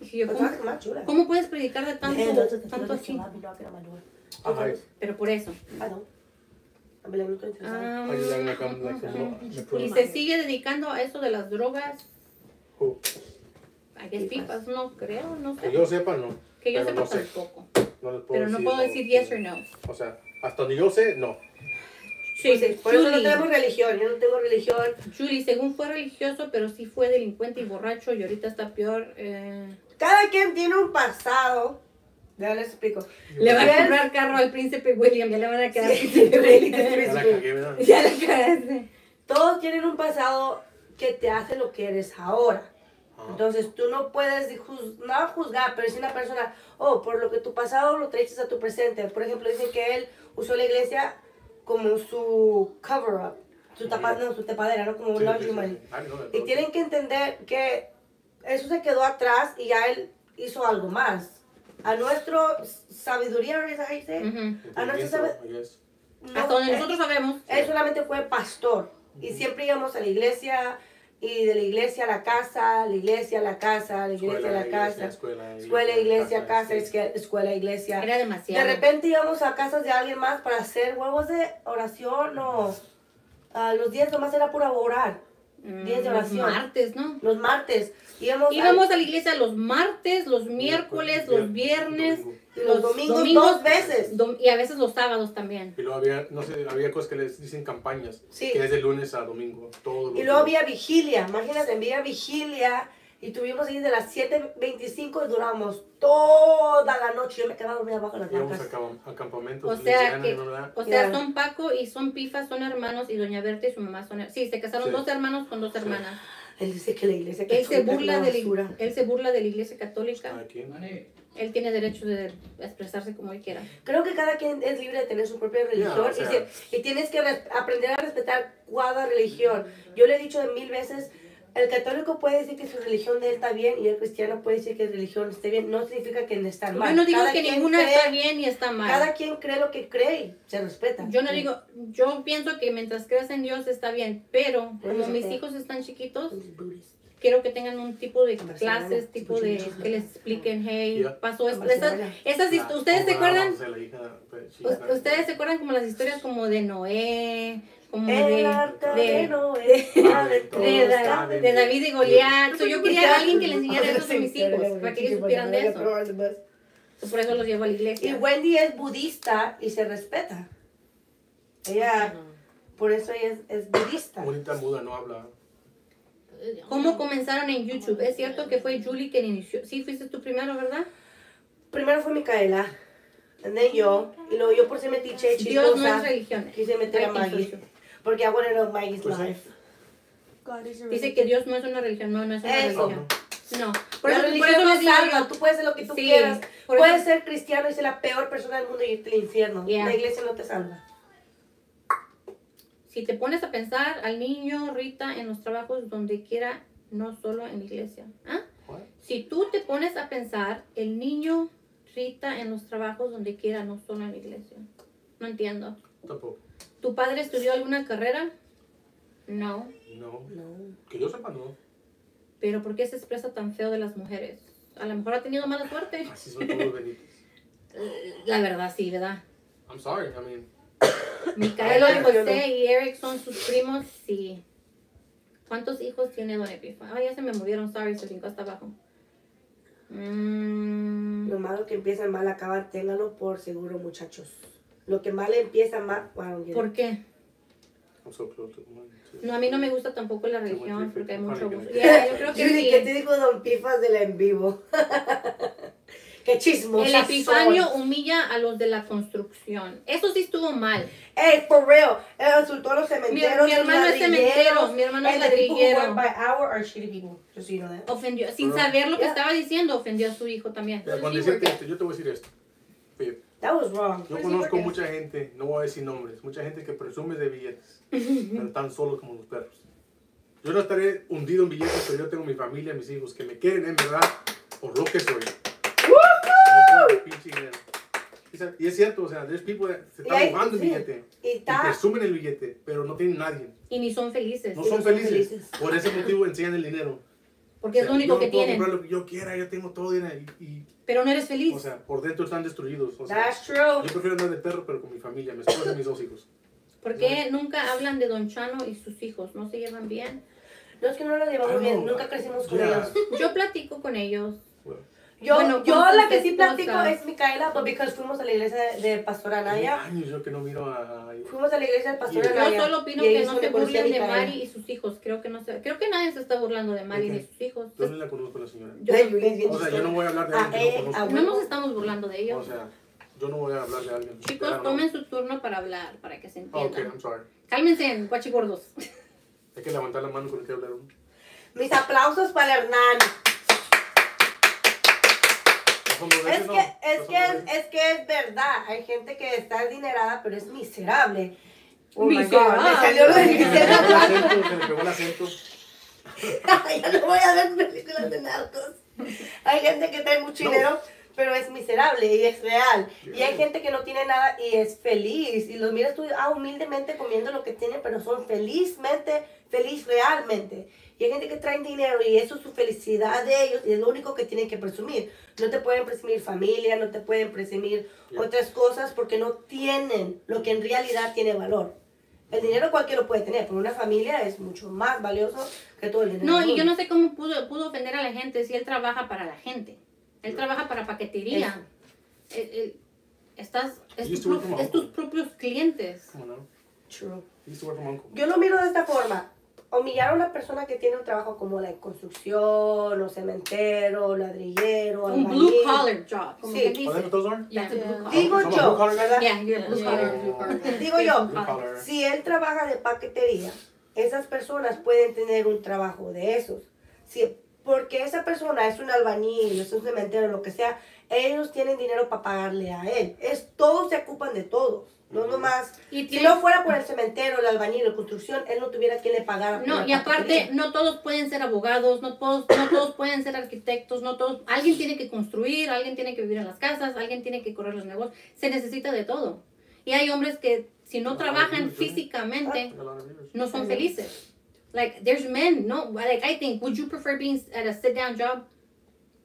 [SPEAKER 4] Dije yo,
[SPEAKER 2] But
[SPEAKER 4] ¿cómo, puedes predicar de tanto, tanto así? Pero por eso. Ah,
[SPEAKER 1] como-
[SPEAKER 4] y se sigue dedicando a eso de las drogas.
[SPEAKER 1] Who?
[SPEAKER 4] ¿A qué pipas? No creo, no sé.
[SPEAKER 1] Que yo sepa, no.
[SPEAKER 4] Que yo sepa
[SPEAKER 1] no sé.
[SPEAKER 4] tampoco.
[SPEAKER 1] No les puedo
[SPEAKER 4] Pero no
[SPEAKER 1] decir,
[SPEAKER 4] puedo decir yes or no.
[SPEAKER 1] O sea, hasta donde yo sé, no.
[SPEAKER 4] Sí,
[SPEAKER 2] Pues sí, por eso no
[SPEAKER 4] Julie,
[SPEAKER 2] tenemos religión. Yo no tengo religión.
[SPEAKER 4] Julie, según fue religioso, pero sí fue delincuente y borracho y ahorita está peor. eh,
[SPEAKER 2] Cada quien tiene un pasado. Ya les explico.
[SPEAKER 4] Le va a comprar carro al príncipe William, ya le van a quedar. [laughs]
[SPEAKER 1] Cagué, ¿verdad?
[SPEAKER 4] ya le cagaste.
[SPEAKER 2] Todos tienen un pasado que te hace lo que eres ahora.
[SPEAKER 1] Ajá.
[SPEAKER 2] Entonces tú no puedes juz- no juzgar, pero si una persona, oh, por lo que tu pasado lo traes a tu presente. Por ejemplo, dicen que él usó la iglesia como su cover up, su, tapa, no, su tapadera, no como un
[SPEAKER 1] Sí,
[SPEAKER 2] laundry
[SPEAKER 1] sí, sí.
[SPEAKER 2] money.
[SPEAKER 1] Ah,
[SPEAKER 2] Y tienen que entender que eso se quedó atrás y ya él hizo algo más. A nuestra sabiduría, ¿es ahí dice?
[SPEAKER 4] Ujú.
[SPEAKER 2] a nuestra
[SPEAKER 1] yes.
[SPEAKER 2] No,
[SPEAKER 4] Hasta donde nosotros sabemos.
[SPEAKER 2] él solamente fue pastor y siempre íbamos a la iglesia y de la iglesia a la casa, la iglesia a la casa, la iglesia a la casa,
[SPEAKER 1] escuela,
[SPEAKER 2] escuela, iglesia, casa, escuela, iglesia.
[SPEAKER 4] Era
[SPEAKER 2] De
[SPEAKER 4] demasiado.
[SPEAKER 2] repente íbamos a casas de alguien más para hacer huevos de oración o ah, los días nomás era pura orar, días de
[SPEAKER 4] los
[SPEAKER 2] oración.
[SPEAKER 4] martes, ¿no?
[SPEAKER 2] los martes íbamos,
[SPEAKER 4] Íbamos a la iglesia los martes, los miércoles, los viernes,
[SPEAKER 1] Domingo.
[SPEAKER 2] y los domingos, dos veces.
[SPEAKER 4] dom- y a veces los sábados también.
[SPEAKER 1] Y luego había, no sé, había cosas que les dicen campañas,
[SPEAKER 2] Sí.
[SPEAKER 1] que es de lunes a domingo, todos los
[SPEAKER 2] Y luego
[SPEAKER 1] días.
[SPEAKER 2] había vigilia, imagínate, había vigilia y tuvimos ahí de las 7.25 y duramos toda la noche. Yo me quedaba dormida abajo de las bancas.
[SPEAKER 1] cam- a campamentos.
[SPEAKER 4] O sea que, o sea,
[SPEAKER 2] Yeah.
[SPEAKER 4] son Paco y son Pifa, son hermanos y Doña Berta y su mamá son, sí, se casaron
[SPEAKER 1] Sí.
[SPEAKER 4] dos hermanos con dos hermanas.
[SPEAKER 2] Él dice que la iglesia
[SPEAKER 4] Él se
[SPEAKER 2] católica es
[SPEAKER 4] burla
[SPEAKER 2] una
[SPEAKER 4] de la, él se burla de la iglesia católica.
[SPEAKER 1] Cada quien.
[SPEAKER 6] Money.
[SPEAKER 4] Él tiene derecho de expresarse como él quiera.
[SPEAKER 2] Creo que cada quien es libre de tener su propia religión
[SPEAKER 1] Yeah, o
[SPEAKER 2] y
[SPEAKER 1] sea-
[SPEAKER 2] se- y, tienes que aprender a respetar cada religión. Yo le he dicho de mil veces, el católico puede decir que su religión de él está bien y el cristiano puede decir que su religión esté bien. No significa que están mal.
[SPEAKER 4] Yo no digo
[SPEAKER 2] Cada
[SPEAKER 4] que ninguna
[SPEAKER 2] cree-
[SPEAKER 4] está bien ni está mal.
[SPEAKER 2] Cada quien cree lo que cree y se respeta.
[SPEAKER 4] Yo no digo, yo pienso que mientras creas en Dios está bien, pero como mis
[SPEAKER 2] sí.
[SPEAKER 4] hijos están chiquitos, quiero que tengan un tipo de
[SPEAKER 2] Barcelona,
[SPEAKER 4] clases, tipo de que les expliquen, hey, pasó esto. Esas, esas,
[SPEAKER 1] La-
[SPEAKER 4] ¿ustedes se acuerdan?
[SPEAKER 1] hija, pues, sí.
[SPEAKER 4] ¿Ustedes se acuerdan como las historias como de Noé, como
[SPEAKER 2] El
[SPEAKER 4] de,
[SPEAKER 2] arca
[SPEAKER 4] de, [laughs]
[SPEAKER 2] de
[SPEAKER 4] David y Goliat? So, yo quería a alguien que le enseñara eso a mis hijos, para que ellos supieran de eso. So, por eso los llevo a la
[SPEAKER 2] Y
[SPEAKER 4] iglesia.
[SPEAKER 2] Wendy es budista y se respeta. Ella, por eso ella es, es budista.
[SPEAKER 1] Bonita muda, no habla.
[SPEAKER 4] ¿Cómo comenzaron en YouTube? Es cierto que fue Julie quien inició. Sí, fuiste tú primero, ¿verdad?
[SPEAKER 2] Primero fue Micaela, and then yo, y luego yo por ser metiche
[SPEAKER 4] Dios no es religión.
[SPEAKER 2] quise meter a Maggie. Porque I to know Maggie's
[SPEAKER 1] Pues
[SPEAKER 2] life.
[SPEAKER 5] God is a
[SPEAKER 4] Dice que Dios no es una religión. No, no es una
[SPEAKER 2] Eso.
[SPEAKER 4] religión. No. Por
[SPEAKER 2] la
[SPEAKER 4] eso, por
[SPEAKER 2] religión
[SPEAKER 4] eso
[SPEAKER 2] no salva, tú puedes ser lo que tú
[SPEAKER 4] Sí,
[SPEAKER 2] quieras.
[SPEAKER 4] por
[SPEAKER 2] Puedes
[SPEAKER 4] eso-
[SPEAKER 2] ser cristiano y ser la peor persona del mundo y irte al infierno.
[SPEAKER 4] Yeah.
[SPEAKER 2] La iglesia no te salva.
[SPEAKER 4] si te pones a pensar al niño, Rita, en los trabajos donde quiera, no solo en la iglesia. ¿Ah? Si tú te pones a pensar, el niño, Rita, en los trabajos donde quiera, no solo en la iglesia. No entiendo.
[SPEAKER 1] Tampoco.
[SPEAKER 4] ¿Tu padre estudió alguna carrera? No.
[SPEAKER 1] No,
[SPEAKER 2] No.
[SPEAKER 1] que yo sepa, no.
[SPEAKER 4] Pero ¿por qué se expresa tan feo de las mujeres? A lo mejor ha tenido mala suerte. [laughs]
[SPEAKER 1] Así son todos.
[SPEAKER 4] La verdad, sí, ¿verdad?
[SPEAKER 1] I'm sorry, I mean,
[SPEAKER 2] yo
[SPEAKER 4] José y Eric son sus primos, sí. ¿Cuántos hijos tiene Don Epifa? Ay, ya se me movieron, sorry, se brincó hasta abajo. Mm,
[SPEAKER 2] Lo malo que empiezan mal acaban, ténganlo por seguro, muchachos. Lo que mal empieza mal, bueno,
[SPEAKER 4] ¿Por qué?
[SPEAKER 1] I'm so close to the money, too.
[SPEAKER 4] No, a mí no me gusta tampoco la religión porque hay mucho
[SPEAKER 1] que-
[SPEAKER 4] Yeah, yo creo que
[SPEAKER 2] Judy, ¿qué
[SPEAKER 4] sí.
[SPEAKER 2] te dijo Don Pifas del en vivo? [laughs] Qué chismosa.
[SPEAKER 4] El epifanio humilla a los de la construcción. Eso sí estuvo mal.
[SPEAKER 2] Ey, for real. Él insultó a los
[SPEAKER 4] Mi,
[SPEAKER 2] cementeros.
[SPEAKER 4] mi hermano es cementero, mi hermano es ladrillero.
[SPEAKER 2] by hour are shitty people. Just so you know that.
[SPEAKER 4] Ofendió, sin saber lo que
[SPEAKER 2] Yeah.
[SPEAKER 4] estaba diciendo, ofendió a su hijo también.
[SPEAKER 1] Mira, cuando decirte esto, yo te voy a decir esto.
[SPEAKER 2] That was wrong.
[SPEAKER 1] Yo conozco mucha gente, no voy a decir nombres, mucha gente que presume de billetes, pero están solos como los perros. Yo no estaré hundido en billetes, pero yo tengo mi familia, mis hijos, que me quieren en verdad por lo que soy. No. Y es cierto, o sea, there's people that se están jugando el billete
[SPEAKER 2] Y
[SPEAKER 1] presumen el billete, pero no tienen nadie.
[SPEAKER 4] Y ni son felices.
[SPEAKER 1] No son
[SPEAKER 2] no son
[SPEAKER 1] felices. Por ese motivo enseñan el dinero.
[SPEAKER 4] Porque es lo único
[SPEAKER 1] yo
[SPEAKER 4] que
[SPEAKER 1] puedo
[SPEAKER 4] tienen.
[SPEAKER 1] comprar lo que yo quiera, yo tengo todo dinero y, y,
[SPEAKER 4] Pero no eres feliz.
[SPEAKER 1] o sea, por dentro están destruidos. O sea,
[SPEAKER 2] That's true.
[SPEAKER 1] yo prefiero andar de perro, pero con mi familia, mi esposa y mis dos hijos.
[SPEAKER 4] ¿Por qué nunca hablan de Don Chano y sus hijos? ¿No se llevan bien?
[SPEAKER 2] No es que no lo llevamos
[SPEAKER 1] Ah,
[SPEAKER 2] bien. Nunca crecimos con ellos.
[SPEAKER 4] Yo platico con ellos.
[SPEAKER 1] Bueno,
[SPEAKER 2] Yo,
[SPEAKER 4] Bueno,
[SPEAKER 2] yo
[SPEAKER 4] con
[SPEAKER 2] la que sí platico es Micaela, but because fuimos a la iglesia de Pastor
[SPEAKER 1] Tiene
[SPEAKER 2] Anaya.
[SPEAKER 1] años yo que no miro a...
[SPEAKER 2] Fuimos a la iglesia del Pastor
[SPEAKER 1] Yo
[SPEAKER 4] Yo solo opino que no se burlen de. Mari y sus hijos. Creo que no se, creo que nadie se está burlando de Mari y de sus hijos.
[SPEAKER 1] Yo no la conozco a la señora.
[SPEAKER 4] Yo-
[SPEAKER 2] Ay, Luis, bien
[SPEAKER 1] O sea, yo no voy a hablar de
[SPEAKER 2] Ah,
[SPEAKER 1] alguien que
[SPEAKER 2] eh,
[SPEAKER 1] no
[SPEAKER 2] ah,
[SPEAKER 1] conozco.
[SPEAKER 4] no nos estamos burlando de
[SPEAKER 1] O
[SPEAKER 4] ellos.
[SPEAKER 1] sea, yo no voy a hablar de alguien.
[SPEAKER 4] Chicos, tomen su turno para hablar, para que se
[SPEAKER 1] Ah, ok,
[SPEAKER 4] entiendan.
[SPEAKER 1] I'm sorry.
[SPEAKER 4] Cálmense, guachigordos.
[SPEAKER 1] Hay que levantar la mano cuando quiera hablar uno.
[SPEAKER 2] Mis aplausos para el Hernán. Es
[SPEAKER 1] ¿no?
[SPEAKER 2] que, es que, es, es que es verdad. Hay gente que está adinerada, pero es miserable. Oh my
[SPEAKER 4] Miserable.
[SPEAKER 2] God, me salió lo de miserable.
[SPEAKER 1] se pegó el acento.
[SPEAKER 2] ya no voy a ver películas de narcos. Hay gente que trae mucho
[SPEAKER 1] No.
[SPEAKER 2] dinero, pero es miserable y es real. Y hay gente que no tiene nada y es feliz. Y los miras tú ah, humildemente comiendo lo que tienen, pero son felizmente, feliz realmente. Y hay gente que trae dinero y eso es su felicidad de ellos y es lo único que tienen que presumir. No te pueden presumir familia, no te pueden presumir otras cosas porque no tienen lo que en realidad tiene valor. El dinero cualquiera lo puede tener, pero una familia es mucho más valioso que todo el dinero.
[SPEAKER 4] No, y yo no sé cómo pudo, pudo ofender a la gente si él trabaja para la gente. Él trabaja para paquetería. Él- él- estás, es, tu es tus propios clientes.
[SPEAKER 1] ¿Cómo no?
[SPEAKER 2] True. Yo lo miro de esta forma. Humillar a una persona que tiene un trabajo como la construcción, o cementero, ladrillero,
[SPEAKER 4] Un blue collar job, como
[SPEAKER 2] Sí. Digo yo. Digo yo, si él trabaja de paquetería, esas personas pueden tener un trabajo de esos. Si, porque esa persona es un albañil, es un cementero, lo que sea, ellos tienen dinero para pagarle a él. Es, todos se ocupan de todos. No nomás.
[SPEAKER 4] Y
[SPEAKER 2] Si no fuera por el cementero, el albañil, la construcción, él no tuviera quien le pagara.
[SPEAKER 4] No, y aparte, no todos pueden ser abogados, no todos, no todos pueden ser arquitectos, no todos. Alguien tiene que construir, alguien tiene que vivir en las casas, alguien tiene que correr los negocios. Se necesita de todo. Y hay hombres que, si no
[SPEAKER 1] Ah,
[SPEAKER 4] trabajan físicamente,
[SPEAKER 1] A lot of leaders.
[SPEAKER 4] no son felices. Like, there's men, no, like, I think, would you prefer being at a sit-down job?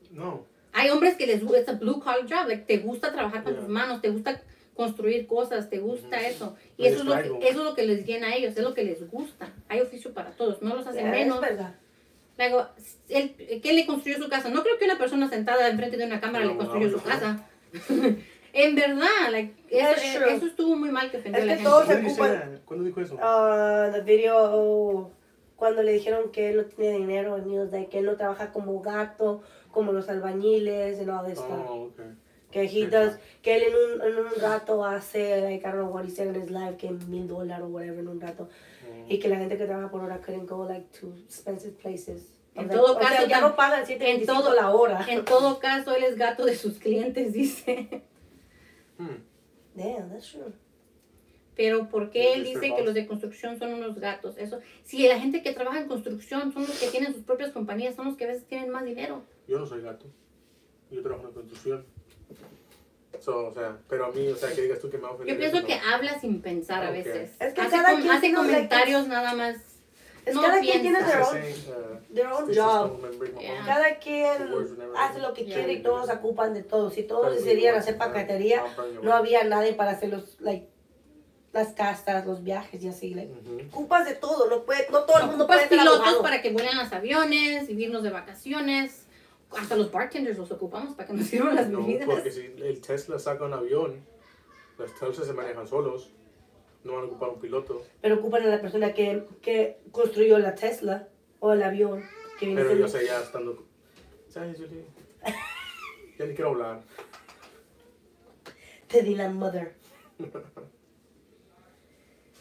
[SPEAKER 1] No.
[SPEAKER 4] Hay hombres que les gusta, it's a blue collar job, like, te gusta trabajar con
[SPEAKER 1] Yeah.
[SPEAKER 4] tus manos, te gusta construir cosas, te gusta eso. Y
[SPEAKER 1] Me
[SPEAKER 4] eso es, lo que, eso es lo que les llena a ellos, es lo que les gusta. Hay oficio para todos, no los hacen menos.
[SPEAKER 2] Es verdad.
[SPEAKER 4] Luego, él, ¿quién le construyó su casa? No creo que una persona sentada enfrente de una cámara
[SPEAKER 1] No,
[SPEAKER 4] le construyó
[SPEAKER 1] no,
[SPEAKER 4] su
[SPEAKER 1] no.
[SPEAKER 4] casa. [laughs] en verdad, like, eso,
[SPEAKER 2] true.
[SPEAKER 4] eso estuvo muy mal que ofendió
[SPEAKER 2] Es
[SPEAKER 4] a la
[SPEAKER 2] que
[SPEAKER 4] gente.
[SPEAKER 2] todos se
[SPEAKER 1] ¿Cuándo, dice-
[SPEAKER 2] ocupan-
[SPEAKER 1] ¿Cuándo dijo eso?
[SPEAKER 2] Ah, the video oh, cuando le dijeron que él no tiene dinero que él no trabaja como gato como los albañiles and all this stuff
[SPEAKER 1] Oh, okay.
[SPEAKER 2] Que he
[SPEAKER 1] Sí,
[SPEAKER 2] does que él en un, en un rato hace like I don't know what he said in his life que mil dólares o whatever en un rato
[SPEAKER 1] Oh.
[SPEAKER 2] y que la gente que trabaja por hora couldn't go like to expensive places
[SPEAKER 4] En
[SPEAKER 2] Like,
[SPEAKER 4] todo
[SPEAKER 2] o sea,
[SPEAKER 4] caso,
[SPEAKER 2] ya no pagan
[SPEAKER 4] en
[SPEAKER 2] 7.25
[SPEAKER 4] todo-
[SPEAKER 2] la hora
[SPEAKER 4] En todo caso, él es gato de sus clientes, [laughs] dice.
[SPEAKER 1] Hmm.
[SPEAKER 2] damn that's true
[SPEAKER 4] Pero ¿por qué él dice que los de construcción son unos gatos? Eso, si la gente que trabaja en construcción son los que tienen sus propias compañías, son los que a veces tienen más dinero.
[SPEAKER 1] Yo no soy gato. Yo trabajo en construcción. So, o sea, pero a mí, o sea, que digas tú que me ofender.
[SPEAKER 4] Yo pienso
[SPEAKER 1] eso,
[SPEAKER 4] que
[SPEAKER 1] no.
[SPEAKER 4] habla sin pensar a
[SPEAKER 1] Ok.
[SPEAKER 4] veces.
[SPEAKER 2] Es que
[SPEAKER 4] hace
[SPEAKER 2] cada
[SPEAKER 4] com-
[SPEAKER 2] quien
[SPEAKER 4] hace comentarios nada más.
[SPEAKER 2] Es
[SPEAKER 4] No
[SPEAKER 2] cada quien tiene
[SPEAKER 4] piensa.
[SPEAKER 2] their own,
[SPEAKER 1] uh,
[SPEAKER 2] their own job.
[SPEAKER 4] Yeah.
[SPEAKER 2] Cada quien hace lo que
[SPEAKER 4] Yeah.
[SPEAKER 2] quiere y todos se ocupan de todo. Si todos
[SPEAKER 1] Pero
[SPEAKER 2] decidieran hacer
[SPEAKER 1] you
[SPEAKER 2] no
[SPEAKER 1] one.
[SPEAKER 2] había nadie para hacer los, like, las castas, los viajes y así. Like,
[SPEAKER 1] Ujú.
[SPEAKER 2] ocupas de todo, no, puede, no todo el mundo puede
[SPEAKER 4] pilotos
[SPEAKER 2] abogado.
[SPEAKER 4] para que vuelen los aviones, vivirnos de vacaciones. Hasta los bartenders los ocupamos para que nos sirvan las
[SPEAKER 1] No,
[SPEAKER 4] bebidas.
[SPEAKER 1] porque si el Tesla saca un avión, los Teslas se manejan solos. No van a ocupar un piloto.
[SPEAKER 2] Pero ocupan a la persona que, que construyó la Tesla o el avión. Que viene
[SPEAKER 1] Pero yo sé ya estando... ¿Sabes, Julie? [laughs] Ya ni quiero hablar.
[SPEAKER 2] Te di la mother. [laughs]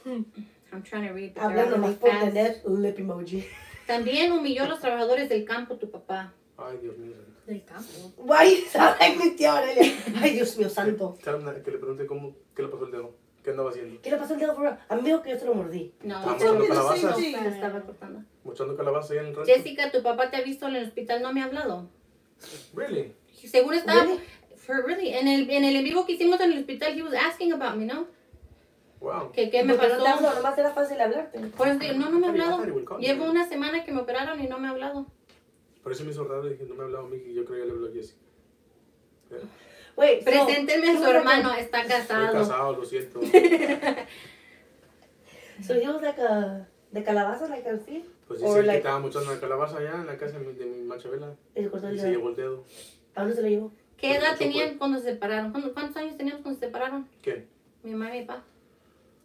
[SPEAKER 4] I'm trying to read.
[SPEAKER 2] Hablando más por tener lip emoji.
[SPEAKER 4] También humilló a los trabajadores del campo tu papá.
[SPEAKER 1] Ay, Dios mío.
[SPEAKER 4] Del campo.
[SPEAKER 2] Guay, [laughs] ay, mi tía Aurelia. Ay, Dios mío santo.
[SPEAKER 1] Tell him that- que le pregunte cómo, qué le pasó el dedo. ¿Qué andaba haciendo?
[SPEAKER 2] ¿Qué le pasó al dedo? A mí que yo se lo mordí.
[SPEAKER 4] No, no, no, estaba cortando.
[SPEAKER 1] Mochando calabaza allá en el rancho.
[SPEAKER 4] Jessica, tu papá te ha visto en el hospital, no me ha hablado.
[SPEAKER 1] Really?
[SPEAKER 4] Según estaba,
[SPEAKER 2] Really?
[SPEAKER 4] for really, en el, en el en vivo que hicimos en el hospital, he was asking about me, ¿no?
[SPEAKER 1] Wow.
[SPEAKER 4] Que qué me
[SPEAKER 2] ¿Por qué no te
[SPEAKER 4] pasó.
[SPEAKER 2] hablo? Nomás era fácil hablarte.
[SPEAKER 4] Por eso digo, no, no me ha hablado. Llevo una semana que me operaron y no me ha hablado.
[SPEAKER 1] Por eso me hizo raro. Dije, no me ha hablado. Y yo creo que ya le habló a Jessica. Pero
[SPEAKER 2] Wait, so-
[SPEAKER 4] Preséntenme a su hermano, está
[SPEAKER 1] Estoy
[SPEAKER 4] casado.
[SPEAKER 1] casado, lo siento.
[SPEAKER 2] So he was like a, de calabaza, like a.
[SPEAKER 1] Pues dice que
[SPEAKER 2] like-
[SPEAKER 1] estaba mochando una calabaza allá en la casa de mi, de mi machabela.
[SPEAKER 2] Y se cortó el
[SPEAKER 1] Y se llevó el dedo.
[SPEAKER 2] ¿A dónde se lo llevó?
[SPEAKER 4] ¿Qué
[SPEAKER 1] Pues
[SPEAKER 4] edad
[SPEAKER 1] mucho
[SPEAKER 4] tenían
[SPEAKER 1] fue.
[SPEAKER 4] cuando se separaron? ¿Cuántos, cuántos años teníamos cuando se separaron?
[SPEAKER 1] ¿Qué?
[SPEAKER 4] Mi mamá y mi papá.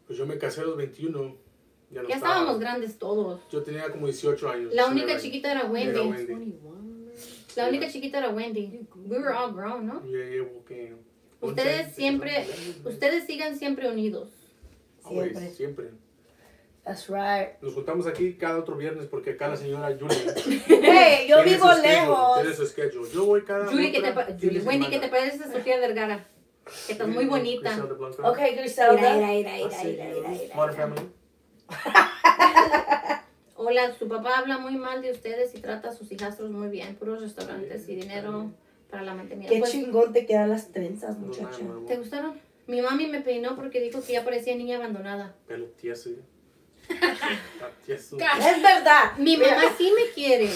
[SPEAKER 1] Pues yo me casé a los 21. Ya no
[SPEAKER 4] Ya
[SPEAKER 1] estaba.
[SPEAKER 4] estábamos grandes todos.
[SPEAKER 1] Yo tenía como 18 años.
[SPEAKER 4] La única
[SPEAKER 1] era-
[SPEAKER 4] chiquita era
[SPEAKER 1] era
[SPEAKER 4] Wendy.
[SPEAKER 1] Wendy.
[SPEAKER 4] La única chiquita era Wendy. We were all grown, ¿no?
[SPEAKER 1] Llevo que...
[SPEAKER 4] Ustedes
[SPEAKER 1] 11,
[SPEAKER 4] siempre,
[SPEAKER 1] 12,
[SPEAKER 4] ustedes sigan siempre unidos.
[SPEAKER 1] Always,
[SPEAKER 2] Siempre.
[SPEAKER 1] siempre.
[SPEAKER 2] That's right.
[SPEAKER 1] Nos juntamos aquí cada otro viernes porque acá la señora Julia. [laughs]
[SPEAKER 2] Hey, yo vivo lejos.
[SPEAKER 1] Tiene su schedule. Yo voy cada.
[SPEAKER 4] Julie, ¿qué te, Julie, Wendy, ¿qué
[SPEAKER 1] semana.
[SPEAKER 4] te pareces a Sofía Vergara? Que estás muy bonita.
[SPEAKER 2] Ok, Griselda.
[SPEAKER 4] Mira, mira, mira, mira,
[SPEAKER 1] Así,
[SPEAKER 4] mira, mira, mira. [laughs] Hola, su papá habla muy mal de ustedes y trata a sus hijastros muy bien. Puros restaurantes y dinero para la mantenimiento.
[SPEAKER 2] Qué
[SPEAKER 4] Pues,
[SPEAKER 2] chingón te quedan las trenzas, muchacha.
[SPEAKER 4] ¿Te gustaron? Mi mami me peinó porque dijo que ya parecía niña abandonada.
[SPEAKER 1] Pelo tieso. [laughs] Está tieso.
[SPEAKER 2] Es verdad.
[SPEAKER 4] Mi
[SPEAKER 2] Mira,
[SPEAKER 4] mamá sí me quiere.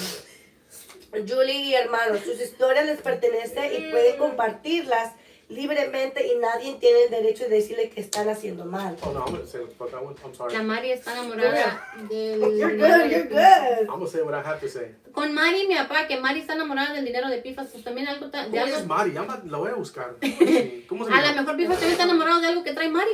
[SPEAKER 2] Julie y hermanos, sus historias les pertenecen y pueden compartirlas libremente y nadie tiene el derecho de decirle que están haciendo mal.
[SPEAKER 1] Oh no, I'm gonna say what the fuck I want. I'm sorry.
[SPEAKER 4] La Mari está enamorada del
[SPEAKER 2] You're
[SPEAKER 4] dinero
[SPEAKER 2] good,
[SPEAKER 4] de
[SPEAKER 2] you're good.
[SPEAKER 1] I'm gonna say what I have to say.
[SPEAKER 4] Con Mari, mi papá, que Mari está enamorada del dinero de Pifas, pues también algo ta- de
[SPEAKER 1] ¿Cómo
[SPEAKER 4] algo.
[SPEAKER 1] es Mari? Llama- La voy a buscar. [laughs] ¿Cómo se
[SPEAKER 4] A
[SPEAKER 1] mira?
[SPEAKER 4] lo mejor Pifas también está enamorado de algo que trae Mari.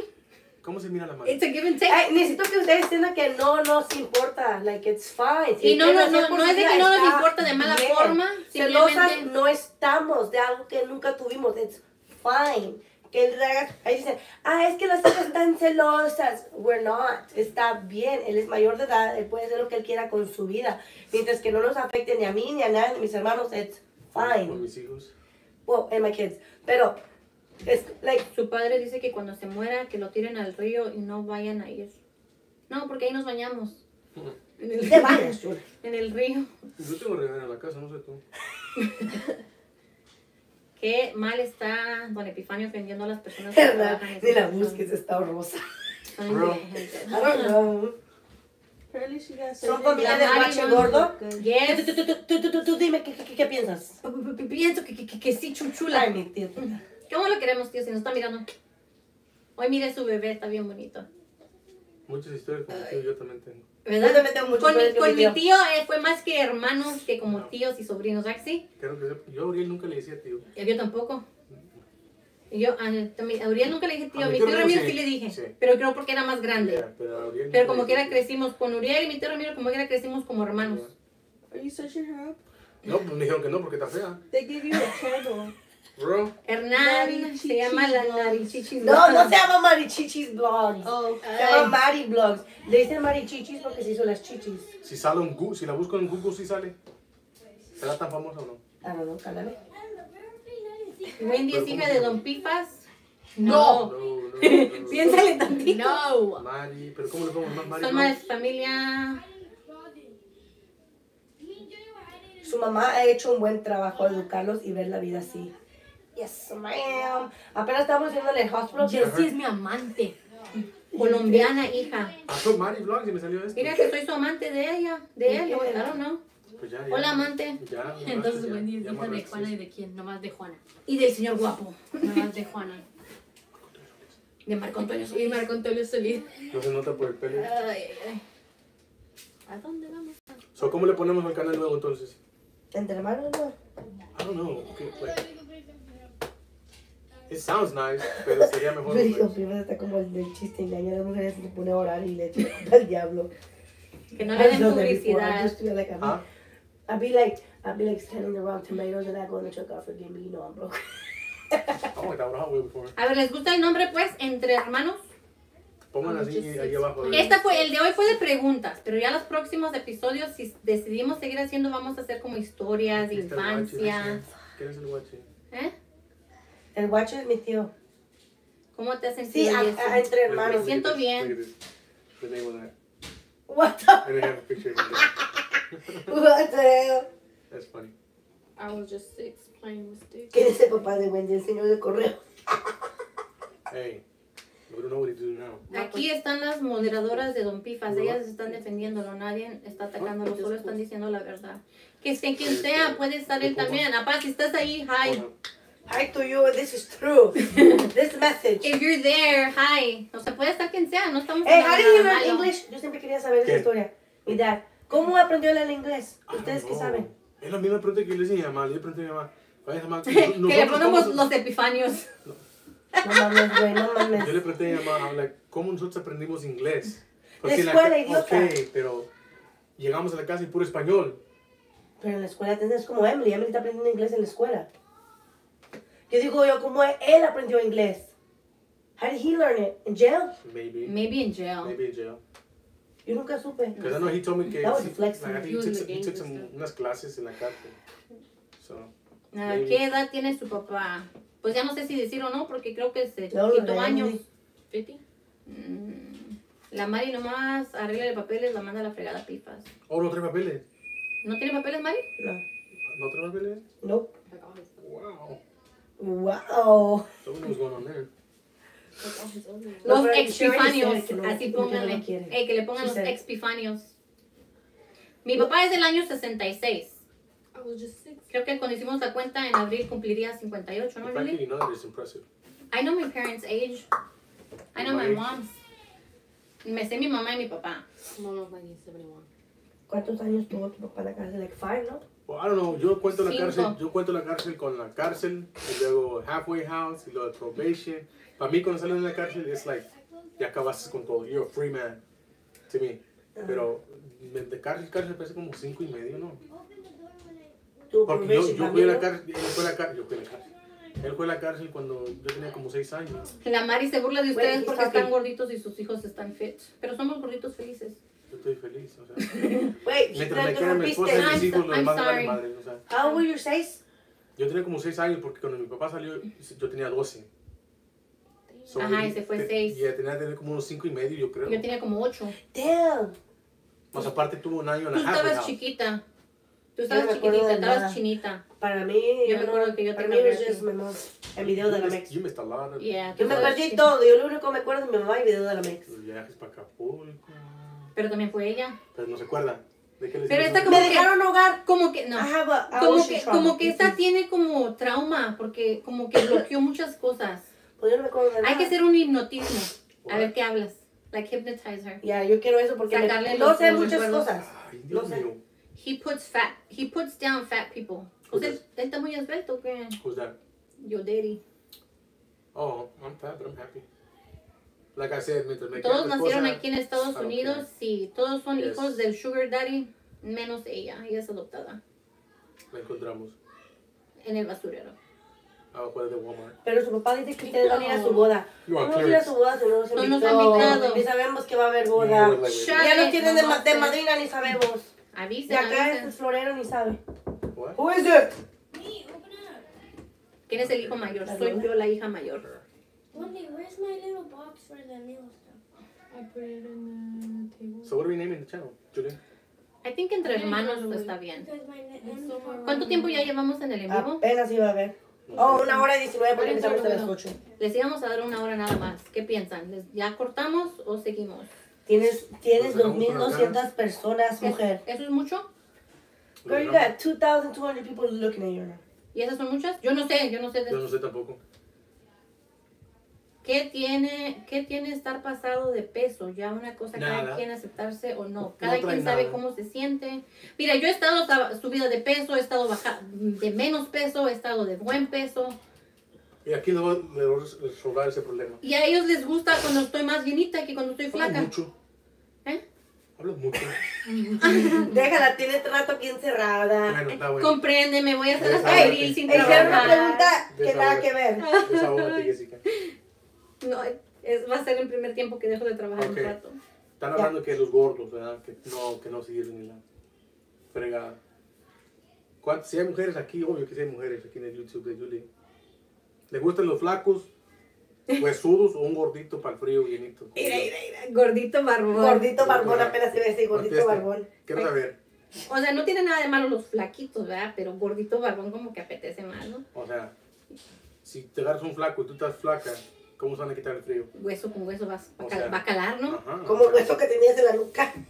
[SPEAKER 1] ¿Cómo se mira la Mari?
[SPEAKER 4] It's a give and take.
[SPEAKER 2] Ay, necesito que ustedes entiendan que no nos importa, like it's fine. Si
[SPEAKER 4] Y no, no, no, no es de que no nos importa de mala
[SPEAKER 2] bien.
[SPEAKER 4] forma,
[SPEAKER 2] Celosas
[SPEAKER 4] simplemente-
[SPEAKER 2] no estamos de algo que nunca tuvimos, it's fine. Que él haga- ahí dicen, ah, es que las hijas están celosas. We're not. Está bien, él es mayor de edad, él puede hacer lo que él quiera con su vida. Mientras que no nos afecte ni a mí ni a nadie de mis hermanos, it's
[SPEAKER 1] Con
[SPEAKER 2] fine.
[SPEAKER 1] mis hijos.
[SPEAKER 2] Well, and my kids. Pero, es like,
[SPEAKER 4] Su padre dice que cuando se muera, que lo tiren al río y no vayan a ir. No, porque ahí nos bañamos. En el,
[SPEAKER 2] te
[SPEAKER 4] en el río.
[SPEAKER 1] Yo tengo regadera en la casa, no sé tú. [laughs]
[SPEAKER 4] Qué mal está Don Epifanio ofendiendo a las personas que [laughs]
[SPEAKER 2] ¿Verdad?
[SPEAKER 4] trabajan en
[SPEAKER 2] Ni la busques, está horrorosa.
[SPEAKER 4] son
[SPEAKER 2] del
[SPEAKER 4] Mari
[SPEAKER 2] guache gordo. Tú, dime, ¿qué, piensas?
[SPEAKER 4] Pienso que, sí, chuchula.
[SPEAKER 2] Ay, mi tío.
[SPEAKER 4] ¿Cómo lo queremos, tío? Si nos está mirando. Hoy mire su bebé, está bien bonito.
[SPEAKER 1] Muchas historias como tú yo también tengo.
[SPEAKER 2] Yo
[SPEAKER 4] ¿Verdad?
[SPEAKER 2] también tengo muchos
[SPEAKER 4] Con, mi, con
[SPEAKER 2] mi tío.
[SPEAKER 4] tío eh, fue más que hermanos que como tíos y sobrinos, ¿verdad que sí?
[SPEAKER 1] Creo que yo a Uriel nunca le decía tío.
[SPEAKER 4] Y Yo tampoco. Y Yo, a, a Uriel nunca le dije tío,
[SPEAKER 1] A
[SPEAKER 4] a
[SPEAKER 1] mi tío
[SPEAKER 4] tío
[SPEAKER 1] Ramiro sí.
[SPEAKER 4] sí le dije,
[SPEAKER 1] Sí.
[SPEAKER 4] pero creo porque era más grande.
[SPEAKER 1] Yeah, pero
[SPEAKER 4] Pero como quiera
[SPEAKER 1] tío.
[SPEAKER 4] crecimos con Uriel y mi tío Ramiro, como quiera crecimos como hermanos.
[SPEAKER 5] Are you searching her up?
[SPEAKER 1] No, pues me dijeron que no porque está fea.
[SPEAKER 5] They give you a.
[SPEAKER 1] Bro,
[SPEAKER 4] Hernán se llama la
[SPEAKER 5] Vlogs.
[SPEAKER 4] Narichichis.
[SPEAKER 2] No, no se llama Marichichis Blogs.
[SPEAKER 5] Oh,
[SPEAKER 2] Se llama Mari Blogs. Le dicen Marichichis porque se hizo las chichis.
[SPEAKER 1] si sale en Google, si la busco en Google, si sale. ¿Será tan famosa o no?
[SPEAKER 2] I don't know, cálame.
[SPEAKER 4] Wendy es hija
[SPEAKER 1] ¿cómo
[SPEAKER 4] de Don Pifas.
[SPEAKER 1] No,
[SPEAKER 4] No.
[SPEAKER 1] no, no. [laughs]
[SPEAKER 4] Piénsale tantito. No.
[SPEAKER 1] Mari, pero ¿cómo le pongo más Mari?
[SPEAKER 4] Son más familia.
[SPEAKER 2] Su mamá ha hecho un buen trabajo de educarlos y ver la vida así. Yes, ma'am. Apenas estamos haciendo en el hospital.
[SPEAKER 4] Jessie es mi amante. Colombiana, hija.
[SPEAKER 1] Ah, fue Mari Vlogs y me salió esto.
[SPEAKER 4] Mira que soy su amante de ella, de él, I don't know.
[SPEAKER 1] Pues ya, ya.
[SPEAKER 4] Hola, amante.
[SPEAKER 1] Ya, [laughs] nomás,
[SPEAKER 3] Entonces,
[SPEAKER 1] ya,
[SPEAKER 3] Wendy es hija de. Juana y de quién? Nomás de Juana.
[SPEAKER 4] Y del señor guapo. [laughs]
[SPEAKER 3] Nomás de Juana.
[SPEAKER 4] De Marco Antonio
[SPEAKER 3] Y
[SPEAKER 4] Solís.
[SPEAKER 3] Marco Antonio Solís.
[SPEAKER 1] No se nota por el pelo.
[SPEAKER 4] Ay, ay, ay.
[SPEAKER 3] ¿A dónde vamos?
[SPEAKER 1] So, ¿Cómo le ponemos al canal nuevo entonces?
[SPEAKER 2] Entre hermanos, no.
[SPEAKER 1] I don't know. Okay, like, it sounds nice, pero sería mejor.
[SPEAKER 2] Yo digo,
[SPEAKER 1] pues,
[SPEAKER 2] primero está como el del chiste, engaña a las mujeres se pone a orar y le echa al diablo.
[SPEAKER 4] Que no le den
[SPEAKER 2] that before. I
[SPEAKER 4] publicidad.
[SPEAKER 2] just feel like, I'd be-
[SPEAKER 1] ah,
[SPEAKER 2] I'd be like, I'd be like standing around tomatoes and I go in the truck, God forgive me, you know I'm broke. [laughs]
[SPEAKER 1] oh, that Hot Wheel before.
[SPEAKER 4] A ver, ¿les gusta el nombre, pues? Entre hermanos.
[SPEAKER 1] Pongan así ahí abajo.
[SPEAKER 4] Esta fue, el de hoy fue de preguntas, pero ya los próximos episodios, si decidimos seguir haciendo, vamos a hacer como historias de infancia.
[SPEAKER 1] ¿Quién es el guache?
[SPEAKER 4] ¿Eh?
[SPEAKER 2] El guacho es mi tío.
[SPEAKER 4] ¿Cómo te has
[SPEAKER 2] Sí,
[SPEAKER 4] sentido?
[SPEAKER 2] a-
[SPEAKER 4] Jessie?
[SPEAKER 2] a- entre hermanos.
[SPEAKER 4] Me siento bien.
[SPEAKER 1] This. The name of that.
[SPEAKER 2] What the,
[SPEAKER 1] I didn't have a picture of it.
[SPEAKER 2] what the hell?
[SPEAKER 1] That's funny.
[SPEAKER 3] I was just six playing with sticks.
[SPEAKER 2] ¿Quién es el papá de Wendy, el señor de correo?
[SPEAKER 1] Hey, we don't know what he's doing now.
[SPEAKER 4] Aquí están las moderadoras de Don Pifas, ellas están defendiéndolo, nadie está atacándolo, solo están diciendo la verdad. Que esté quien sea, puede estar él también. Apá, si estás ahí, hi.
[SPEAKER 2] Hi to you, this is true. [laughs] this message.
[SPEAKER 4] If you're there, hi. O sea, puede estar quien sea, no estamos
[SPEAKER 2] Hey, how did you learn
[SPEAKER 4] malo.
[SPEAKER 2] English? Yo siempre quería saber esa
[SPEAKER 1] ¿Qué?
[SPEAKER 2] historia. Mi dad. ¿Cómo aprendió a leer inglés? ¿Ustedes qué
[SPEAKER 1] No.
[SPEAKER 2] saben?
[SPEAKER 1] Es la misma pregunta que yo le hice a mi mamá. Yo le pregunté a mi mamá. [laughs]
[SPEAKER 4] Que le ponemos los epifanios.
[SPEAKER 2] No mames, güey, no mames.
[SPEAKER 1] Yo le pregunté a mi mamá, like, ¿cómo nosotros aprendimos inglés?
[SPEAKER 2] La
[SPEAKER 1] en
[SPEAKER 2] escuela,
[SPEAKER 1] ca-
[SPEAKER 2] idiota.
[SPEAKER 1] Ok, pero llegamos a la casa y puro español.
[SPEAKER 2] Pero en la escuela es como Emily. Emily está aprendiendo inglés en la escuela. Yo digo yo, ¿cómo él aprendió inglés? How did he learn it? In jail?
[SPEAKER 1] Maybe.
[SPEAKER 4] Maybe in jail.
[SPEAKER 1] Maybe in jail.
[SPEAKER 2] Yo nunca supe.
[SPEAKER 1] Because I know he told me que
[SPEAKER 2] That was flexing.
[SPEAKER 1] like,
[SPEAKER 3] He
[SPEAKER 1] took,
[SPEAKER 3] in
[SPEAKER 1] some-
[SPEAKER 3] the
[SPEAKER 1] he took some- unas clases en la cárcel. So,
[SPEAKER 4] Ah, ¿Qué edad tiene su papá? Pues ya no sé si decir o no, porque creo que se
[SPEAKER 2] No,
[SPEAKER 4] quitó
[SPEAKER 2] de
[SPEAKER 4] años.
[SPEAKER 3] 50?
[SPEAKER 4] Mm, La Mari nomás arregla de papeles, la manda a la fregada pifas.
[SPEAKER 1] oh, no trae papeles.
[SPEAKER 4] ¿No tiene papeles, Mari?
[SPEAKER 2] No.
[SPEAKER 1] ¿No trae papeles?
[SPEAKER 3] His,
[SPEAKER 1] Wow.
[SPEAKER 2] Wow.
[SPEAKER 1] Something was going on there.
[SPEAKER 2] No,
[SPEAKER 4] Los
[SPEAKER 2] already
[SPEAKER 4] expifanios,
[SPEAKER 2] no-
[SPEAKER 4] así
[SPEAKER 2] que no
[SPEAKER 4] pónganle.
[SPEAKER 2] quiere.
[SPEAKER 4] Eh, que le pongan
[SPEAKER 2] She
[SPEAKER 4] los expifanios. Mi papá es del año 66.
[SPEAKER 3] I was just six.
[SPEAKER 4] Creo que cuando hicimos la cuenta en abril cumpliría 58, ¿no, Lily?
[SPEAKER 1] you know that is impressive.
[SPEAKER 4] I know my parents' age. I know my
[SPEAKER 1] Mari.
[SPEAKER 4] mom's. Me sé mi mamá y mi papá.
[SPEAKER 3] Mom was like in 71.
[SPEAKER 2] ¿Cuántos años tuvo tu papá en la cárcel? Like five, ¿no?
[SPEAKER 1] Well, I don't know. Yo cuento la
[SPEAKER 4] Cinco.
[SPEAKER 1] cárcel. Yo cuento la cárcel con la cárcel y luego halfway house y luego probation. Para mí cuando sales de la cárcel es like ya acabaste con todo. You're a free man. To me. Pero de cárcel cárcel parece como cinco y medio, ¿no? Porque yo, yo fui a la cárcel. Él fue a la cárcel. Yo fui a la cárcel. Él fue a la cárcel cuando yo tenía como seis años.
[SPEAKER 4] La Mari se burla de ustedes porque están gorditos y sus hijos están fit. Pero somos gorditos felices.
[SPEAKER 1] Yo estoy feliz. O sea, [laughs]
[SPEAKER 2] ¿no? Wait,
[SPEAKER 1] mientras me quedan mi esposa y mis
[SPEAKER 4] I'm
[SPEAKER 1] hijos,
[SPEAKER 4] I'm
[SPEAKER 1] demás me
[SPEAKER 4] sorry.
[SPEAKER 1] madre. O sea,
[SPEAKER 2] How old were you, seis?
[SPEAKER 1] yo tenía como seis años porque cuando mi papá salió yo tenía 12. So,
[SPEAKER 4] Ajá, y se fue
[SPEAKER 1] te-
[SPEAKER 4] seis.
[SPEAKER 1] Y ya tenía que tener como unos cinco y medio, yo creo.
[SPEAKER 4] Yo tenía como ocho.
[SPEAKER 2] Damn.
[SPEAKER 1] Más aparte tuvo un año en
[SPEAKER 4] Tú
[SPEAKER 1] la
[SPEAKER 4] estabas
[SPEAKER 1] halfway house.
[SPEAKER 4] chiquita. Tú
[SPEAKER 2] Yo
[SPEAKER 4] estabas
[SPEAKER 2] no me
[SPEAKER 4] chiquitita, estabas
[SPEAKER 2] nada.
[SPEAKER 4] chinita.
[SPEAKER 2] Para mí,
[SPEAKER 4] Yo me acuerdo que yo
[SPEAKER 2] para mí mom. El video de la Mex.
[SPEAKER 1] missed- You missed a lot of
[SPEAKER 4] Yeah,
[SPEAKER 2] Yo
[SPEAKER 4] tú
[SPEAKER 2] me
[SPEAKER 4] estabas
[SPEAKER 2] perdí todo. Yo lo único que me acuerdo es mi mamá y video de la Mex.
[SPEAKER 1] los viajes para Acapulco.
[SPEAKER 4] Pero también fue ella.
[SPEAKER 1] Pero no se acuerda. ¿De qué les
[SPEAKER 4] Pero esta como
[SPEAKER 2] Me
[SPEAKER 4] que-
[SPEAKER 2] dejaron hogar.
[SPEAKER 4] Como que, no.
[SPEAKER 2] A, a
[SPEAKER 4] Como que,
[SPEAKER 2] trauma.
[SPEAKER 4] como que esta tiene como trauma, porque como que bloqueó muchas cosas.
[SPEAKER 2] Pues yo no me acuerdo de nada.
[SPEAKER 4] Hay que hacer un hipnotismo. A ver qué hablas. Like hypnotize her.
[SPEAKER 2] Ya, yo quiero eso porque me-
[SPEAKER 4] Sacarle
[SPEAKER 2] no
[SPEAKER 4] los-
[SPEAKER 2] sé muchas
[SPEAKER 4] recuerdos.
[SPEAKER 2] cosas.
[SPEAKER 1] Ay, Dios
[SPEAKER 2] No sé.
[SPEAKER 1] mío.
[SPEAKER 4] He puts fat, he puts down fat people.
[SPEAKER 1] Who's
[SPEAKER 4] ¿Usted está muy esbelto o qué?
[SPEAKER 1] Who's that?
[SPEAKER 4] Yo daddy.
[SPEAKER 1] Oh, I'm fat, but I'm happy. Like I said, mientras me
[SPEAKER 4] Todos nacieron
[SPEAKER 1] esposa,
[SPEAKER 4] aquí en Estados Unidos
[SPEAKER 1] care.
[SPEAKER 4] y todos son
[SPEAKER 1] Yes.
[SPEAKER 4] hijos del sugar daddy, menos ella. Ella es adoptada
[SPEAKER 1] La encontramos
[SPEAKER 4] en el basurero.
[SPEAKER 1] abajo de Walmart.
[SPEAKER 2] Pero su papá dice que ustedes van a ir a su boda. No vamos a ir a su boda si no nos
[SPEAKER 4] No nos ha invitado.
[SPEAKER 2] Ni sabemos que va a haber boda. Ya no tienen de, de madrina ni sabemos.
[SPEAKER 4] Avisen,
[SPEAKER 2] De acá
[SPEAKER 4] avisen.
[SPEAKER 2] este florero ni sabe.
[SPEAKER 1] What?
[SPEAKER 2] Who is it?
[SPEAKER 4] ¿Quién es el hijo mayor? Soy yo la hija mayor.
[SPEAKER 7] Wendy, where's my little box for the nail stuff?
[SPEAKER 3] I put it in the table.
[SPEAKER 1] So what are we naming the channel, Julian?
[SPEAKER 4] I think entre hermanos está bien. ¿Cuánto tiempo ya llevamos en el en vivo?
[SPEAKER 2] Apenas iba a ver. Oh, una hora y 19 porque empezamos a las 8.
[SPEAKER 4] Les íbamos a dar una hora nada más. ¿Qué piensan? ¿Les- ¿Ya cortamos o seguimos?
[SPEAKER 2] Tienes, tienes
[SPEAKER 1] Nos sacamos por
[SPEAKER 2] 2.200 personas, mujer.
[SPEAKER 4] ¿Eso es mucho?
[SPEAKER 2] Girl, you got 2,200 people looking at you now.
[SPEAKER 4] ¿Y esas son muchas? Yo no sé, yo no sé de
[SPEAKER 1] Yo no sé tampoco.
[SPEAKER 4] ¿Qué tiene, ¿Qué tiene estar pasado de peso? Ya una cosa cada quien aceptarse o no.
[SPEAKER 1] No
[SPEAKER 4] Cada quien sabe
[SPEAKER 1] nada.
[SPEAKER 4] cómo se siente. Mira, yo he estado subida de peso, he estado baja, de menos peso, he estado de buen peso.
[SPEAKER 1] Y aquí le voy a resolver ese problema.
[SPEAKER 4] Y a ellos les gusta cuando estoy más llenita que cuando estoy flaca.
[SPEAKER 1] mucho.
[SPEAKER 4] ¿Eh?
[SPEAKER 1] Hablas mucho. [laughs]
[SPEAKER 2] Déjala, tiene este rato aquí encerrada.
[SPEAKER 1] Bueno, está bueno.
[SPEAKER 4] Comprende, me voy a hacer hasta abril sin
[SPEAKER 2] Hicieron una
[SPEAKER 4] trabajar.
[SPEAKER 2] pregunta que nada que ver.
[SPEAKER 1] Desahógate, Jessica. [laughs]
[SPEAKER 4] No, es, va a ser el primer tiempo que dejo de trabajar
[SPEAKER 1] Ok.
[SPEAKER 4] un rato.
[SPEAKER 1] Están hablando que los gordos, ¿verdad? Que no, que no sirven ni la fregada. Si hay mujeres aquí, obvio que sí hay mujeres aquí en el YouTube de Julie. ¿Les gustan los flacos, huesudos o un gordito para el frío llenito?
[SPEAKER 4] Mira, mira, mira, gordito barbón.
[SPEAKER 2] Gordito barbón, apenas se ve así, gordito
[SPEAKER 1] Contesta.
[SPEAKER 2] barbón.
[SPEAKER 1] Quiero saber.
[SPEAKER 4] O sea, no tiene nada de malo los flaquitos, ¿verdad? Pero gordito barbón como que apetece más, ¿no?
[SPEAKER 1] O sea, si te agarras un flaco y tú estás flaca, ¿cómo se van a quitar el frío?
[SPEAKER 4] Hueso con hueso vas- va, a
[SPEAKER 1] O
[SPEAKER 4] cal-
[SPEAKER 1] sea,
[SPEAKER 4] va a calar, ¿no?
[SPEAKER 1] Ajá.
[SPEAKER 2] Como el hueso que tenías en la nuca. [laughs]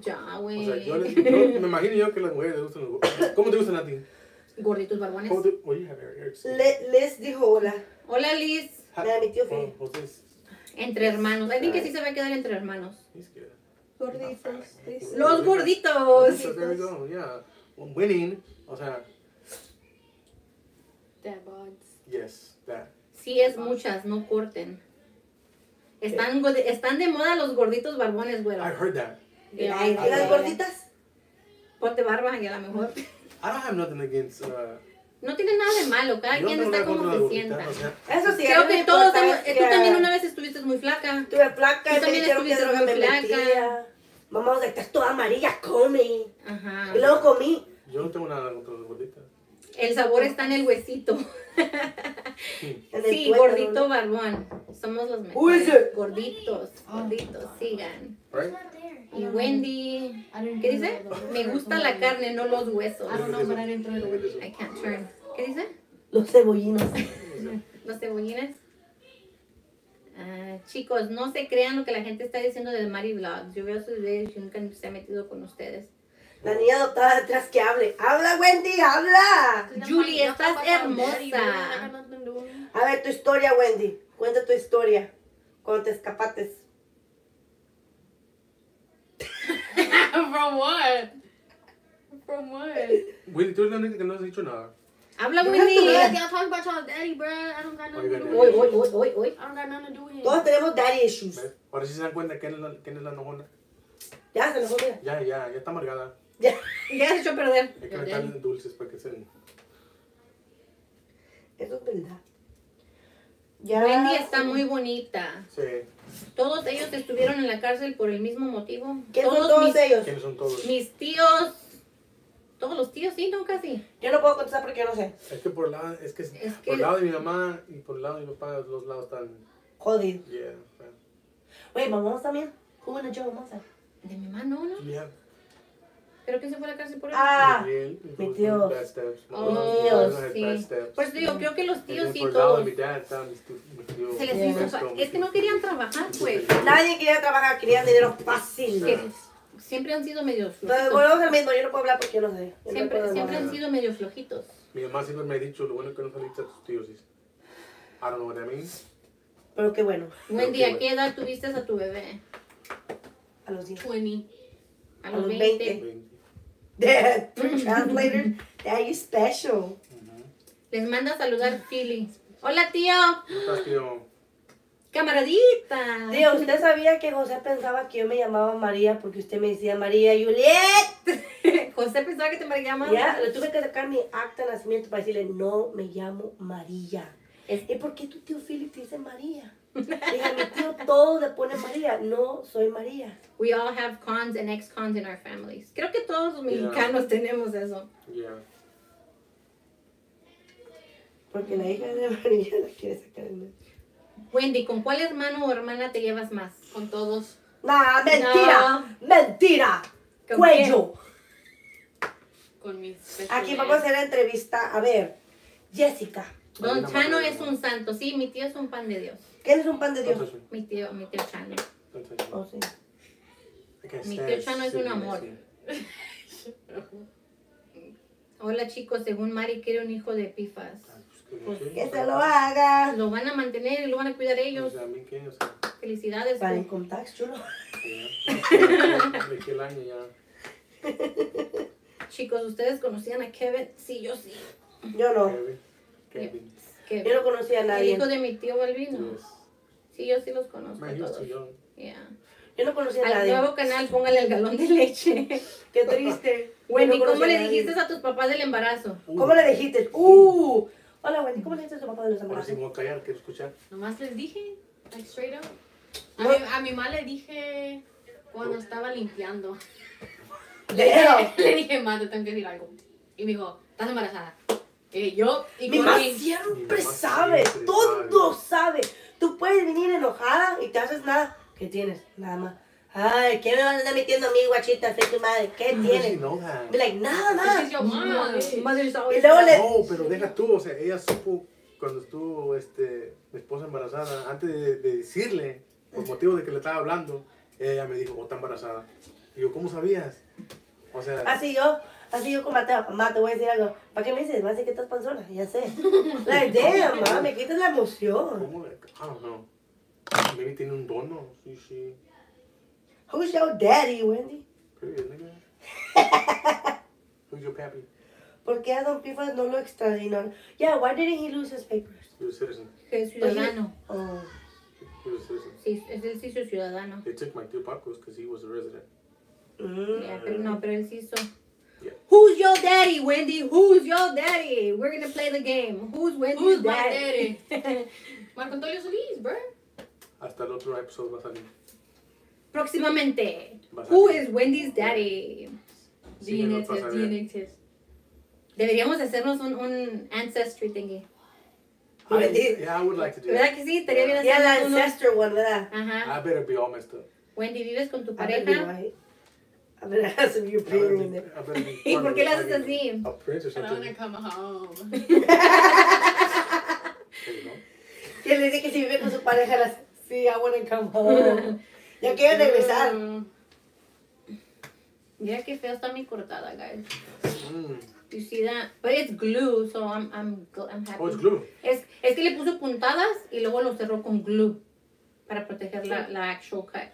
[SPEAKER 4] Ya, güey.
[SPEAKER 1] O sea, yo, les- yo me imagino yo que las mujeres les gustan los. ¿Cómo te gustan a ti?
[SPEAKER 4] Gorditos barbones.
[SPEAKER 1] ¿Cómo te... Oye, a ver.
[SPEAKER 2] Le- Les dijo hola.
[SPEAKER 4] Hola, Liz.
[SPEAKER 2] Mira, mi tío Phil.
[SPEAKER 4] Entre hermanos. I think que sí se va a quedar entre hermanos.
[SPEAKER 5] Gorditos.
[SPEAKER 4] Los gorditos.
[SPEAKER 1] So there we go, yeah. Winning, o sea,
[SPEAKER 3] Dad bods.
[SPEAKER 1] yes, that.
[SPEAKER 4] Sí, es muchas, no corten. Están, están de moda los gorditos barbones, güero.
[SPEAKER 1] I heard that.
[SPEAKER 4] Ya,
[SPEAKER 2] ¿Y
[SPEAKER 4] ya,
[SPEAKER 2] las gorditas?
[SPEAKER 4] Ponte barba y a lo mejor.
[SPEAKER 1] I don't have nothing against. Uh,
[SPEAKER 4] No tiene nada de malo, cada
[SPEAKER 1] yo
[SPEAKER 4] quien
[SPEAKER 1] no
[SPEAKER 4] está como se sienta.
[SPEAKER 1] o sea,
[SPEAKER 2] Eso sí,
[SPEAKER 4] Creo que todos
[SPEAKER 2] importa
[SPEAKER 4] hemos,
[SPEAKER 2] es
[SPEAKER 4] tú
[SPEAKER 2] que
[SPEAKER 4] también una vez estuviste muy flaca.
[SPEAKER 2] Estuve flaca,
[SPEAKER 4] Tú también
[SPEAKER 2] que
[SPEAKER 4] estuviste
[SPEAKER 2] me
[SPEAKER 4] muy flaca.
[SPEAKER 2] metía. Mamá, que estás toda amarilla, come.
[SPEAKER 4] Ajá.
[SPEAKER 2] Y luego comí.
[SPEAKER 1] yo no tengo nada contra las gorditas.
[SPEAKER 4] El sabor está en el huesito. Sí, gordito barbón. Somos los mejores.
[SPEAKER 2] it?
[SPEAKER 4] Gorditos, gorditos, sigan. Y Wendy, ¿qué dice? Me gusta la carne, no los huesos.
[SPEAKER 3] I don't know, but I didn't throw it away.
[SPEAKER 4] I can't turn. ¿Qué dice?
[SPEAKER 2] Los cebollinos.
[SPEAKER 4] Los cebollines. Ah, chicos, no se crean lo que la gente está diciendo de Mari Vlogs. Yo veo sus videos y nunca se ha metido con ustedes.
[SPEAKER 2] La niña adoptada detrás que hable. ¡Habla, Wendy! ¡Habla!
[SPEAKER 4] Julie, estás hermosa.
[SPEAKER 2] A ver, tu historia, Wendy. Cuenta tu historia. Cuando te escapates. [laughs]
[SPEAKER 3] From what? From what?
[SPEAKER 1] Willy, tú eres la única que no has dicho nada.
[SPEAKER 4] Habla, Wendy.
[SPEAKER 3] Y'all talk about y'all daddy, bruh. I don't got nothing to do with
[SPEAKER 4] hoy, hoy, hoy.
[SPEAKER 3] I don't got nothing to do with him.
[SPEAKER 2] Todos tenemos daddy issues.
[SPEAKER 1] Ahora sí se dan cuenta quién es la, quién es la enojona.
[SPEAKER 2] Ya, se nos olvida.
[SPEAKER 1] Ya, ya, ya está amargada.
[SPEAKER 2] Ya.
[SPEAKER 4] Ya se echó a perder.
[SPEAKER 1] Hay que meterle dulces para que se.
[SPEAKER 2] Eso es verdad. Ya.
[SPEAKER 4] Wendy está muy bonita.
[SPEAKER 1] Sí.
[SPEAKER 4] Todos ellos estuvieron en la cárcel por el mismo motivo.
[SPEAKER 2] ¿Quiénes son todos
[SPEAKER 4] mis,
[SPEAKER 2] ellos?
[SPEAKER 1] ¿Quiénes son todos?
[SPEAKER 4] mis tíos. Todos los tíos, sí, no, casi.
[SPEAKER 2] Yo no puedo contestar porque yo no sé.
[SPEAKER 1] Es que por el lado, es que,
[SPEAKER 4] Es
[SPEAKER 1] por
[SPEAKER 4] que-
[SPEAKER 1] el lado de mi mamá y por el lado de mi papá, los lados están.
[SPEAKER 2] Jodido.
[SPEAKER 1] Yeah.
[SPEAKER 2] Oye, vamos también. Wanna join? Vamos a.
[SPEAKER 4] De mi mamá, no, no.
[SPEAKER 1] Yeah.
[SPEAKER 4] ¿Pero quién se fue a la cárcel por él?
[SPEAKER 2] Ah, mi tío.
[SPEAKER 4] Oh, sí. Por eso digo, creo que los tíos
[SPEAKER 1] de
[SPEAKER 4] todos.
[SPEAKER 1] mi dad estaban mis tíos- mis tíos
[SPEAKER 4] Se les hizo. Es que no querían trabajar, pues.
[SPEAKER 2] Nadie quería trabajar, querían dinero fácil.
[SPEAKER 4] Que siempre han sido medio
[SPEAKER 2] Entonces,
[SPEAKER 4] flojitos.
[SPEAKER 2] volvemos al mismo. Yo no puedo hablar porque yo no sé. Yo
[SPEAKER 4] Siempre, siempre han sido medio flojitos.
[SPEAKER 1] Mi mamá siempre me ha dicho lo bueno que no saliste a tus tíos. I don't know what that means.
[SPEAKER 2] Pero qué bueno.
[SPEAKER 4] Wendy,
[SPEAKER 1] qué
[SPEAKER 4] ¿a
[SPEAKER 1] bueno.
[SPEAKER 4] qué edad tuviste a tu bebé?
[SPEAKER 2] A los 10.
[SPEAKER 3] 20.
[SPEAKER 4] A
[SPEAKER 2] A
[SPEAKER 4] los
[SPEAKER 2] los
[SPEAKER 4] 20. [laughs]
[SPEAKER 2] 20. Dad, translator. Dad, you special.
[SPEAKER 4] Les manda a saludar Philly. Hola, tío.
[SPEAKER 1] ¿Cómo estás, tío?
[SPEAKER 4] Camaradita.
[SPEAKER 2] Tío, ¿usted sabía que José pensaba que yo me llamaba María porque usted me decía María Juliet? [laughs]
[SPEAKER 4] José pensaba que te llamaba.
[SPEAKER 2] Ya, le tuve que sacar mi acta de nacimiento para decirle, no me llamo María.
[SPEAKER 4] Es-
[SPEAKER 2] ¿Y por qué tu tío Philip te dice María? [laughs] Dije, mi tío todo le pone María. No, soy María.
[SPEAKER 4] We all have cons and ex-cons in our families. Creo que todos los
[SPEAKER 1] Yeah.
[SPEAKER 4] mexicanos tenemos eso.
[SPEAKER 1] Yeah.
[SPEAKER 2] Porque la hija de María la quiere sacar el medio.
[SPEAKER 4] Wendy, ¿con cuál hermano o hermana te llevas más?
[SPEAKER 3] Con todos.
[SPEAKER 2] Nah, mentira, mentira.
[SPEAKER 4] ¿Con
[SPEAKER 2] Cuello.
[SPEAKER 3] Con mis
[SPEAKER 2] Aquí vamos a hacer la entrevista. A ver, Jessica.
[SPEAKER 4] Don Chano es un santo. Sí, mi tío es un pan de Dios.
[SPEAKER 2] ¿Quién es un pan de Dios?
[SPEAKER 4] Mi tío, mi tío Chano.
[SPEAKER 2] Oh, sí.
[SPEAKER 4] Mi tío Chano es un amor. [laughs] Hola chicos, según Mari quiere un hijo de Pifas.
[SPEAKER 1] Ah, pues, ¿qué?
[SPEAKER 2] Que se lo haga.
[SPEAKER 4] Lo van a mantener y lo van a cuidar
[SPEAKER 1] O
[SPEAKER 4] ellos. Felicidades.
[SPEAKER 2] Para income tax, chulo.
[SPEAKER 1] ya. De aquel año ya.
[SPEAKER 4] Chicos, ¿ustedes conocían a Kevin? Sí, yo sí.
[SPEAKER 2] Yo no.
[SPEAKER 1] Kevin. Kevin.
[SPEAKER 2] Yo no conocía a
[SPEAKER 4] El
[SPEAKER 2] nadie.
[SPEAKER 4] hijo de mi tío Balvino.
[SPEAKER 1] Yes.
[SPEAKER 4] Sí, yo sí los conozco a todos.
[SPEAKER 1] young.
[SPEAKER 4] Yeah.
[SPEAKER 2] Yo no conocía a
[SPEAKER 4] Al
[SPEAKER 2] nadie.
[SPEAKER 4] nuevo canal, póngale el galón de leche. [laughs]
[SPEAKER 2] Qué triste. [laughs]
[SPEAKER 4] Wendy,
[SPEAKER 2] Yo no
[SPEAKER 4] ¿cómo le dijiste a tus papás del embarazo?
[SPEAKER 2] ¿Cómo le dijiste? Uh. Hola, Wendy. ¿Cómo le dijiste a tu papá de los
[SPEAKER 1] Ahora sí me
[SPEAKER 2] embarazos?
[SPEAKER 1] voy a callar, quiero escuchar.
[SPEAKER 3] Nomás les dije, like straight up. A,
[SPEAKER 2] No.
[SPEAKER 3] mi, a mi mamá le dije cuando estaba limpiando. [laughs]
[SPEAKER 2] Damn.
[SPEAKER 3] Le dije, ma, te tengo que decir algo. Y me dijo, ¿estás embarazada? Y yo, y
[SPEAKER 2] Mi mamá siempre
[SPEAKER 1] mamá
[SPEAKER 2] sabe,
[SPEAKER 1] siempre
[SPEAKER 2] todo sabe. Tú puedes venir enojada y te haces nada. ¿Qué tienes? Nada más. Ay, ¿qué me vas a estar metiendo a mí, guachita? Sé tu madre. ¿Qué tienes?
[SPEAKER 1] that?
[SPEAKER 2] Be like, nada
[SPEAKER 3] This
[SPEAKER 2] más. Y luego le.
[SPEAKER 1] No, pero deja tú, o sea, ella supo cuando estuvo este, mi esposa embarazada, antes de, de decirle, por motivo de que le estaba hablando, ella me dijo, oh, está embarazada. Y yo, ¿cómo sabías? O sea,
[SPEAKER 2] Así yo, así yo con Mateo. Mamá, te voy a decir algo. ¿Para qué me dices? A decir que estás panzona. Ya sé. [laughs] Like, damn, mamá, me quitas la emoción.
[SPEAKER 1] ¿cómo le? I don't know. Maybe tiene un dono. Sí, sí.
[SPEAKER 2] Who's your daddy, Wendy?
[SPEAKER 1] Period, nigga. Who's your pappy?
[SPEAKER 2] ¿Por qué a Don Pifas no lo extraditaron? Yeah, why didn't he lose his papers?
[SPEAKER 1] He was a citizen.
[SPEAKER 4] Que es ciudadano.
[SPEAKER 2] Oh.
[SPEAKER 1] He was a citizen.
[SPEAKER 4] Sí, es el sí es ciudadano.
[SPEAKER 1] They took my two pacos because he was a resident.
[SPEAKER 2] Mm.
[SPEAKER 4] Yeah, pero no, pero él sí hizo.
[SPEAKER 1] Yeah.
[SPEAKER 4] Who's your daddy, Wendy? Who's your daddy? We're gonna play the game. Who's Wendy's
[SPEAKER 3] Who's my
[SPEAKER 4] daddy? [laughs]
[SPEAKER 3] Marco Antonio Solís, bro.
[SPEAKER 1] Hasta el otro episodio va a salir.
[SPEAKER 4] Próximamente.
[SPEAKER 1] Va a salir.
[SPEAKER 4] is Wendy's daddy?
[SPEAKER 1] Síguenos
[SPEAKER 3] DNA test. DNA test.
[SPEAKER 4] Deberíamos hacernos un, un ancestry thingy.
[SPEAKER 2] Wendy.
[SPEAKER 1] Yeah, I would like to do
[SPEAKER 4] ¿Verdad
[SPEAKER 1] that.
[SPEAKER 4] que sí? Estaría bien
[SPEAKER 2] Yeah, la
[SPEAKER 4] hacer uno.
[SPEAKER 2] ancestor one, ¿verdad?
[SPEAKER 4] Ajá.
[SPEAKER 1] I better be all messed up.
[SPEAKER 4] Wendy, ¿vives con tu
[SPEAKER 2] I better be white. [laughs] I better have some in there.
[SPEAKER 4] ¿Y [laughs] por qué le haces así?
[SPEAKER 1] A prince or
[SPEAKER 3] And I wanna
[SPEAKER 1] something.
[SPEAKER 3] come home. [laughs]
[SPEAKER 1] You go.
[SPEAKER 2] Y él le dice que si vive con su pareja, las, sí, I wanna come home. ya quiere regresar.
[SPEAKER 3] Mm.
[SPEAKER 4] Mira qué feo está mi cortada, guys.
[SPEAKER 1] Mm.
[SPEAKER 4] You see that? But it's glue, so I'm, I'm, gl- I'm happy.
[SPEAKER 1] Oh, it's glue.
[SPEAKER 4] Es, es que le puso puntadas y luego lo cerró con glue para proteger la, la actual cut.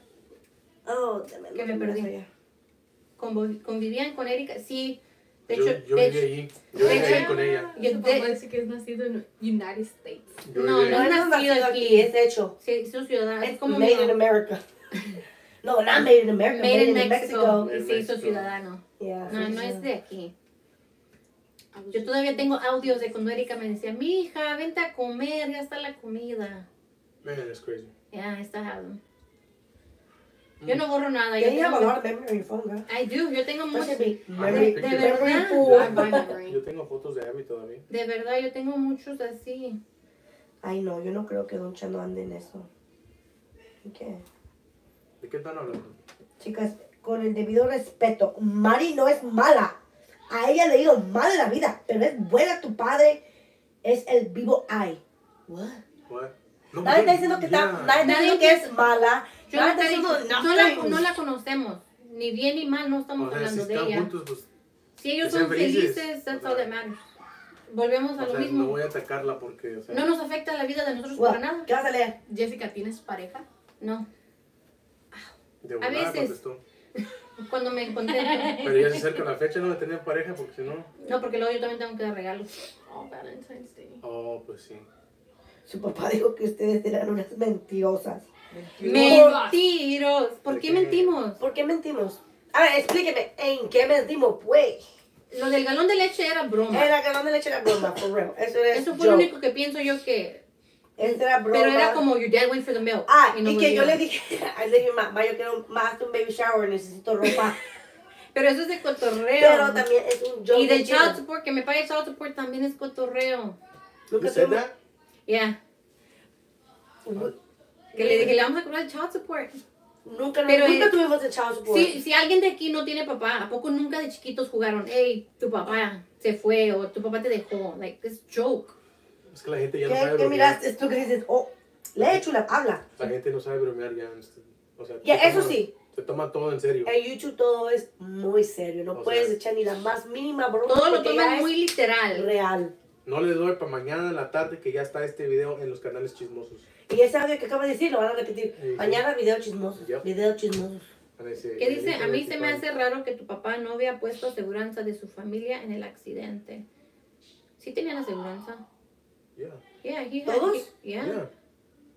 [SPEAKER 2] Oh, damn it,
[SPEAKER 4] Que me perdí. ¿Convivían con Erika? Sí. De
[SPEAKER 1] yo
[SPEAKER 4] hecho,
[SPEAKER 1] yo
[SPEAKER 4] de
[SPEAKER 1] viví ahí. Yo
[SPEAKER 4] de
[SPEAKER 1] viví
[SPEAKER 4] hecho-
[SPEAKER 1] con ella.
[SPEAKER 4] yo
[SPEAKER 3] Su
[SPEAKER 4] de-
[SPEAKER 3] papá dice que es nacido en United States.
[SPEAKER 1] Yo
[SPEAKER 4] No, no.
[SPEAKER 2] No es nacido aquí, es hecho.
[SPEAKER 4] sí, hizo ciudadana. Es como
[SPEAKER 2] made in. America. No, not made in America.
[SPEAKER 4] Made in
[SPEAKER 2] in
[SPEAKER 4] Mexico.
[SPEAKER 1] Made
[SPEAKER 4] Y se hizo
[SPEAKER 1] Mexico.
[SPEAKER 4] ciudadano.
[SPEAKER 2] Yeah,
[SPEAKER 4] No,
[SPEAKER 2] sí,
[SPEAKER 4] no
[SPEAKER 2] sí.
[SPEAKER 4] es de aquí. Yo todavía tengo audios de cuando Erika me decía, mi hija, vente a comer, ya está la comida.
[SPEAKER 1] Man, that's crazy.
[SPEAKER 4] Ya, está Adam. Yo no borro nada. Yo tengo,
[SPEAKER 2] of memory phone.
[SPEAKER 4] I do, yo tengo
[SPEAKER 1] I
[SPEAKER 2] memory,
[SPEAKER 1] have
[SPEAKER 4] de verdad.
[SPEAKER 1] Yo tengo fotos de Abby todavía.
[SPEAKER 4] De verdad, yo tengo muchos así.
[SPEAKER 2] Ay, no, yo no creo que Don Chano ande en eso. ¿Qué?
[SPEAKER 1] ¿De qué están hablando?
[SPEAKER 2] Chicas, con el debido respeto, Mari no es mala. A ella le ha ido mal en la vida, pero es buena tu padre. Es el vivo ay. What?
[SPEAKER 1] What? No,
[SPEAKER 2] Nadie está diciendo que,
[SPEAKER 1] yeah.
[SPEAKER 2] está, nadie está
[SPEAKER 4] Nadie
[SPEAKER 2] diciendo que es mala.
[SPEAKER 4] Yo no, te digo- no, la, no la conocemos. Ni bien ni mal, no estamos
[SPEAKER 1] O sea, si
[SPEAKER 4] hablando de
[SPEAKER 1] están
[SPEAKER 4] ella.
[SPEAKER 1] juntos, pues,
[SPEAKER 4] Si ellos son
[SPEAKER 1] felices.
[SPEAKER 4] felices, that's
[SPEAKER 1] O
[SPEAKER 4] all
[SPEAKER 1] sea,
[SPEAKER 4] that matters. Volvemos a
[SPEAKER 1] o
[SPEAKER 4] lo
[SPEAKER 1] sea,
[SPEAKER 4] mismo.
[SPEAKER 1] no voy a atacarla porque, o sea,
[SPEAKER 4] No nos afecta la vida de nosotros
[SPEAKER 2] What?
[SPEAKER 4] para nada.
[SPEAKER 2] ¿Qué vas a leer?
[SPEAKER 3] Jessica, ¿tienes pareja?
[SPEAKER 4] No.
[SPEAKER 1] de
[SPEAKER 4] a veces.
[SPEAKER 1] contestó. [laughs]
[SPEAKER 4] Cuando me encontré.
[SPEAKER 1] Pero ya se acerca la fecha, ¿no? De tener pareja, porque si no...
[SPEAKER 4] No, porque luego yo también tengo que dar regalos.
[SPEAKER 3] Oh, Valentine's Day.
[SPEAKER 1] Oh, pues sí.
[SPEAKER 2] Su papá dijo que ustedes eran unas mentirosas.
[SPEAKER 4] Mentiros. ¿Por
[SPEAKER 1] ¿De
[SPEAKER 4] qué mentimos?
[SPEAKER 2] ¿Por qué mentimos? A ver, explíqueme, ¿en qué mentimos, pues?
[SPEAKER 4] Lo del galón de leche era broma.
[SPEAKER 2] Era que no me le eché la broma, for real. Eso era
[SPEAKER 4] Eso fue lo
[SPEAKER 2] joke.
[SPEAKER 4] único que pienso yo que.
[SPEAKER 2] Eso era broma.
[SPEAKER 4] Pero era como your dad went for the milk.
[SPEAKER 2] Ah,
[SPEAKER 4] no
[SPEAKER 2] y que yo le dije, [laughs] le dije, mamá, yo quiero más un baby shower, necesito ropa. [laughs]
[SPEAKER 4] Pero eso es de cotorreo.
[SPEAKER 2] Pero también es un joke.
[SPEAKER 4] y del
[SPEAKER 2] ¿me
[SPEAKER 4] child support, que me pague child support también es cotorreo.
[SPEAKER 2] Nunca
[SPEAKER 1] said that?
[SPEAKER 4] Yeah. Que le dije, le vamos a cobrar el child support.
[SPEAKER 2] Nunca,
[SPEAKER 4] Pero
[SPEAKER 2] nunca
[SPEAKER 4] es-
[SPEAKER 2] tuvimos el chavo support.
[SPEAKER 4] Si, si alguien de aquí no tiene papá, ¿a poco nunca de chiquitos jugaron? Hey, tu papá se fue o tu papá te dejó. Like, it's joke.
[SPEAKER 1] Es que la gente ya no
[SPEAKER 2] ¿Qué,
[SPEAKER 1] sabe
[SPEAKER 2] qué
[SPEAKER 1] bromear.
[SPEAKER 2] miraste? Es tú que dices, oh, lee chula, habla.
[SPEAKER 1] La gente no sabe bromear ya. este- O sea,
[SPEAKER 2] Ya,
[SPEAKER 1] se
[SPEAKER 2] eso
[SPEAKER 1] toma-
[SPEAKER 2] sí.
[SPEAKER 1] Se toma todo en serio.
[SPEAKER 2] En YouTube todo es muy serio. No
[SPEAKER 1] O
[SPEAKER 2] puedes
[SPEAKER 1] sea-
[SPEAKER 2] echar ni la más mínima broma.
[SPEAKER 4] Todo lo toman muy literal.
[SPEAKER 2] real.
[SPEAKER 1] No le doy para mañana en la tarde que ya está este video en los canales chismosos.
[SPEAKER 2] Y ese audio que acabas de decir lo van a repetir.
[SPEAKER 1] Sí, sí.
[SPEAKER 2] Mañana video chismosos.
[SPEAKER 1] Yep.
[SPEAKER 2] Video chismosos.
[SPEAKER 4] ¿Qué dice? A mí
[SPEAKER 1] "Elizabeth
[SPEAKER 4] se me
[SPEAKER 1] Iván".
[SPEAKER 4] hace raro que tu papá no había puesto aseguranza de su familia en el accidente. Sí tenían aseguranza.
[SPEAKER 1] Yeah,
[SPEAKER 4] Yeah, he had-
[SPEAKER 2] ¿Todos?
[SPEAKER 4] he- yeah,
[SPEAKER 1] yeah.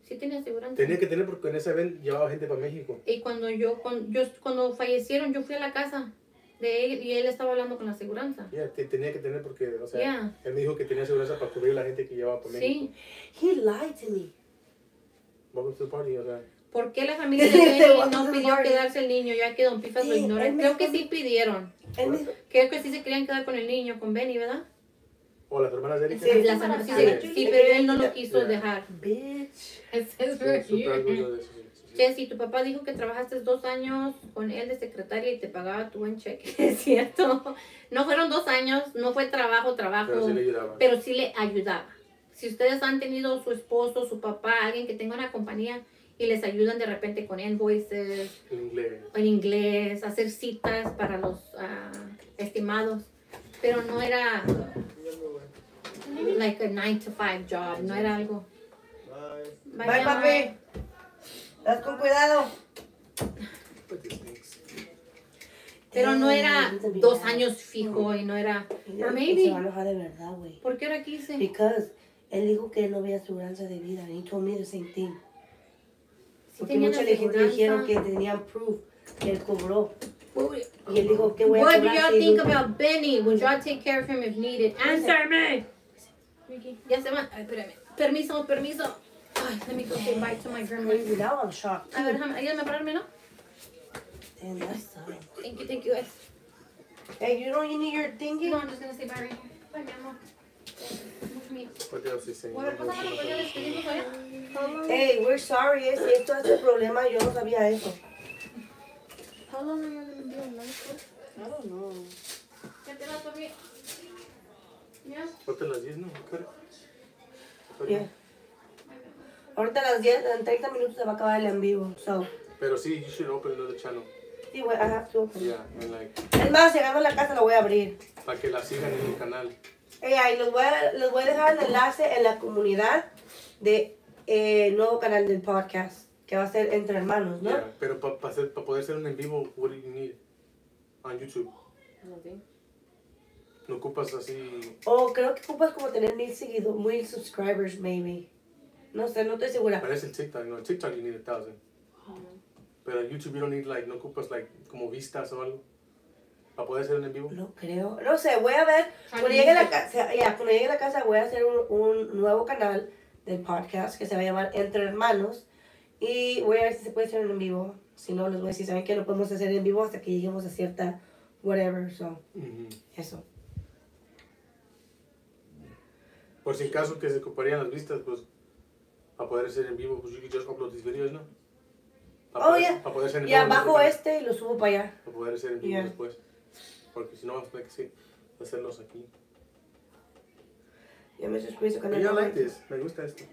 [SPEAKER 4] sí tenía aseguranza.
[SPEAKER 1] Tenía que tener porque en ese evento llevaba gente para México.
[SPEAKER 4] Y cuando yo, cuando, yo, cuando fallecieron, yo fui a la casa de él y él estaba hablando con la aseguranza.
[SPEAKER 1] Yeah, te- tenía que tener porque, o sea,
[SPEAKER 4] Yeah.
[SPEAKER 1] él me dijo que tenía seguridad para cubrir a la gente que llevaba para México.
[SPEAKER 4] Sí.
[SPEAKER 2] He lied to me.
[SPEAKER 1] Welcome to the party, o sea.
[SPEAKER 4] ¿Por qué la familia de [laughs] Benny no pidió quedarse el niño ya que Don Pifas lo
[SPEAKER 2] Sí, me
[SPEAKER 4] Creo que sí pidieron. Creo que sí se querían quedar con el niño, con Benny, ¿verdad?
[SPEAKER 1] O las hermanas de Erika.
[SPEAKER 2] Sí.
[SPEAKER 4] Las sí,
[SPEAKER 1] Sí.
[SPEAKER 4] sí, sí, pero él no lo quiso
[SPEAKER 1] Yeah.
[SPEAKER 4] dejar.
[SPEAKER 2] Bitch.
[SPEAKER 4] Jessy, tu papá dijo que trabajaste dos años con él de secretaria y te pagaba tu buen cheque. [laughs] Es cierto. No fueron dos años, no fue trabajo, trabajo,
[SPEAKER 1] Pero sí le ayudaba.
[SPEAKER 4] pero sí le ayudaba. Si ustedes han tenido su esposo, su papá, alguien que tenga una compañía y les ayudan de repente con invoices,
[SPEAKER 1] En inglés.
[SPEAKER 4] en inglés, hacer citas para los ah, estimados, pero no era like a 9 to 5 job, no era algo.
[SPEAKER 2] Bye,
[SPEAKER 4] Bye,
[SPEAKER 2] papi. Haz con cuidado.
[SPEAKER 4] Pero no era dos años fijo y no era. Or maybe.
[SPEAKER 2] Se va a enojar de verdad, güey.
[SPEAKER 4] ¿Por qué ahora quise?
[SPEAKER 2] Because él dijo que no había aseguranza de vida. He told me the same thing.
[SPEAKER 4] Sí
[SPEAKER 2] Porque mucha gente dijeron que tenían proof que él cobró.
[SPEAKER 4] What,
[SPEAKER 2] Y él dijo que voy a
[SPEAKER 4] what do y'all think
[SPEAKER 2] nunca-
[SPEAKER 4] about Benny? Would y'all take care of him if needed? Answer me. Ya se. Ay, espérame. Permiso, permiso. Ay, let me go say bye to my grandma.
[SPEAKER 2] I'm shocked.
[SPEAKER 4] A ver, ayúdame a pararme, ¿no?
[SPEAKER 2] Damn, that sucks.
[SPEAKER 4] Thank you, thank you, guys.
[SPEAKER 2] Hey, you don't you need your thingy?
[SPEAKER 4] No, I'm just gonna say bye right here. Bye, mi amor.
[SPEAKER 2] Hey, we're sorry. eh, Si esto es el problema, yo no sabía eso.
[SPEAKER 5] How long are you gonna be on live for?
[SPEAKER 2] I don't know.
[SPEAKER 4] ¿Ya?
[SPEAKER 1] Ponte las 10, ¿no?
[SPEAKER 2] Yeah. Ahorita a las 10, en 30 minutos se va a acabar el en vivo. So,
[SPEAKER 1] Pero sí, you should open another channel.
[SPEAKER 2] sí, güey, I have to open.
[SPEAKER 1] Yeah, and like,
[SPEAKER 2] Es más, llegando a la casa lo voy a abrir.
[SPEAKER 1] para que la sigan en el canal.
[SPEAKER 2] Hey, ahí les voy, a, les voy a dejar el enlace en la comunidad de eh, nuevo canal del podcast, que va a ser Entre Hermanos, ¿no?
[SPEAKER 1] Yeah, pero para poder hacer un en vivo, what do you need? On YouTube. No ocupas así.
[SPEAKER 2] O creo que ocupas como tener mil seguidores, mil subscribers, maybe. No sé, no estoy segura.
[SPEAKER 1] Parece el TikTok, no, TikTok you need a thousand. Pero en YouTube you don't need like, no ocupas like como vistas o algo. Para poder hacer un en vivo.
[SPEAKER 2] No creo. No sé, voy a ver. Cuando llegue a la casa, ya, cuando llegue a la casa voy a hacer un, un nuevo canal del podcast que se va a llamar Entre Hermanos. Y voy a ver si se puede hacer en vivo. Si no, les voy a decir, ¿saben qué? No podemos hacer en vivo hasta que lleguemos a cierta whatever. So, eso.
[SPEAKER 1] Por si en caso que se ocuparían las vistas, pues para poder hacer en vivo, pues you could just upload these videos, ¿no? Para
[SPEAKER 2] Oh,
[SPEAKER 1] poder,
[SPEAKER 2] yeah.
[SPEAKER 1] Para poder hacer en
[SPEAKER 2] Ya
[SPEAKER 1] vivo.
[SPEAKER 2] bajo este y lo subo para allá.
[SPEAKER 1] Para poder hacer en vivo
[SPEAKER 2] Yeah.
[SPEAKER 1] después. Porque si no, vamos a tener que hacerlos aquí.
[SPEAKER 2] Ya me suscribí a su
[SPEAKER 1] Pero
[SPEAKER 2] canal.
[SPEAKER 1] yo like this, me gusta esto.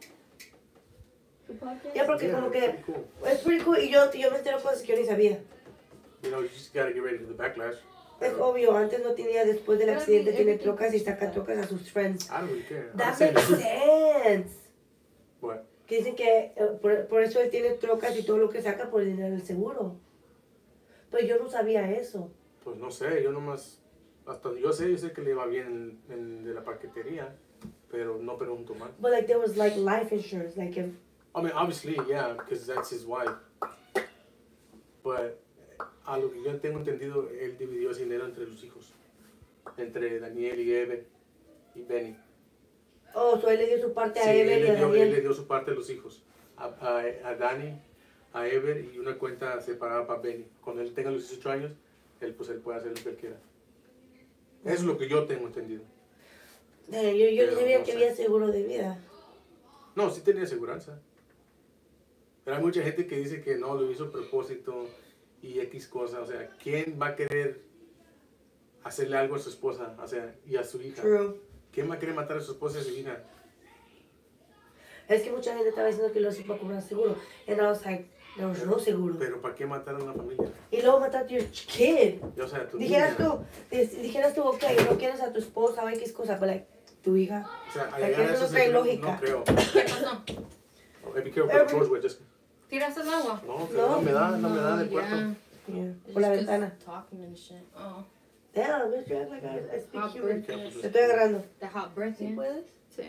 [SPEAKER 2] Ya porque
[SPEAKER 1] Yeah,
[SPEAKER 2] como
[SPEAKER 1] it's
[SPEAKER 2] que
[SPEAKER 1] pretty cool.
[SPEAKER 2] es pretty cool y yo, yo me entero cosas que yo ni sabía.
[SPEAKER 1] You know, you just gotta get ready for the backlash.
[SPEAKER 2] Es obvio, antes no tenía, después del accidente tiene trocas y saca trocas a sus friends.
[SPEAKER 1] I don't really care.
[SPEAKER 2] That makes sense.
[SPEAKER 1] What?
[SPEAKER 2] Que dicen que eh, por, por eso él tiene trocas y todo lo que saca por el dinero del seguro. Pero yo no sabía eso.
[SPEAKER 1] Pues no sé, yo nomás, hasta yo sé, yo sé que le va bien en, en- de la paquetería, pero no pregunto más.
[SPEAKER 2] But like there was like life insurance, like if
[SPEAKER 1] I mean, obviously, yeah, because that's his wife. But a lo que yo tengo entendido, él dividió ese dinero entre los hijos. Entre Daniel y Ever y Benny.
[SPEAKER 2] oh, so él le dio su parte
[SPEAKER 1] Sí,
[SPEAKER 2] a
[SPEAKER 1] él,
[SPEAKER 2] Ever y a
[SPEAKER 1] dio, él le
[SPEAKER 2] Daniel.
[SPEAKER 1] dio su parte a los hijos. A, a, a Dani, a Ever y una cuenta separada para Benny. Cuando él tenga los 18 años, él pues él puede hacer lo que él quiera. Eso es lo que yo tengo entendido.
[SPEAKER 2] Eh, yo yo no sabía
[SPEAKER 1] no
[SPEAKER 2] que
[SPEAKER 1] sé.
[SPEAKER 2] había seguro de vida.
[SPEAKER 1] No, sí tenía aseguranza. Pero hay mucha gente que dice que no, lo hizo a propósito y X cosa. O sea, ¿quién va a querer hacerle algo a su esposa o sea, y a su hija?
[SPEAKER 2] True.
[SPEAKER 1] ¿Quién va a querer matar a su esposa y a su hija?
[SPEAKER 2] Es que mucha gente estaba diciendo que lo hizo para cobrar seguro. And I was like, no, no seguro.
[SPEAKER 1] Pero ¿para qué matar a una familia?
[SPEAKER 2] Y luego mataste a tu kid.
[SPEAKER 1] Y, o sea, tu
[SPEAKER 2] Dijeras
[SPEAKER 1] niña.
[SPEAKER 2] tú, di- dijeras tú, ok, no quieres a tu esposa o X cosa, pero like, tu hija.
[SPEAKER 1] O sea, a llegar a
[SPEAKER 2] eso
[SPEAKER 1] sí, no,
[SPEAKER 2] lógica.
[SPEAKER 1] no creo.
[SPEAKER 4] ¿Qué pasó?
[SPEAKER 1] Oh, Be careful with George, güey, just-
[SPEAKER 4] ¿Tiraste el agua?
[SPEAKER 1] No,
[SPEAKER 2] No.
[SPEAKER 1] no me da, no me da
[SPEAKER 4] ya.
[SPEAKER 1] cuarto.
[SPEAKER 2] Yeah, Por la ventana.
[SPEAKER 3] Talking and shit.
[SPEAKER 4] Oh,
[SPEAKER 2] Damn, bitch, you act like I, I speak. Te estoy agarrando.
[SPEAKER 3] The hot breath,
[SPEAKER 5] ¿Sí
[SPEAKER 3] yeah.
[SPEAKER 5] puedes?
[SPEAKER 4] sí.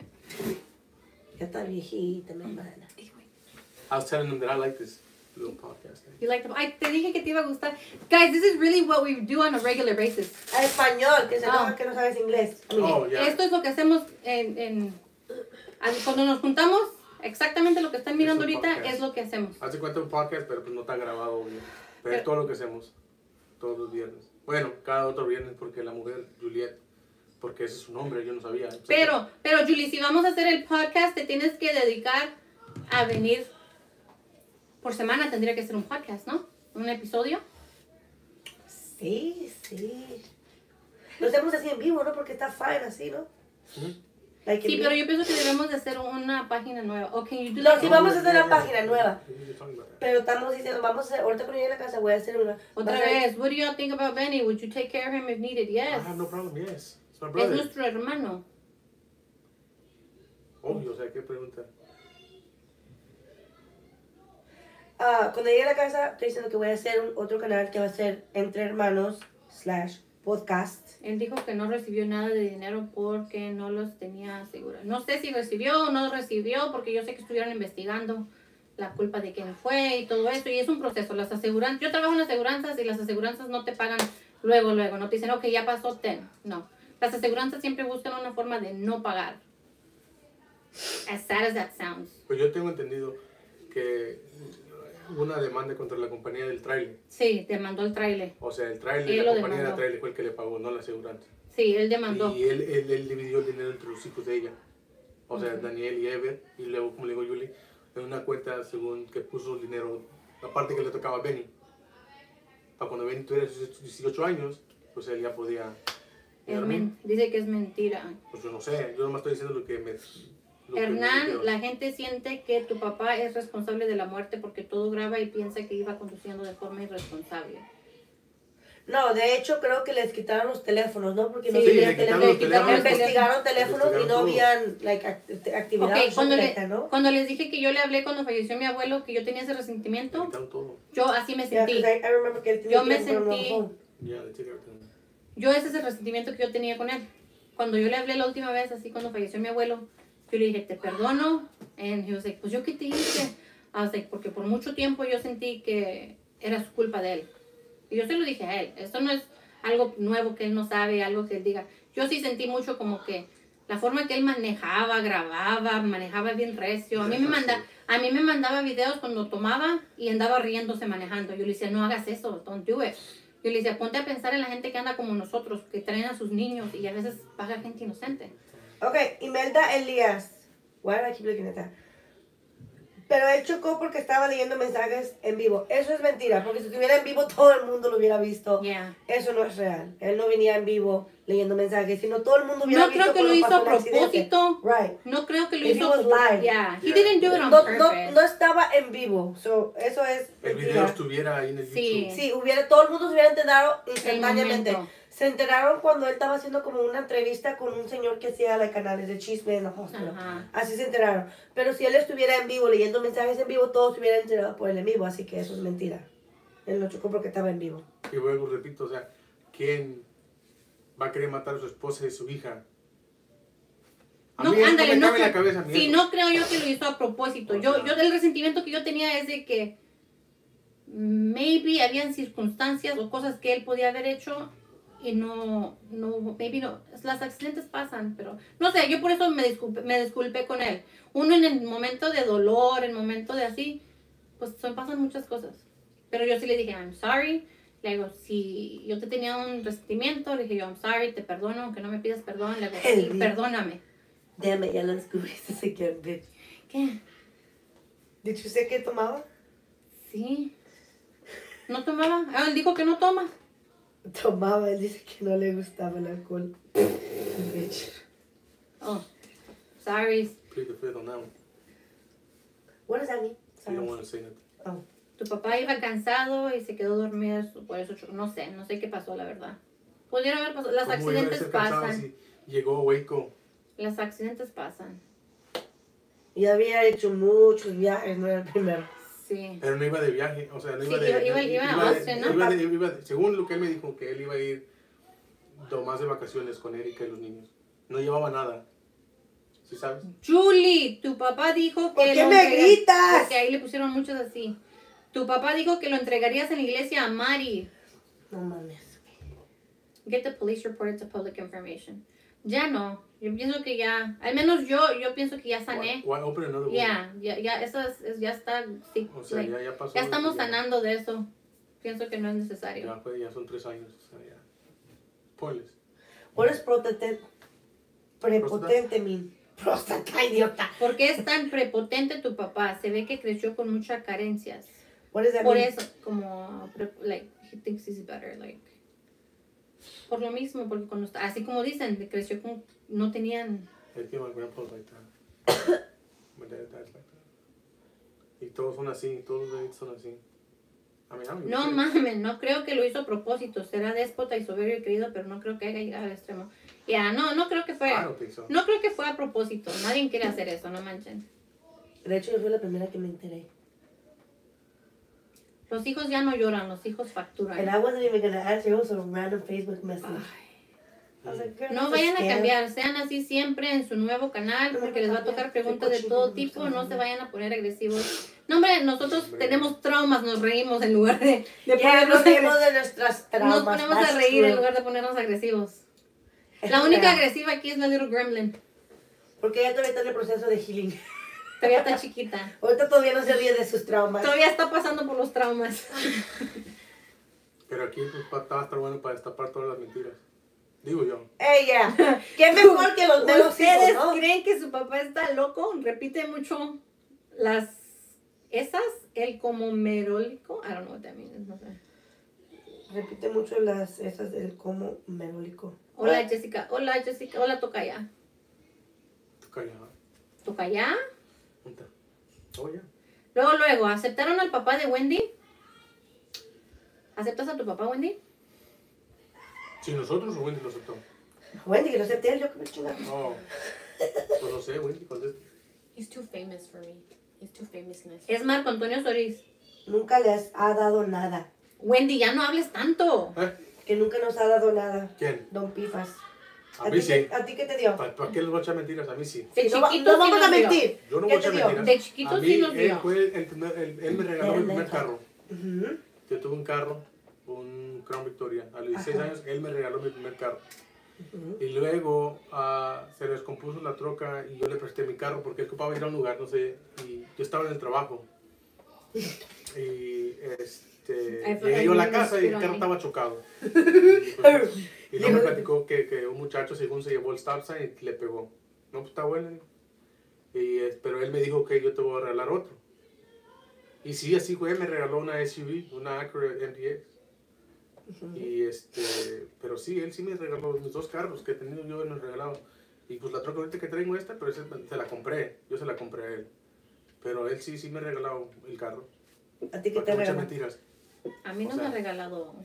[SPEAKER 2] Ya está viejita, mi hermana.
[SPEAKER 1] I was telling them that I like this little podcast. thing.
[SPEAKER 4] You like them? Ay, te dije que te iba a gustar. Guys, this is really what we do on a regular basis.
[SPEAKER 2] A español, que se enoja que no sabes inglés. I
[SPEAKER 1] Oh, yeah.
[SPEAKER 4] Esto es lo que hacemos en, cuando nos juntamos. Exactamente lo que están mirando
[SPEAKER 1] Es
[SPEAKER 4] ahorita
[SPEAKER 1] podcast.
[SPEAKER 4] es lo que hacemos.
[SPEAKER 1] Hace cuenta un podcast, pero pues no está grabado, obvio. Pero es
[SPEAKER 4] Pero-
[SPEAKER 1] todo lo que hacemos. Todos los viernes. Bueno, cada otro viernes porque la mujer, Juliet, porque ese es su nombre, yo no sabía.
[SPEAKER 4] Pero, pero Julie, si vamos a hacer el podcast, te tienes que dedicar a venir por semana. Tendría que ser un podcast, ¿no? Un episodio.
[SPEAKER 2] Sí, sí. Lo hacemos así en vivo, ¿no? Porque está fine así, ¿no?
[SPEAKER 1] Ujú.
[SPEAKER 2] Like
[SPEAKER 4] Sí,
[SPEAKER 2] vivo.
[SPEAKER 4] pero yo pienso que debemos de hacer una página nueva. O can you do
[SPEAKER 2] No,
[SPEAKER 4] that?
[SPEAKER 2] sí, vamos a hacer una página nueva. Pero estamos diciendo, vamos a hacer, ahorita cuando llegue a la casa voy a hacer una.
[SPEAKER 4] Otra vez, what do y'all think about Benny? Would you take care of him if needed?
[SPEAKER 1] I
[SPEAKER 4] Yes.
[SPEAKER 1] have no problem, yes. It's my
[SPEAKER 4] Es
[SPEAKER 1] brother.
[SPEAKER 4] nuestro hermano.
[SPEAKER 1] Obvio, o sea, ¿qué pregunta?
[SPEAKER 2] Ah, cuando llegue a la casa, estoy diciendo que voy a hacer un, otro canal que va a ser Entre Hermanos slash podcast.
[SPEAKER 4] Él dijo que no recibió nada de dinero porque no los tenía asegurados. No sé si recibió o no recibió porque yo sé que estuvieron investigando la culpa de quién fue y todo eso. Y es un proceso. Las aseguranzas, yo trabajo en aseguranzas y las aseguranzas no te pagan luego, luego. No te dicen, ok, ya pasó, ten. No. Las aseguranzas siempre buscan una forma de no pagar. As sad as that sounds.
[SPEAKER 1] Pues yo tengo entendido que una demanda contra la compañía del trailer.
[SPEAKER 4] Sí, demandó el trailer.
[SPEAKER 1] O sea, el trailer,
[SPEAKER 4] Él
[SPEAKER 1] la compañía del trailer fue el que le pagó, no la aseguranza.
[SPEAKER 4] Sí, él demandó.
[SPEAKER 1] Y él, él, él dividió el dinero entre los hijos de ella. O sea, Daniel y Ever. Y luego, como le digo Julie, en una cuenta según que puso el dinero, la parte que le tocaba a Benny. Para cuando Benny tuviera sus 18 años, pues él ya podía...
[SPEAKER 4] Es dice que es mentira.
[SPEAKER 1] Pues yo no sé, yo nomás estoy diciendo lo que me...
[SPEAKER 4] Hernán, la gente siente que tu papá es responsable de la muerte porque todo graba y piensa que iba conduciendo de forma irresponsable.
[SPEAKER 2] No, de hecho creo que les quitaron los teléfonos, ¿no? Porque no
[SPEAKER 4] Sí,
[SPEAKER 2] tenían
[SPEAKER 1] le quitaron
[SPEAKER 2] teléfonos.
[SPEAKER 1] teléfonos.
[SPEAKER 2] Investigaron teléfonos y no
[SPEAKER 1] Investigaron
[SPEAKER 2] habían like, act- actividad
[SPEAKER 4] Ok, cuando, le-
[SPEAKER 2] ¿no?
[SPEAKER 4] cuando les dije que yo le hablé cuando falleció mi abuelo, que yo tenía ese resentimiento, yo así me
[SPEAKER 2] Yeah,
[SPEAKER 4] sentí.
[SPEAKER 2] I, I remember que él tenía
[SPEAKER 4] Yo me sentí-. Yo ese es el resentimiento que yo tenía con él. Cuando yo le hablé la última vez, así cuando falleció mi abuelo, yo le dije, te perdono. And he was like, pues yo qué te hice. I was like, porque por mucho tiempo yo sentí que era su culpa de él. Y yo se lo dije a él. Esto no es algo nuevo que él no sabe, algo que él diga. Yo sí sentí mucho como que la forma que él manejaba, grababa, manejaba bien recio. A mí me manda, a mí me mandaba videos cuando tomaba y andaba riéndose manejando. Yo le decía, no hagas eso, don't do it. Yo le decía, ponte a pensar en la gente que anda como nosotros, que traen a sus niños y a veces paga gente inocente.
[SPEAKER 2] Ok, Imelda Elías. Why do I keep looking at that? Pero él chocó porque estaba leyendo mensajes en vivo. Eso es mentira, porque si estuviera en vivo todo el mundo lo hubiera visto.
[SPEAKER 4] Yeah.
[SPEAKER 2] Eso no es real. Él no venía en vivo leyendo mensajes, sino todo el mundo hubiera
[SPEAKER 4] No
[SPEAKER 2] visto
[SPEAKER 4] creo que lo hizo a
[SPEAKER 2] el
[SPEAKER 4] propósito.
[SPEAKER 2] Right.
[SPEAKER 4] No creo que lo
[SPEAKER 2] If he
[SPEAKER 4] hizo.
[SPEAKER 2] was live.
[SPEAKER 4] Yeah, he
[SPEAKER 1] Yeah.
[SPEAKER 4] didn't do it on
[SPEAKER 2] No,
[SPEAKER 4] purpose.
[SPEAKER 2] no, no estaba en vivo. So, eso es
[SPEAKER 1] El video
[SPEAKER 2] mentira.
[SPEAKER 1] estuviera ahí en el
[SPEAKER 4] Sí.
[SPEAKER 1] YouTube.
[SPEAKER 2] Sí, hubiera, todo el mundo se hubiera enterado
[SPEAKER 4] El
[SPEAKER 2] instantáneamente.
[SPEAKER 4] momento.
[SPEAKER 2] Se enteraron cuando él estaba haciendo como una entrevista con un señor que hacía like, canales de chisme en la hospital.
[SPEAKER 4] Ajá.
[SPEAKER 2] Así se enteraron. Pero si él estuviera en vivo leyendo mensajes en vivo, todos se hubieran enterado por él en vivo. Así que eso es mentira. Él lo chocó porque estaba en vivo.
[SPEAKER 1] Y luego repito, o sea, ¿quién va a querer matar a su esposa y su hija? A
[SPEAKER 4] No,
[SPEAKER 1] mí
[SPEAKER 4] ándale, no,
[SPEAKER 1] la
[SPEAKER 4] creo-
[SPEAKER 1] cabeza. a mí
[SPEAKER 4] sí,
[SPEAKER 1] eso.
[SPEAKER 4] no creo yo que lo hizo a propósito. Yo, yo el resentimiento que yo tenía es de que maybe habían circunstancias o cosas que él podía haber hecho y no, no, maybe no, las accidentes pasan, pero no sé, yo por eso me disculpé, me disculpé con él. Uno en el momento de dolor, en el momento de así, pues son, pasan muchas cosas. Pero yo sí le dije, I'm sorry. Le digo, si yo te tenía un resentimiento, le dije yo, I'm sorry, te perdono, aunque no me pidas perdón. Le digo, sí, perdóname.
[SPEAKER 2] Déjame, ya lo descubriste again, bitch.
[SPEAKER 4] ¿Qué?
[SPEAKER 2] ¿Dicho usted que tomaba?
[SPEAKER 4] Sí. ¿No tomaba? Ah, él dijo que no toma.
[SPEAKER 2] Tomaba, él dice que no le gustaba el alcohol. Bitch.
[SPEAKER 4] Oh, sorry.
[SPEAKER 1] Plead the fifth on that one.
[SPEAKER 2] What does that mean?
[SPEAKER 1] You don't want to say nothing.
[SPEAKER 2] Oh.
[SPEAKER 4] Tu papá iba cansado y se quedó dormido, por eso no sé, no sé qué pasó, la verdad. Pudieron haber pasado, las
[SPEAKER 1] ¿Cómo iba a
[SPEAKER 4] accidentes pasan,
[SPEAKER 1] si llegó Waco.
[SPEAKER 4] las accidentes pasan.
[SPEAKER 2] Y había hecho muchos viajes, no era el primero.
[SPEAKER 4] Sí.
[SPEAKER 1] Pero no iba de viaje, o sea, no
[SPEAKER 4] Sí,
[SPEAKER 1] iba de...
[SPEAKER 4] iba- iba- a Austria, ¿no?
[SPEAKER 1] iba de- iba de- según lo que él me dijo, que él iba a ir más de vacaciones con Erika y los niños. No llevaba nada. ¿Sí sabes?
[SPEAKER 4] Julie, tu papá dijo que
[SPEAKER 2] ¿Por qué
[SPEAKER 4] lo
[SPEAKER 2] me gritas?
[SPEAKER 4] Porque ahí le pusieron muchos así. Tu papá dijo que lo entregarías en la iglesia a Mari.
[SPEAKER 2] No mames.
[SPEAKER 4] Get the police report to public information. Ya no. Yo pienso que ya, al menos yo, yo pienso que ya sané.
[SPEAKER 1] Why- why open another one?
[SPEAKER 4] Ya, ya, ya, eso es, es- ya está, sí,
[SPEAKER 1] O sea,
[SPEAKER 4] like,
[SPEAKER 1] ya, ya pasó.
[SPEAKER 4] ya estamos
[SPEAKER 1] ya-
[SPEAKER 4] sanando de eso. Pienso que no es necesario.
[SPEAKER 1] Ya, fue, ya son tres años. O sea, ya. Ponles.
[SPEAKER 2] ¿Cuál es prepotente? Prepotente, mi. Próstata, idiota.
[SPEAKER 4] ¿Por qué es tan prepotente tu papá? Se ve que creció con muchas carencias.
[SPEAKER 2] What does that
[SPEAKER 4] Por
[SPEAKER 2] mean?
[SPEAKER 4] eso, como, pre- like, he thinks he's better, like. Por lo mismo, porque cuando está, así como dicen, de creció con, no tenían,
[SPEAKER 1] I think my grandpa was like that. my dad, dad's like that. Y todos son así, todos los son así. I mean, I'm
[SPEAKER 4] no mames, no creo que lo hizo a propósito, será déspota y soberbio y querido, pero no creo que haya llegado al extremo. Ya, no, no creo que fue,
[SPEAKER 1] so.
[SPEAKER 4] no creo que fue a propósito, nadie quiere hacer eso, no manchen.
[SPEAKER 2] De hecho, yo fui la primera que me enteré.
[SPEAKER 4] Los hijos ya no lloran, los hijos
[SPEAKER 2] And
[SPEAKER 4] facturan.
[SPEAKER 2] I wasn't even gonna answer. It was a random Facebook message. I was like, girl,
[SPEAKER 4] No
[SPEAKER 2] that's
[SPEAKER 4] vayan a
[SPEAKER 2] scam.
[SPEAKER 4] cambiar, sean así siempre en su nuevo canal porque les va a tocar preguntas de todo tipo, no se vayan a poner agresivos. No, hombre, nosotros tenemos traumas, nos reímos en lugar de, de
[SPEAKER 2] Ya
[SPEAKER 4] ponernos,
[SPEAKER 2] nos reímos de nuestras traumas.
[SPEAKER 4] nos ponemos a
[SPEAKER 2] that's
[SPEAKER 4] reír en
[SPEAKER 2] true.
[SPEAKER 4] lugar de ponernos agresivos.
[SPEAKER 2] Es [laughs]
[SPEAKER 4] La única agresiva aquí es la Little Gremlin.
[SPEAKER 2] Porque ella todavía está en el proceso de healing.
[SPEAKER 4] Todavía está chiquita.
[SPEAKER 2] Ahorita todavía no se ríe de sus traumas.
[SPEAKER 4] Todavía está pasando por los traumas.
[SPEAKER 1] Pero aquí pues, va a estar bueno para destapar todas las mentiras. Digo yo.
[SPEAKER 2] Ella. [laughs] ¿Qué mejor que los meros
[SPEAKER 4] ¿Ustedes
[SPEAKER 2] hijos, no?
[SPEAKER 4] creen que su papá está loco? Repite mucho las esas, el como merólico. I don't know what that means, no sé.
[SPEAKER 2] Repite mucho las esas del como merólico.
[SPEAKER 4] Hola Jessica, hola Jessica, hola Tocaya.
[SPEAKER 1] Callada.
[SPEAKER 4] ¿Tocaya?
[SPEAKER 1] Oh.
[SPEAKER 4] Luego, luego, ¿aceptaron al papá de Wendy? ¿Aceptas a tu papá, Wendy?
[SPEAKER 1] Si nosotros o Wendy lo aceptó.
[SPEAKER 2] Wendy, que lo acepté él, yo que me chingada.
[SPEAKER 1] Oh. Pues no sé, Wendy, contesta.
[SPEAKER 3] He's too famous for me. He's too famousness.
[SPEAKER 4] Es Marco Antonio Solís.
[SPEAKER 2] Nunca les ha dado nada.
[SPEAKER 4] Wendy, ya no hables tanto.
[SPEAKER 1] ¿Eh?
[SPEAKER 2] Que nunca nos ha dado nada.
[SPEAKER 1] ¿Quién?
[SPEAKER 2] Don Pifas.
[SPEAKER 1] A
[SPEAKER 2] ti
[SPEAKER 1] mí sí.
[SPEAKER 2] qué- ¿A ti qué te dio?
[SPEAKER 1] ¿Para, para qué les voy a echar mentiras? A mí sí.
[SPEAKER 4] De
[SPEAKER 2] no,
[SPEAKER 4] chiquito
[SPEAKER 2] no
[SPEAKER 4] sí
[SPEAKER 2] vamos a mentir.
[SPEAKER 1] Yo no
[SPEAKER 2] ¿Qué
[SPEAKER 1] voy a
[SPEAKER 2] te
[SPEAKER 1] echar
[SPEAKER 2] dio?
[SPEAKER 1] mentiras.
[SPEAKER 4] De chiquito
[SPEAKER 1] a mí,
[SPEAKER 4] sí nos
[SPEAKER 1] él,
[SPEAKER 4] dio.
[SPEAKER 1] fue el primer- él, él me regaló mi primer carro.
[SPEAKER 2] Ujú.
[SPEAKER 1] Yo tuve un carro, un Crown Victoria. A los 16
[SPEAKER 2] Ajá.
[SPEAKER 1] años, él me regaló mi primer carro. Y luego ah, se descompuso la troca y yo le presté mi carro porque él ocupaba ir a un lugar, no sé. Y yo estaba en el trabajo. [laughs] Y este,
[SPEAKER 4] Fue
[SPEAKER 1] llegué yo a la casa y el carro estaba chocado. [laughs] Y, luego me platicó que, que un muchacho, según se llevó el stop sign y le pegó. No, pues está bueno. Y, pero él me dijo que yo te voy a regalar otro. Y sí, así fue, me regaló una SUV, una Acura MDX. Y este, pero sí, él sí me regaló mis dos carros que he tenido yo en los regalados. Y pues la troca ahorita que traigo esta, pero esa se la compré, yo se la compré a él. Pero él sí, sí me regaló el carro.
[SPEAKER 2] ¿A ti qué te
[SPEAKER 1] que muchas
[SPEAKER 2] regaló?
[SPEAKER 1] mentiras.
[SPEAKER 4] A mí no
[SPEAKER 1] O sea-
[SPEAKER 4] me ha regalado.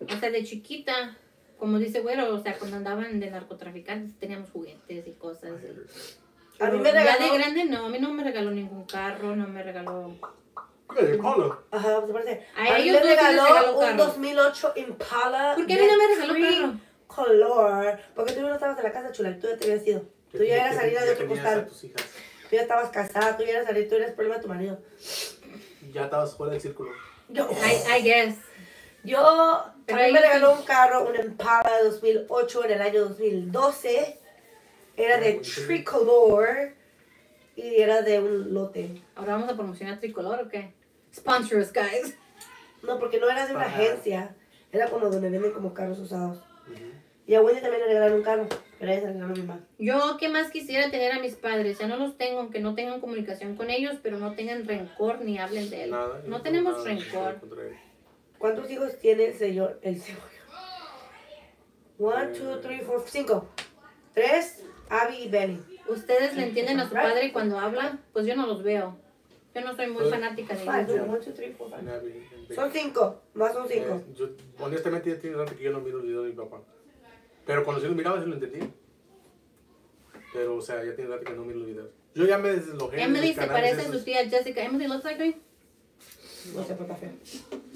[SPEAKER 4] O sea, de chiquita, como dice güero, o sea, cuando andaban de narcotraficantes teníamos juguetes y cosas. y-
[SPEAKER 2] A mí me
[SPEAKER 4] Ya de
[SPEAKER 2] regaló.
[SPEAKER 4] grande no, a mí no me regaló ningún carro, no me regaló.
[SPEAKER 1] El Polo.
[SPEAKER 2] Ajá, ¿te parece?
[SPEAKER 4] A
[SPEAKER 2] A mí
[SPEAKER 4] ellos
[SPEAKER 2] me regaló
[SPEAKER 4] regaló
[SPEAKER 2] un
[SPEAKER 4] carro.
[SPEAKER 2] 2008 Impala.
[SPEAKER 4] ¿Por qué a mí no me regaló carro?
[SPEAKER 2] Color. Porque tú no estabas en la casa chula, tú ya te habías ido. Tú ya eras salida de otro costal. Tú ya estabas casada, tú ya eras salida, tú eras problema de tu marido.
[SPEAKER 1] Ya estabas fuera del círculo.
[SPEAKER 2] Yo,
[SPEAKER 4] I, I guess.
[SPEAKER 2] yo a mí me regaló un carro, un Impala 2008 en el año 2012. Era de tricolor y era de un lote.
[SPEAKER 4] Ahora vamos a promocionar tricolor o qué? Sponsor us, guys.
[SPEAKER 2] No, porque no era de una
[SPEAKER 1] Ajá.
[SPEAKER 2] agencia. Era como donde venden como carros usados. Y a Wendy también le regalaron un carro. Gracias, no mamá.
[SPEAKER 4] Yo que más quisiera tener a mis padres, ya no los tengo, aunque no tengan comunicación con ellos, pero no tengan rencor ni hablen de él.
[SPEAKER 1] Nada.
[SPEAKER 4] no
[SPEAKER 1] tengo
[SPEAKER 4] tenemos
[SPEAKER 1] nada
[SPEAKER 4] rencor.
[SPEAKER 2] ¿Cuántos hijos tiene el señor? El señor. One, two, three, four, cinco. Tres, Abby y Benny.
[SPEAKER 4] ¿Ustedes le entienden a su padre cuando habla? Pues yo no los veo. Yo no soy muy
[SPEAKER 1] Pues,
[SPEAKER 4] fanática de ellos.
[SPEAKER 2] Son cinco, más son cinco.
[SPEAKER 1] Eh, yo, honestamente, ya tiene rato que yo no miro el video de mi papá. Pero cuando sí lo miraba, sí lo entendía. Pero, o sea, ya tiene rato que no miro los videos. Yo ya me deslojé.
[SPEAKER 4] Emily se
[SPEAKER 1] canales
[SPEAKER 4] parece a su tía Jessica. Emily looks like me.
[SPEAKER 2] No sé por qué.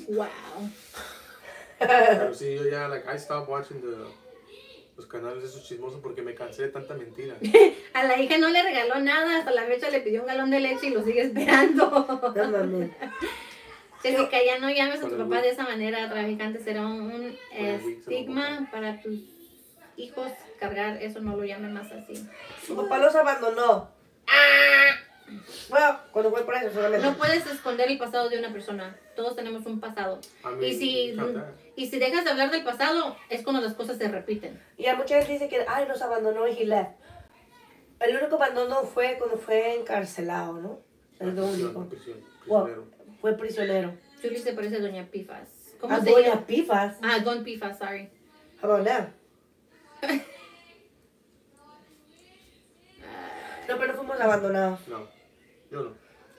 [SPEAKER 4] Wow.
[SPEAKER 1] Pero sí, yo ya, like, I stopped watching the, los canales esos chismosos porque me cansé de tanta mentira. [laughs]
[SPEAKER 4] A la hija no le regaló nada, hasta la fecha le pidió un galón de leche y lo sigue esperando. [laughs] Jessica, ya no llames a tu papá de esa manera, traficante. Será un, un estigma para tus hijos cargar eso, no lo llamen más así.
[SPEAKER 2] Su papá los abandonó. Bueno, cuando fue por eso solamente.
[SPEAKER 4] No puedes esconder el pasado de una persona. Todos tenemos un pasado. Y si,
[SPEAKER 1] that.
[SPEAKER 4] y si dejas de hablar del pasado, es cuando las cosas se repiten.
[SPEAKER 2] Y a mucha gente dice que, ay, nos abandonó y he left. El único abandono fue cuando fue encarcelado, ¿no? El único.
[SPEAKER 1] prisión,
[SPEAKER 2] Wow,
[SPEAKER 1] prisionero.
[SPEAKER 2] fue prisionero.
[SPEAKER 4] Julie se parece a Doña Pifas. ¿Cómo
[SPEAKER 2] A
[SPEAKER 4] se
[SPEAKER 2] Doña
[SPEAKER 4] llama?
[SPEAKER 2] Pifas.
[SPEAKER 4] Ah, Don Pifas, sorry.
[SPEAKER 2] How about now? [laughs] No, pero no fuimos abandonados.
[SPEAKER 1] No, yo no.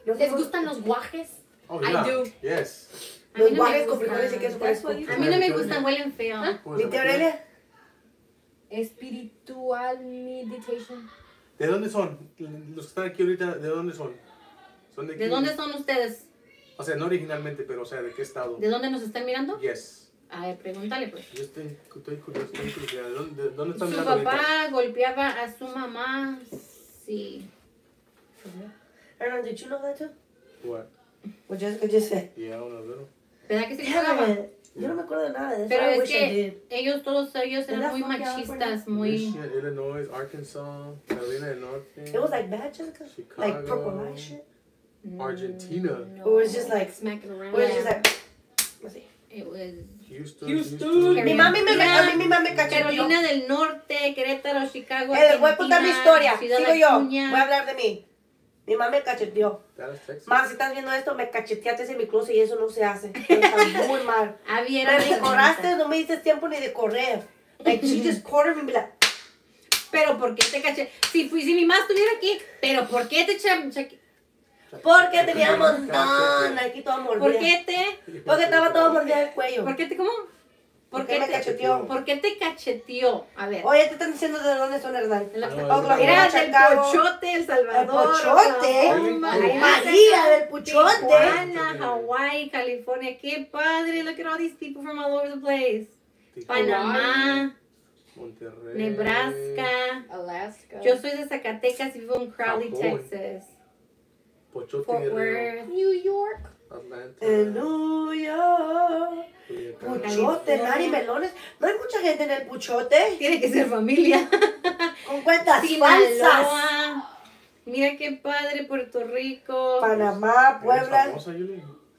[SPEAKER 2] No
[SPEAKER 3] ¿Les gustan los guajes?
[SPEAKER 1] Oh,
[SPEAKER 3] I
[SPEAKER 1] yeah.
[SPEAKER 3] do.
[SPEAKER 1] Yes.
[SPEAKER 4] A mí
[SPEAKER 2] Los
[SPEAKER 4] no me
[SPEAKER 2] guajes con
[SPEAKER 4] gustan.
[SPEAKER 2] frijoles y queso fresco.
[SPEAKER 4] A mí no me gustan, huelen feo.
[SPEAKER 1] ¿Cómo se
[SPEAKER 2] ¿Viste,
[SPEAKER 1] llama?
[SPEAKER 2] Aurelia?
[SPEAKER 3] Espiritual meditation.
[SPEAKER 1] ¿De dónde son? Los que están aquí ahorita, ¿de dónde son? ¿Son de,
[SPEAKER 4] ¿De dónde son ustedes?
[SPEAKER 1] O sea, no originalmente, pero o sea, ¿de qué estado?
[SPEAKER 4] ¿De dónde nos están mirando?
[SPEAKER 1] Yes.
[SPEAKER 4] A ver, pregúntale pues.
[SPEAKER 1] Yo estoy, estoy curioso, estoy curioso. ¿De dónde, de dónde están
[SPEAKER 4] Su papá
[SPEAKER 1] ahorita?
[SPEAKER 4] golpeaba a su mamá. Sí.
[SPEAKER 2] Aaron, did you know that too?
[SPEAKER 1] What?
[SPEAKER 2] What Jessica just said.
[SPEAKER 1] Yeah, una little.
[SPEAKER 4] ¿Verdad que sí jugaba?
[SPEAKER 2] Déjame. Yo no me acuerdo de nada de eso.
[SPEAKER 4] Pero
[SPEAKER 2] I
[SPEAKER 4] es
[SPEAKER 2] wish I did.
[SPEAKER 4] que ellos, todos ellos eran
[SPEAKER 2] Era
[SPEAKER 4] muy machistas, muy...
[SPEAKER 1] Michigan, Illinois, Arkansas, Carolina del Norte,
[SPEAKER 2] It was like bad, Jessica? Like purple
[SPEAKER 1] Chicago,
[SPEAKER 2] light shit?
[SPEAKER 1] Argentina,
[SPEAKER 2] It was just like,
[SPEAKER 3] Smack it around.
[SPEAKER 2] it was just like, así.
[SPEAKER 4] It was
[SPEAKER 1] Houston,
[SPEAKER 3] Houston.
[SPEAKER 2] Mi mami me, a mí mi mamá me cacheteó.
[SPEAKER 4] Carolina del Norte, Querétaro, Chicago,
[SPEAKER 2] Eh, voy a contar mi historia.
[SPEAKER 4] Ciudad
[SPEAKER 2] Sigo yo.
[SPEAKER 4] Acuña.
[SPEAKER 2] Voy a hablar de mí. Mi mamá me cacheteó. Mamá, si estás viendo esto, me cacheteaste en mi closet y eso no se hace. Está muy mal. [laughs]
[SPEAKER 4] Era
[SPEAKER 2] Me
[SPEAKER 4] hermanita.
[SPEAKER 2] no me diste tiempo ni de correr. Like, she just cornered me and be like,
[SPEAKER 4] Pero ¿por qué te caché? Si, fui, si mi mamá estuviera aquí, pero ¿por qué te echa-
[SPEAKER 2] porque tenía un montón. Aquí todo mordido.
[SPEAKER 4] ¿Por qué te?
[SPEAKER 2] Porque estaba todo mordido del cuello.
[SPEAKER 4] ¿Por qué te cómo?
[SPEAKER 2] ¿Por qué me
[SPEAKER 4] te
[SPEAKER 2] cacheteó?
[SPEAKER 4] ¿Por qué te cacheteó? A ver.
[SPEAKER 2] Oye, te están diciendo de dónde son, Hernán.
[SPEAKER 4] La-
[SPEAKER 1] No,
[SPEAKER 2] Oklahoma,
[SPEAKER 4] Era del
[SPEAKER 2] Chicago.
[SPEAKER 4] Pochote, El Salvador.
[SPEAKER 2] El Pochote.
[SPEAKER 4] Oklahoma,
[SPEAKER 2] María del Pochote.
[SPEAKER 4] Tijuana, Hawaii, California. Qué padre. Look at all these people from all over the place. Panamá,
[SPEAKER 1] Monterrey,
[SPEAKER 4] Nebraska.
[SPEAKER 3] Alaska.
[SPEAKER 4] Yo soy de Zacatecas y vivo en Crowley,
[SPEAKER 1] Japón.
[SPEAKER 4] Texas.
[SPEAKER 1] Pochote,
[SPEAKER 4] Fort Worth.
[SPEAKER 3] New York.
[SPEAKER 1] Atlanta,
[SPEAKER 2] En New York.
[SPEAKER 1] Culiacán.
[SPEAKER 2] Puchote, Mari Melones. No hay mucha gente en el Puchote.
[SPEAKER 4] Tiene que ser familia. [laughs]
[SPEAKER 2] Con cuentas falsas.
[SPEAKER 4] Mira qué padre, Puerto Rico.
[SPEAKER 2] Panamá,
[SPEAKER 1] ¿Eres
[SPEAKER 2] Puebla.
[SPEAKER 1] famosa,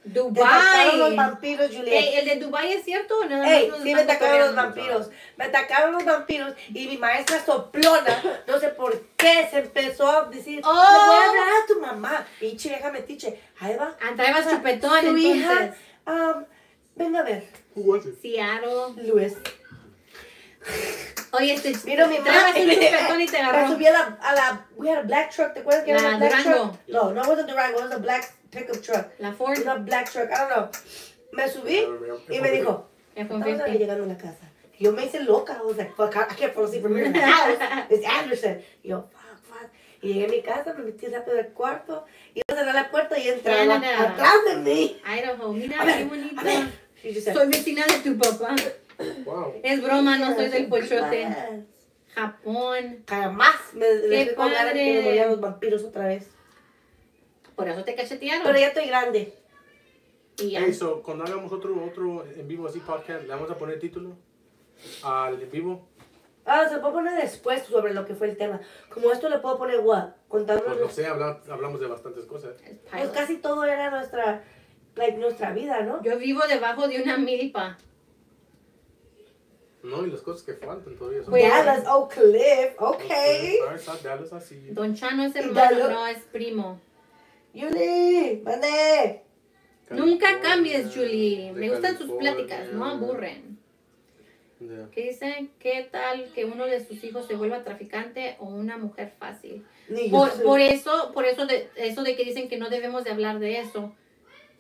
[SPEAKER 2] Atacaron los
[SPEAKER 4] Dubai.
[SPEAKER 2] vampiros,
[SPEAKER 4] Ey,
[SPEAKER 2] Juliet.
[SPEAKER 4] ¿El de Dubai es cierto o más
[SPEAKER 2] Ey, sí me atacaron los vampiros. Me atacaron los vampiros y mi maestra soplona, no sé por qué, se empezó a decir,
[SPEAKER 4] Oh.
[SPEAKER 2] le voy a hablar a tu mamá. Pinche vieja metiche. Ahí va.
[SPEAKER 4] Traebas chupetón
[SPEAKER 2] Tu hija,
[SPEAKER 4] entonces.
[SPEAKER 2] um, venga a ver,
[SPEAKER 1] Who was it?
[SPEAKER 4] Seattle.
[SPEAKER 2] Luis.
[SPEAKER 4] Oye, este,
[SPEAKER 2] Mira mi mamá. [laughs]
[SPEAKER 4] chupetón y te
[SPEAKER 2] Me
[SPEAKER 4] agarró.
[SPEAKER 2] subí a la, a la, we had a black truck, ¿te acuerdas que era
[SPEAKER 4] La Durango.
[SPEAKER 2] truck? No, no it wasn't Durango, it was a black pickup truck.
[SPEAKER 4] La Ford.
[SPEAKER 2] Una black truck, I don't know. Me subí y me dijo, estamos
[SPEAKER 4] 50.
[SPEAKER 2] llegando a la casa. Yo me hice loca, I was like, fuck, I can't fall asleep from here in the house. [laughs] It's Anderson. Y yo, fuck, fuck. Y llegué a mi casa, me metí rápido al cuarto, y yo cerré la puerta y entraba atrás de mí.
[SPEAKER 4] Idaho, mira
[SPEAKER 2] A ver,
[SPEAKER 4] qué bonito.
[SPEAKER 2] a ver. She just said,
[SPEAKER 4] Soy vecina de tu papá.
[SPEAKER 1] Wow.
[SPEAKER 4] Es broma, no soy del pochote. Japón.
[SPEAKER 2] Jamás me que me
[SPEAKER 4] padre.
[SPEAKER 2] morían los vampiros otra vez.
[SPEAKER 4] Por eso te cachetearon.
[SPEAKER 2] Pero ya estoy grande.
[SPEAKER 4] Y ya.
[SPEAKER 1] Hey, so, cuando hagamos otro, otro en vivo así podcast, le vamos a poner título al en vivo.
[SPEAKER 2] Ah, se lo puedo poner después sobre lo que fue el tema. Como esto le puedo poner what? Contándonos.
[SPEAKER 1] Pues no sé, habla- hablamos de bastantes cosas.
[SPEAKER 4] Es
[SPEAKER 2] Pues casi todo era nuestra, like, nuestra vida, ¿no?
[SPEAKER 4] Yo vivo debajo de una milpa.
[SPEAKER 1] No, y las cosas que faltan todavía. son-
[SPEAKER 4] Pues-
[SPEAKER 2] Dallas, Oak Cliff, ok.
[SPEAKER 1] Ah, Dallas así.
[SPEAKER 4] Don Chano es hermano, no es primo.
[SPEAKER 2] Yuli, mande.
[SPEAKER 4] Nunca cambies, Julie. Me gustan sus pláticas, no aburren.
[SPEAKER 1] Ya.
[SPEAKER 4] ¿Qué dice? ¿Qué tal que uno de sus hijos se vuelva traficante o una mujer fácil? Por, por eso, por eso de, eso de que dicen que no debemos de hablar de eso.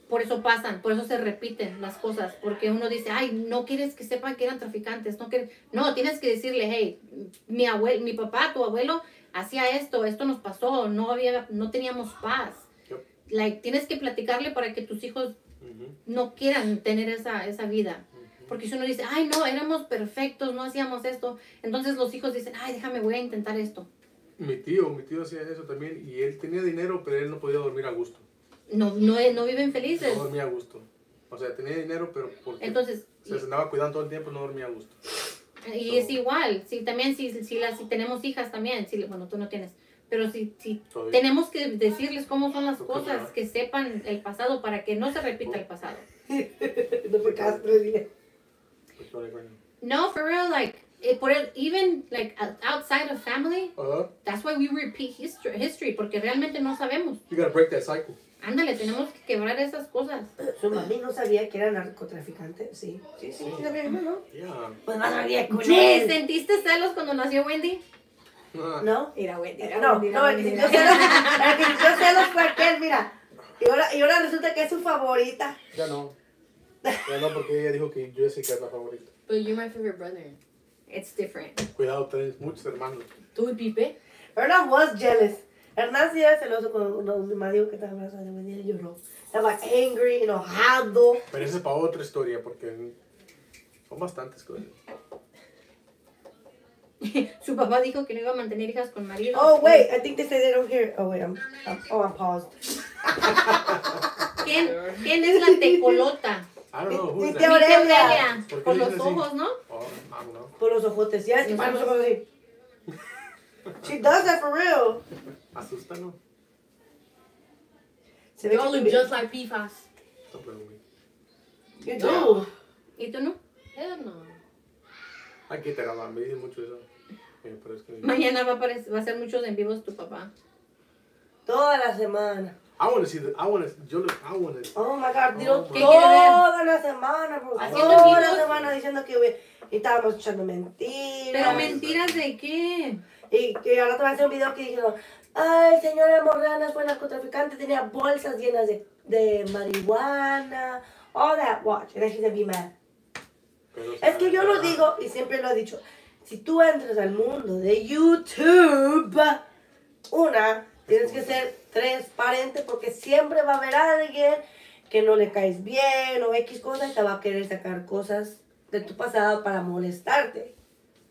[SPEAKER 4] Por eso pasan, por eso se repiten las cosas, porque uno dice, ay, no quieres que sepan que eran traficantes, no quieres, no, tienes que decirle, hey, mi abuelo, mi papá, tu abuelo hacía esto, esto nos pasó, no había, no teníamos paz. Like, tienes que platicarle para que tus hijos
[SPEAKER 1] Ujú.
[SPEAKER 4] no quieran tener esa, esa vida. Porque si uno dice, ay, no, éramos perfectos, no hacíamos esto, entonces los hijos dicen, ay, déjame, voy a intentar esto.
[SPEAKER 1] Mi tío, mi tío hacía eso también y él tenía dinero, pero él no podía dormir a gusto.
[SPEAKER 4] No, no, no viven felices.
[SPEAKER 1] No dormía a gusto. O sea, tenía dinero, pero porque
[SPEAKER 4] Entonces,
[SPEAKER 1] se andaba cuidando todo el tiempo, no dormía a gusto.
[SPEAKER 4] y es igual, si también, si, si, las, si tenemos hijas también, si, bueno, tú no tienes, pero si, si tenemos que decirles cómo son las cosas, que sepan el pasado para que no se repita el pasado. [laughs]
[SPEAKER 2] No.
[SPEAKER 1] Pues.
[SPEAKER 4] No, for real, like, eh, por el, even, like, outside of family,
[SPEAKER 1] Ajá.
[SPEAKER 4] that's why we repeat history, history, porque realmente no sabemos.
[SPEAKER 1] You gotta break that cycle.
[SPEAKER 4] Ándale, tenemos que quebrar esas cosas. [clears throat]
[SPEAKER 2] Su mami no sabía que era narcotraficante. Sí, sí, sí, sí sabía, ¿no?
[SPEAKER 1] Yeah.
[SPEAKER 2] Pues más sabía con
[SPEAKER 4] ¿Me
[SPEAKER 2] él.
[SPEAKER 4] ¿Sentiste celos cuando nació Wendy? [laughs]
[SPEAKER 2] ¿No?
[SPEAKER 3] Mira, Wendy.
[SPEAKER 2] Eh, No, no, el que sintió celos, el que sintió celos fue aquel, mira. Y ahora, y ahora resulta que es su favorita.
[SPEAKER 1] Ya no. Ya no, porque ella dijo que Jessica es la favorita.
[SPEAKER 3] But you're my favorite brother.
[SPEAKER 4] It's different.
[SPEAKER 1] Cuidado, tienes muchos hermanos.
[SPEAKER 3] Tú y Pipe.
[SPEAKER 2] Hernán was jealous. Hernán sí era celoso cuando, mi marido dijo que estaba embarazada de Wendy, él lloró. Estaba angry, enojado.
[SPEAKER 1] Pero esa es para otra historia, porque son bastantes cosas. [laughs]
[SPEAKER 4] Su papá dijo que no iba a mantener hijas con marido.
[SPEAKER 2] Oh, wait, I think they said they don't hear. Oh, wait, I'm, I'm, oh, I'm paused.
[SPEAKER 4] ¿Quién, [laughs] quién es la tecolota?
[SPEAKER 1] I don't know, who's that?
[SPEAKER 2] Aurelia.
[SPEAKER 4] Aurelia,
[SPEAKER 1] ¿Por qué le
[SPEAKER 4] los
[SPEAKER 1] dicen así?
[SPEAKER 4] ojos, ¿no?
[SPEAKER 1] Oh, I don't know.
[SPEAKER 2] Por los ojotes. Ya
[SPEAKER 4] Los ojos.
[SPEAKER 2] así. She does that for real.
[SPEAKER 1] Asusta, ¿no?
[SPEAKER 2] Se ve
[SPEAKER 3] You all
[SPEAKER 2] que
[SPEAKER 3] look just like PFAS.
[SPEAKER 1] Está güey.
[SPEAKER 2] You do.
[SPEAKER 4] ¿Y tú no?
[SPEAKER 3] Hell no.
[SPEAKER 1] Hay que te me dicen mucho eso. Eh, pero es que...
[SPEAKER 4] Mañana va a, aparecer, va a hacer muchos en vivos tu papá.
[SPEAKER 2] Toda la semana.
[SPEAKER 1] I wanna see the, I wanna, yo lo, I wanna,
[SPEAKER 2] Oh my god,
[SPEAKER 1] Oh,
[SPEAKER 4] ¿Qué quiere ver?
[SPEAKER 2] toda la semana, bro.
[SPEAKER 4] Haciendo
[SPEAKER 2] Toda la semana diciendo que y estábamos echando mentiras.
[SPEAKER 4] Pero mentiras de qué?
[SPEAKER 2] Y que ahora te voy a hacer un video que dijeron, ay, señora Morganas fue narcotraficante, tenía bolsas llenas de, de marihuana, all that, watch. And then she said, be mad.
[SPEAKER 1] pero,
[SPEAKER 2] Es que yo lo digo y siempre lo he dicho. Si tú entras al mundo de YouTube, una, tienes que ser transparente porque siempre va a haber alguien que no le caes bien o X cosas y te va a querer sacar cosas de tu pasado para molestarte.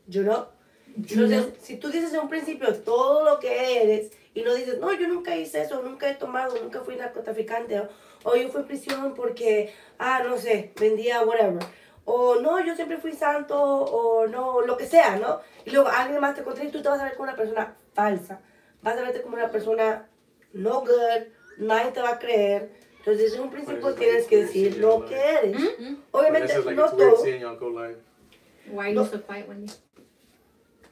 [SPEAKER 2] Yo no. Entonces, si tú dices en un principio todo lo que eres y no dices, no, yo nunca hice eso, nunca he tomado, nunca fui narcotraficante, o, o yo fui a prisión porque, ah, no sé, vendía whatever, o no, yo siempre fui santo, o no, lo que sea, ¿no? Y luego alguien más te contra y tú te vas a ver como una persona falsa, vas a verte como una persona no good, nadie te va a creer. Entonces, desde un principio tienes que decir lo
[SPEAKER 1] ¿no?
[SPEAKER 2] que eres.
[SPEAKER 4] ¿Mm?
[SPEAKER 2] Obviamente,
[SPEAKER 1] it's like
[SPEAKER 2] no todo.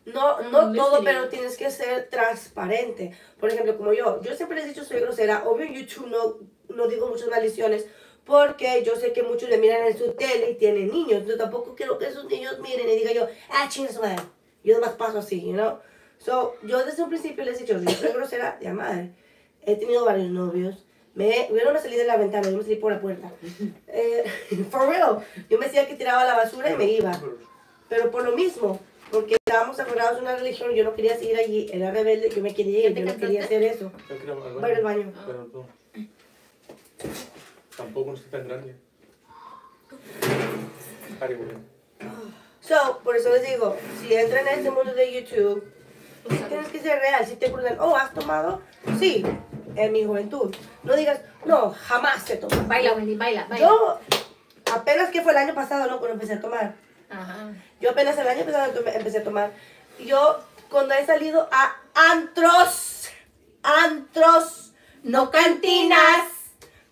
[SPEAKER 2] No, no
[SPEAKER 3] Mm,
[SPEAKER 2] todo,
[SPEAKER 3] listening.
[SPEAKER 2] pero tienes que ser transparente. Por ejemplo, como yo, yo siempre les he dicho soy grosera. Obvio en YouTube no, no digo muchas maldiciones porque yo sé que muchos me miran en su tele y tienen niños. Yo tampoco quiero que esos niños miren y digan yo, ah, chingas madre. Yo nomás paso así, you know. So, yo desde un principio les he dicho, yo soy grosera de madre. He tenido varios novios. Me, yo no me salí de la ventana, yo me salí por la puerta. [laughs] Eh, [laughs] for real. Yo me decía que tiraba la basura y me iba. Pero por lo mismo, porque estábamos aferrados a una religión, yo no quería seguir allí, era rebelde, yo me quería ir,
[SPEAKER 4] ¿Ya te
[SPEAKER 2] yo no quería hacer eso. Voy al baño.
[SPEAKER 1] Pero no. Tampoco no estoy tan grande.
[SPEAKER 2] So, por eso les digo, si entran en este mundo de YouTube, tienes que ser real. Si te preguntan, oh, ¿has tomado? Sí, en mi juventud. No digas, no, jamás he tomado.
[SPEAKER 4] Baila, Wendy, baila, baila.
[SPEAKER 2] Yo, apenas que fue el año pasado, ¿no? Cuando empecé a tomar.
[SPEAKER 4] Ajá.
[SPEAKER 2] Yo apenas el año pasado empecé a tomar. Yo, cuando he salido a antros, antros, no cantinas,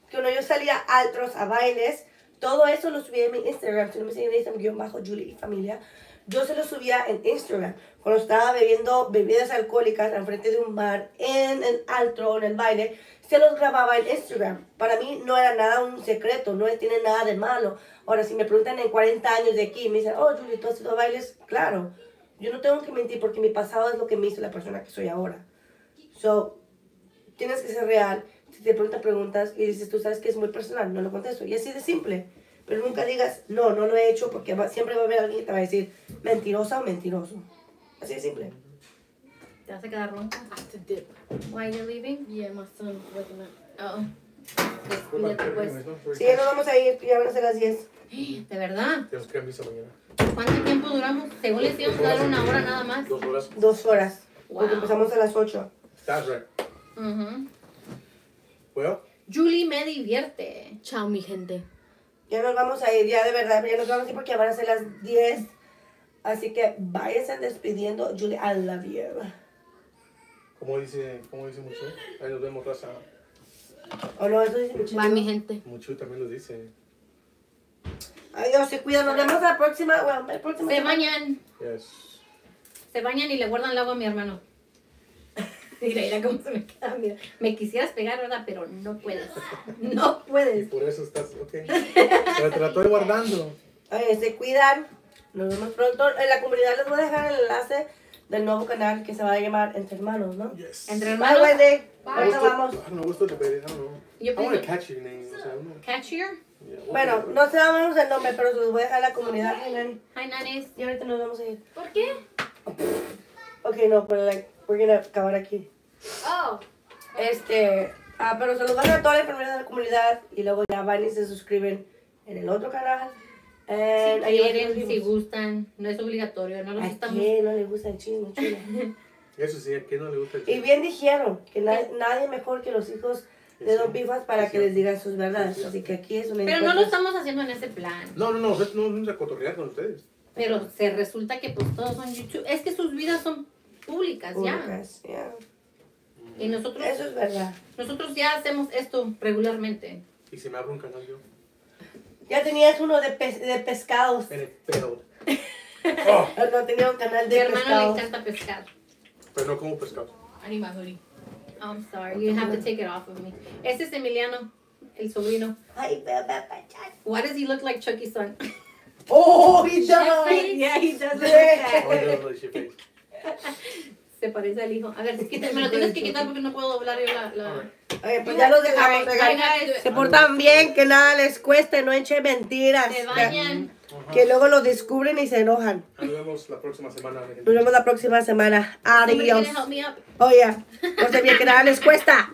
[SPEAKER 2] que cuando yo salía a antros, a bailes, todo eso lo subí en mi Instagram. Si no me siguen en Instagram, guion bajo Julie y familia. yo se los subía en Instagram. Cuando estaba bebiendo bebidas alcohólicas al frente de un bar, en el altro, en el baile, se los grababa en Instagram. Para mí no era nada un secreto, no tiene nada de malo. Ahora, si me preguntan en 40 años de aquí, me dicen, oh, Julie, ¿tú has ido a bailes? Claro. Yo no tengo que mentir porque mi pasado es lo que me hizo la persona que soy ahora. So, tienes que ser real. Si te preguntan preguntas y dices, tú sabes que es muy personal, no lo contesto. Y así de simple. Pero nunca digas, no, no lo he hecho porque va- siempre va a haber alguien que te va a decir mentirosa o mentiroso. Así de simple.
[SPEAKER 4] ¿Te vas a quedar ronca?
[SPEAKER 3] I have to dip.
[SPEAKER 4] Why you leaving?
[SPEAKER 3] Yeah, my son waking up.
[SPEAKER 4] Oh.
[SPEAKER 1] Pues,
[SPEAKER 4] Después.
[SPEAKER 2] Sí, ya nos vamos a ir, ya van a ser las 10. [gasps]
[SPEAKER 4] ¿De verdad?
[SPEAKER 1] Tenemos que ir a misa mañana.
[SPEAKER 4] ¿Cuánto tiempo duramos? Según les íbamos a dar una hora nada más.
[SPEAKER 1] Dos horas.
[SPEAKER 2] Dos horas.
[SPEAKER 4] Wow.
[SPEAKER 2] Porque empezamos a las 8.
[SPEAKER 1] That's right.
[SPEAKER 4] Ujú. Julie me divierte.
[SPEAKER 3] Chao, mi gente.
[SPEAKER 2] Ya nos vamos a ir, ya de verdad, ya nos vamos a ir porque ya van a ser las 10. Así que váyanse despidiendo. Julie, I love you.
[SPEAKER 1] como dice, como dice mucho, ahí nos vemos raza.
[SPEAKER 2] ¿O no? Eso dice Michelle.
[SPEAKER 3] Bye, mi gente.
[SPEAKER 1] Mucho también nos dice.
[SPEAKER 2] Adiós, se cuidan. Nos vemos la próxima. Bueno, la próxima
[SPEAKER 4] Se
[SPEAKER 2] semana.
[SPEAKER 4] bañan.
[SPEAKER 1] Yes.
[SPEAKER 4] Se bañan y le guardan el agua a mi hermano. [laughs] Mira, mira cómo se me queda. Mira. Me quisieras pegar, ¿verdad? Pero no puedes. [laughs] No
[SPEAKER 1] Y
[SPEAKER 4] puedes.
[SPEAKER 1] por eso estás, ok. Pero te la estoy guardando.
[SPEAKER 2] Oye, se cuidan. Nos vemos pronto. En la comunidad les voy a dejar el enlace del nuevo canal que se va a llamar Entre Hermanos, ¿no?
[SPEAKER 1] Yes.
[SPEAKER 4] Entre
[SPEAKER 2] Bye,
[SPEAKER 4] hermanos.
[SPEAKER 2] Wendy.
[SPEAKER 3] Bye.
[SPEAKER 2] Ahorita vamos.
[SPEAKER 1] I don't know, what's the debate? I don't know.
[SPEAKER 4] Yo
[SPEAKER 1] I want to
[SPEAKER 4] pienso-
[SPEAKER 1] catch your name. O sea, no.
[SPEAKER 4] Catchier.
[SPEAKER 1] Yeah,
[SPEAKER 2] Bueno, no sabemos el nombre, pero se los voy a dejar en la comunidad. Ay, Nani.
[SPEAKER 4] Hi, nanis.
[SPEAKER 2] Y ahorita nos vamos a ir.
[SPEAKER 3] ¿Por qué?
[SPEAKER 2] Ok, no, pero like, we're gonna acabar aquí.
[SPEAKER 3] Oh.
[SPEAKER 2] Este, ah, pero se los van a toda la información de la comunidad y luego ya van y se suscriben en el otro canal.
[SPEAKER 4] Si
[SPEAKER 2] And ahí
[SPEAKER 4] quieren, si gustan. No es obligatorio. No los
[SPEAKER 2] ¿A
[SPEAKER 4] estamos.
[SPEAKER 2] quién no le gusta el chisme?
[SPEAKER 1] Eso sí, ¿a quién no le gusta el
[SPEAKER 2] Y
[SPEAKER 1] chisme?
[SPEAKER 2] bien dijeron que na- nadie mejor que los hijos de Don Pifas para que les digan sus verdades. Así que aquí es una
[SPEAKER 4] Pero no lo estamos haciendo en ese plan.
[SPEAKER 1] No, no, no, no, no, cotorrear con ustedes.
[SPEAKER 4] Pero se resulta que pues todos son YouTube. Es que sus vidas son públicas ya.
[SPEAKER 2] públicas. yeah.
[SPEAKER 4] Y nosotros,
[SPEAKER 2] Eso es verdad.
[SPEAKER 4] nosotros ya hacemos esto regularmente.
[SPEAKER 1] Y se me abre un canal yo.
[SPEAKER 2] Ya tenías uno de, pes- de pescados.
[SPEAKER 1] Pedo. [laughs] Oh,
[SPEAKER 2] No tenía un canal
[SPEAKER 4] Mi
[SPEAKER 2] de
[SPEAKER 4] hermano le
[SPEAKER 2] pescados.
[SPEAKER 4] encanta pescar.
[SPEAKER 1] pero no como pescado.
[SPEAKER 3] I need my hoodie.
[SPEAKER 4] Oh, I'm sorry, you have to take it off of me. Este es Emiliano, el sobrino.
[SPEAKER 2] Ay, ya.
[SPEAKER 4] Why does he look like Chucky's son?
[SPEAKER 2] Oh, he does.
[SPEAKER 4] yeah, he does
[SPEAKER 2] Yeah. [laughs]
[SPEAKER 1] Oh, shit face.
[SPEAKER 4] Se parece al hijo. A ver, me lo tienes que quitar porque no puedo doblar yo la... la...
[SPEAKER 2] Oye, pues ya los dejamos.
[SPEAKER 4] Guys.
[SPEAKER 2] Se portan bien, que nada les cueste, no echen mentiras.
[SPEAKER 4] Se bañan.
[SPEAKER 2] Que luego lo descubren y se enojan.
[SPEAKER 1] Nos vemos la próxima semana. gente.
[SPEAKER 2] Nos vemos la próxima semana. Adiós. Oye, no se bien que nada les cuesta.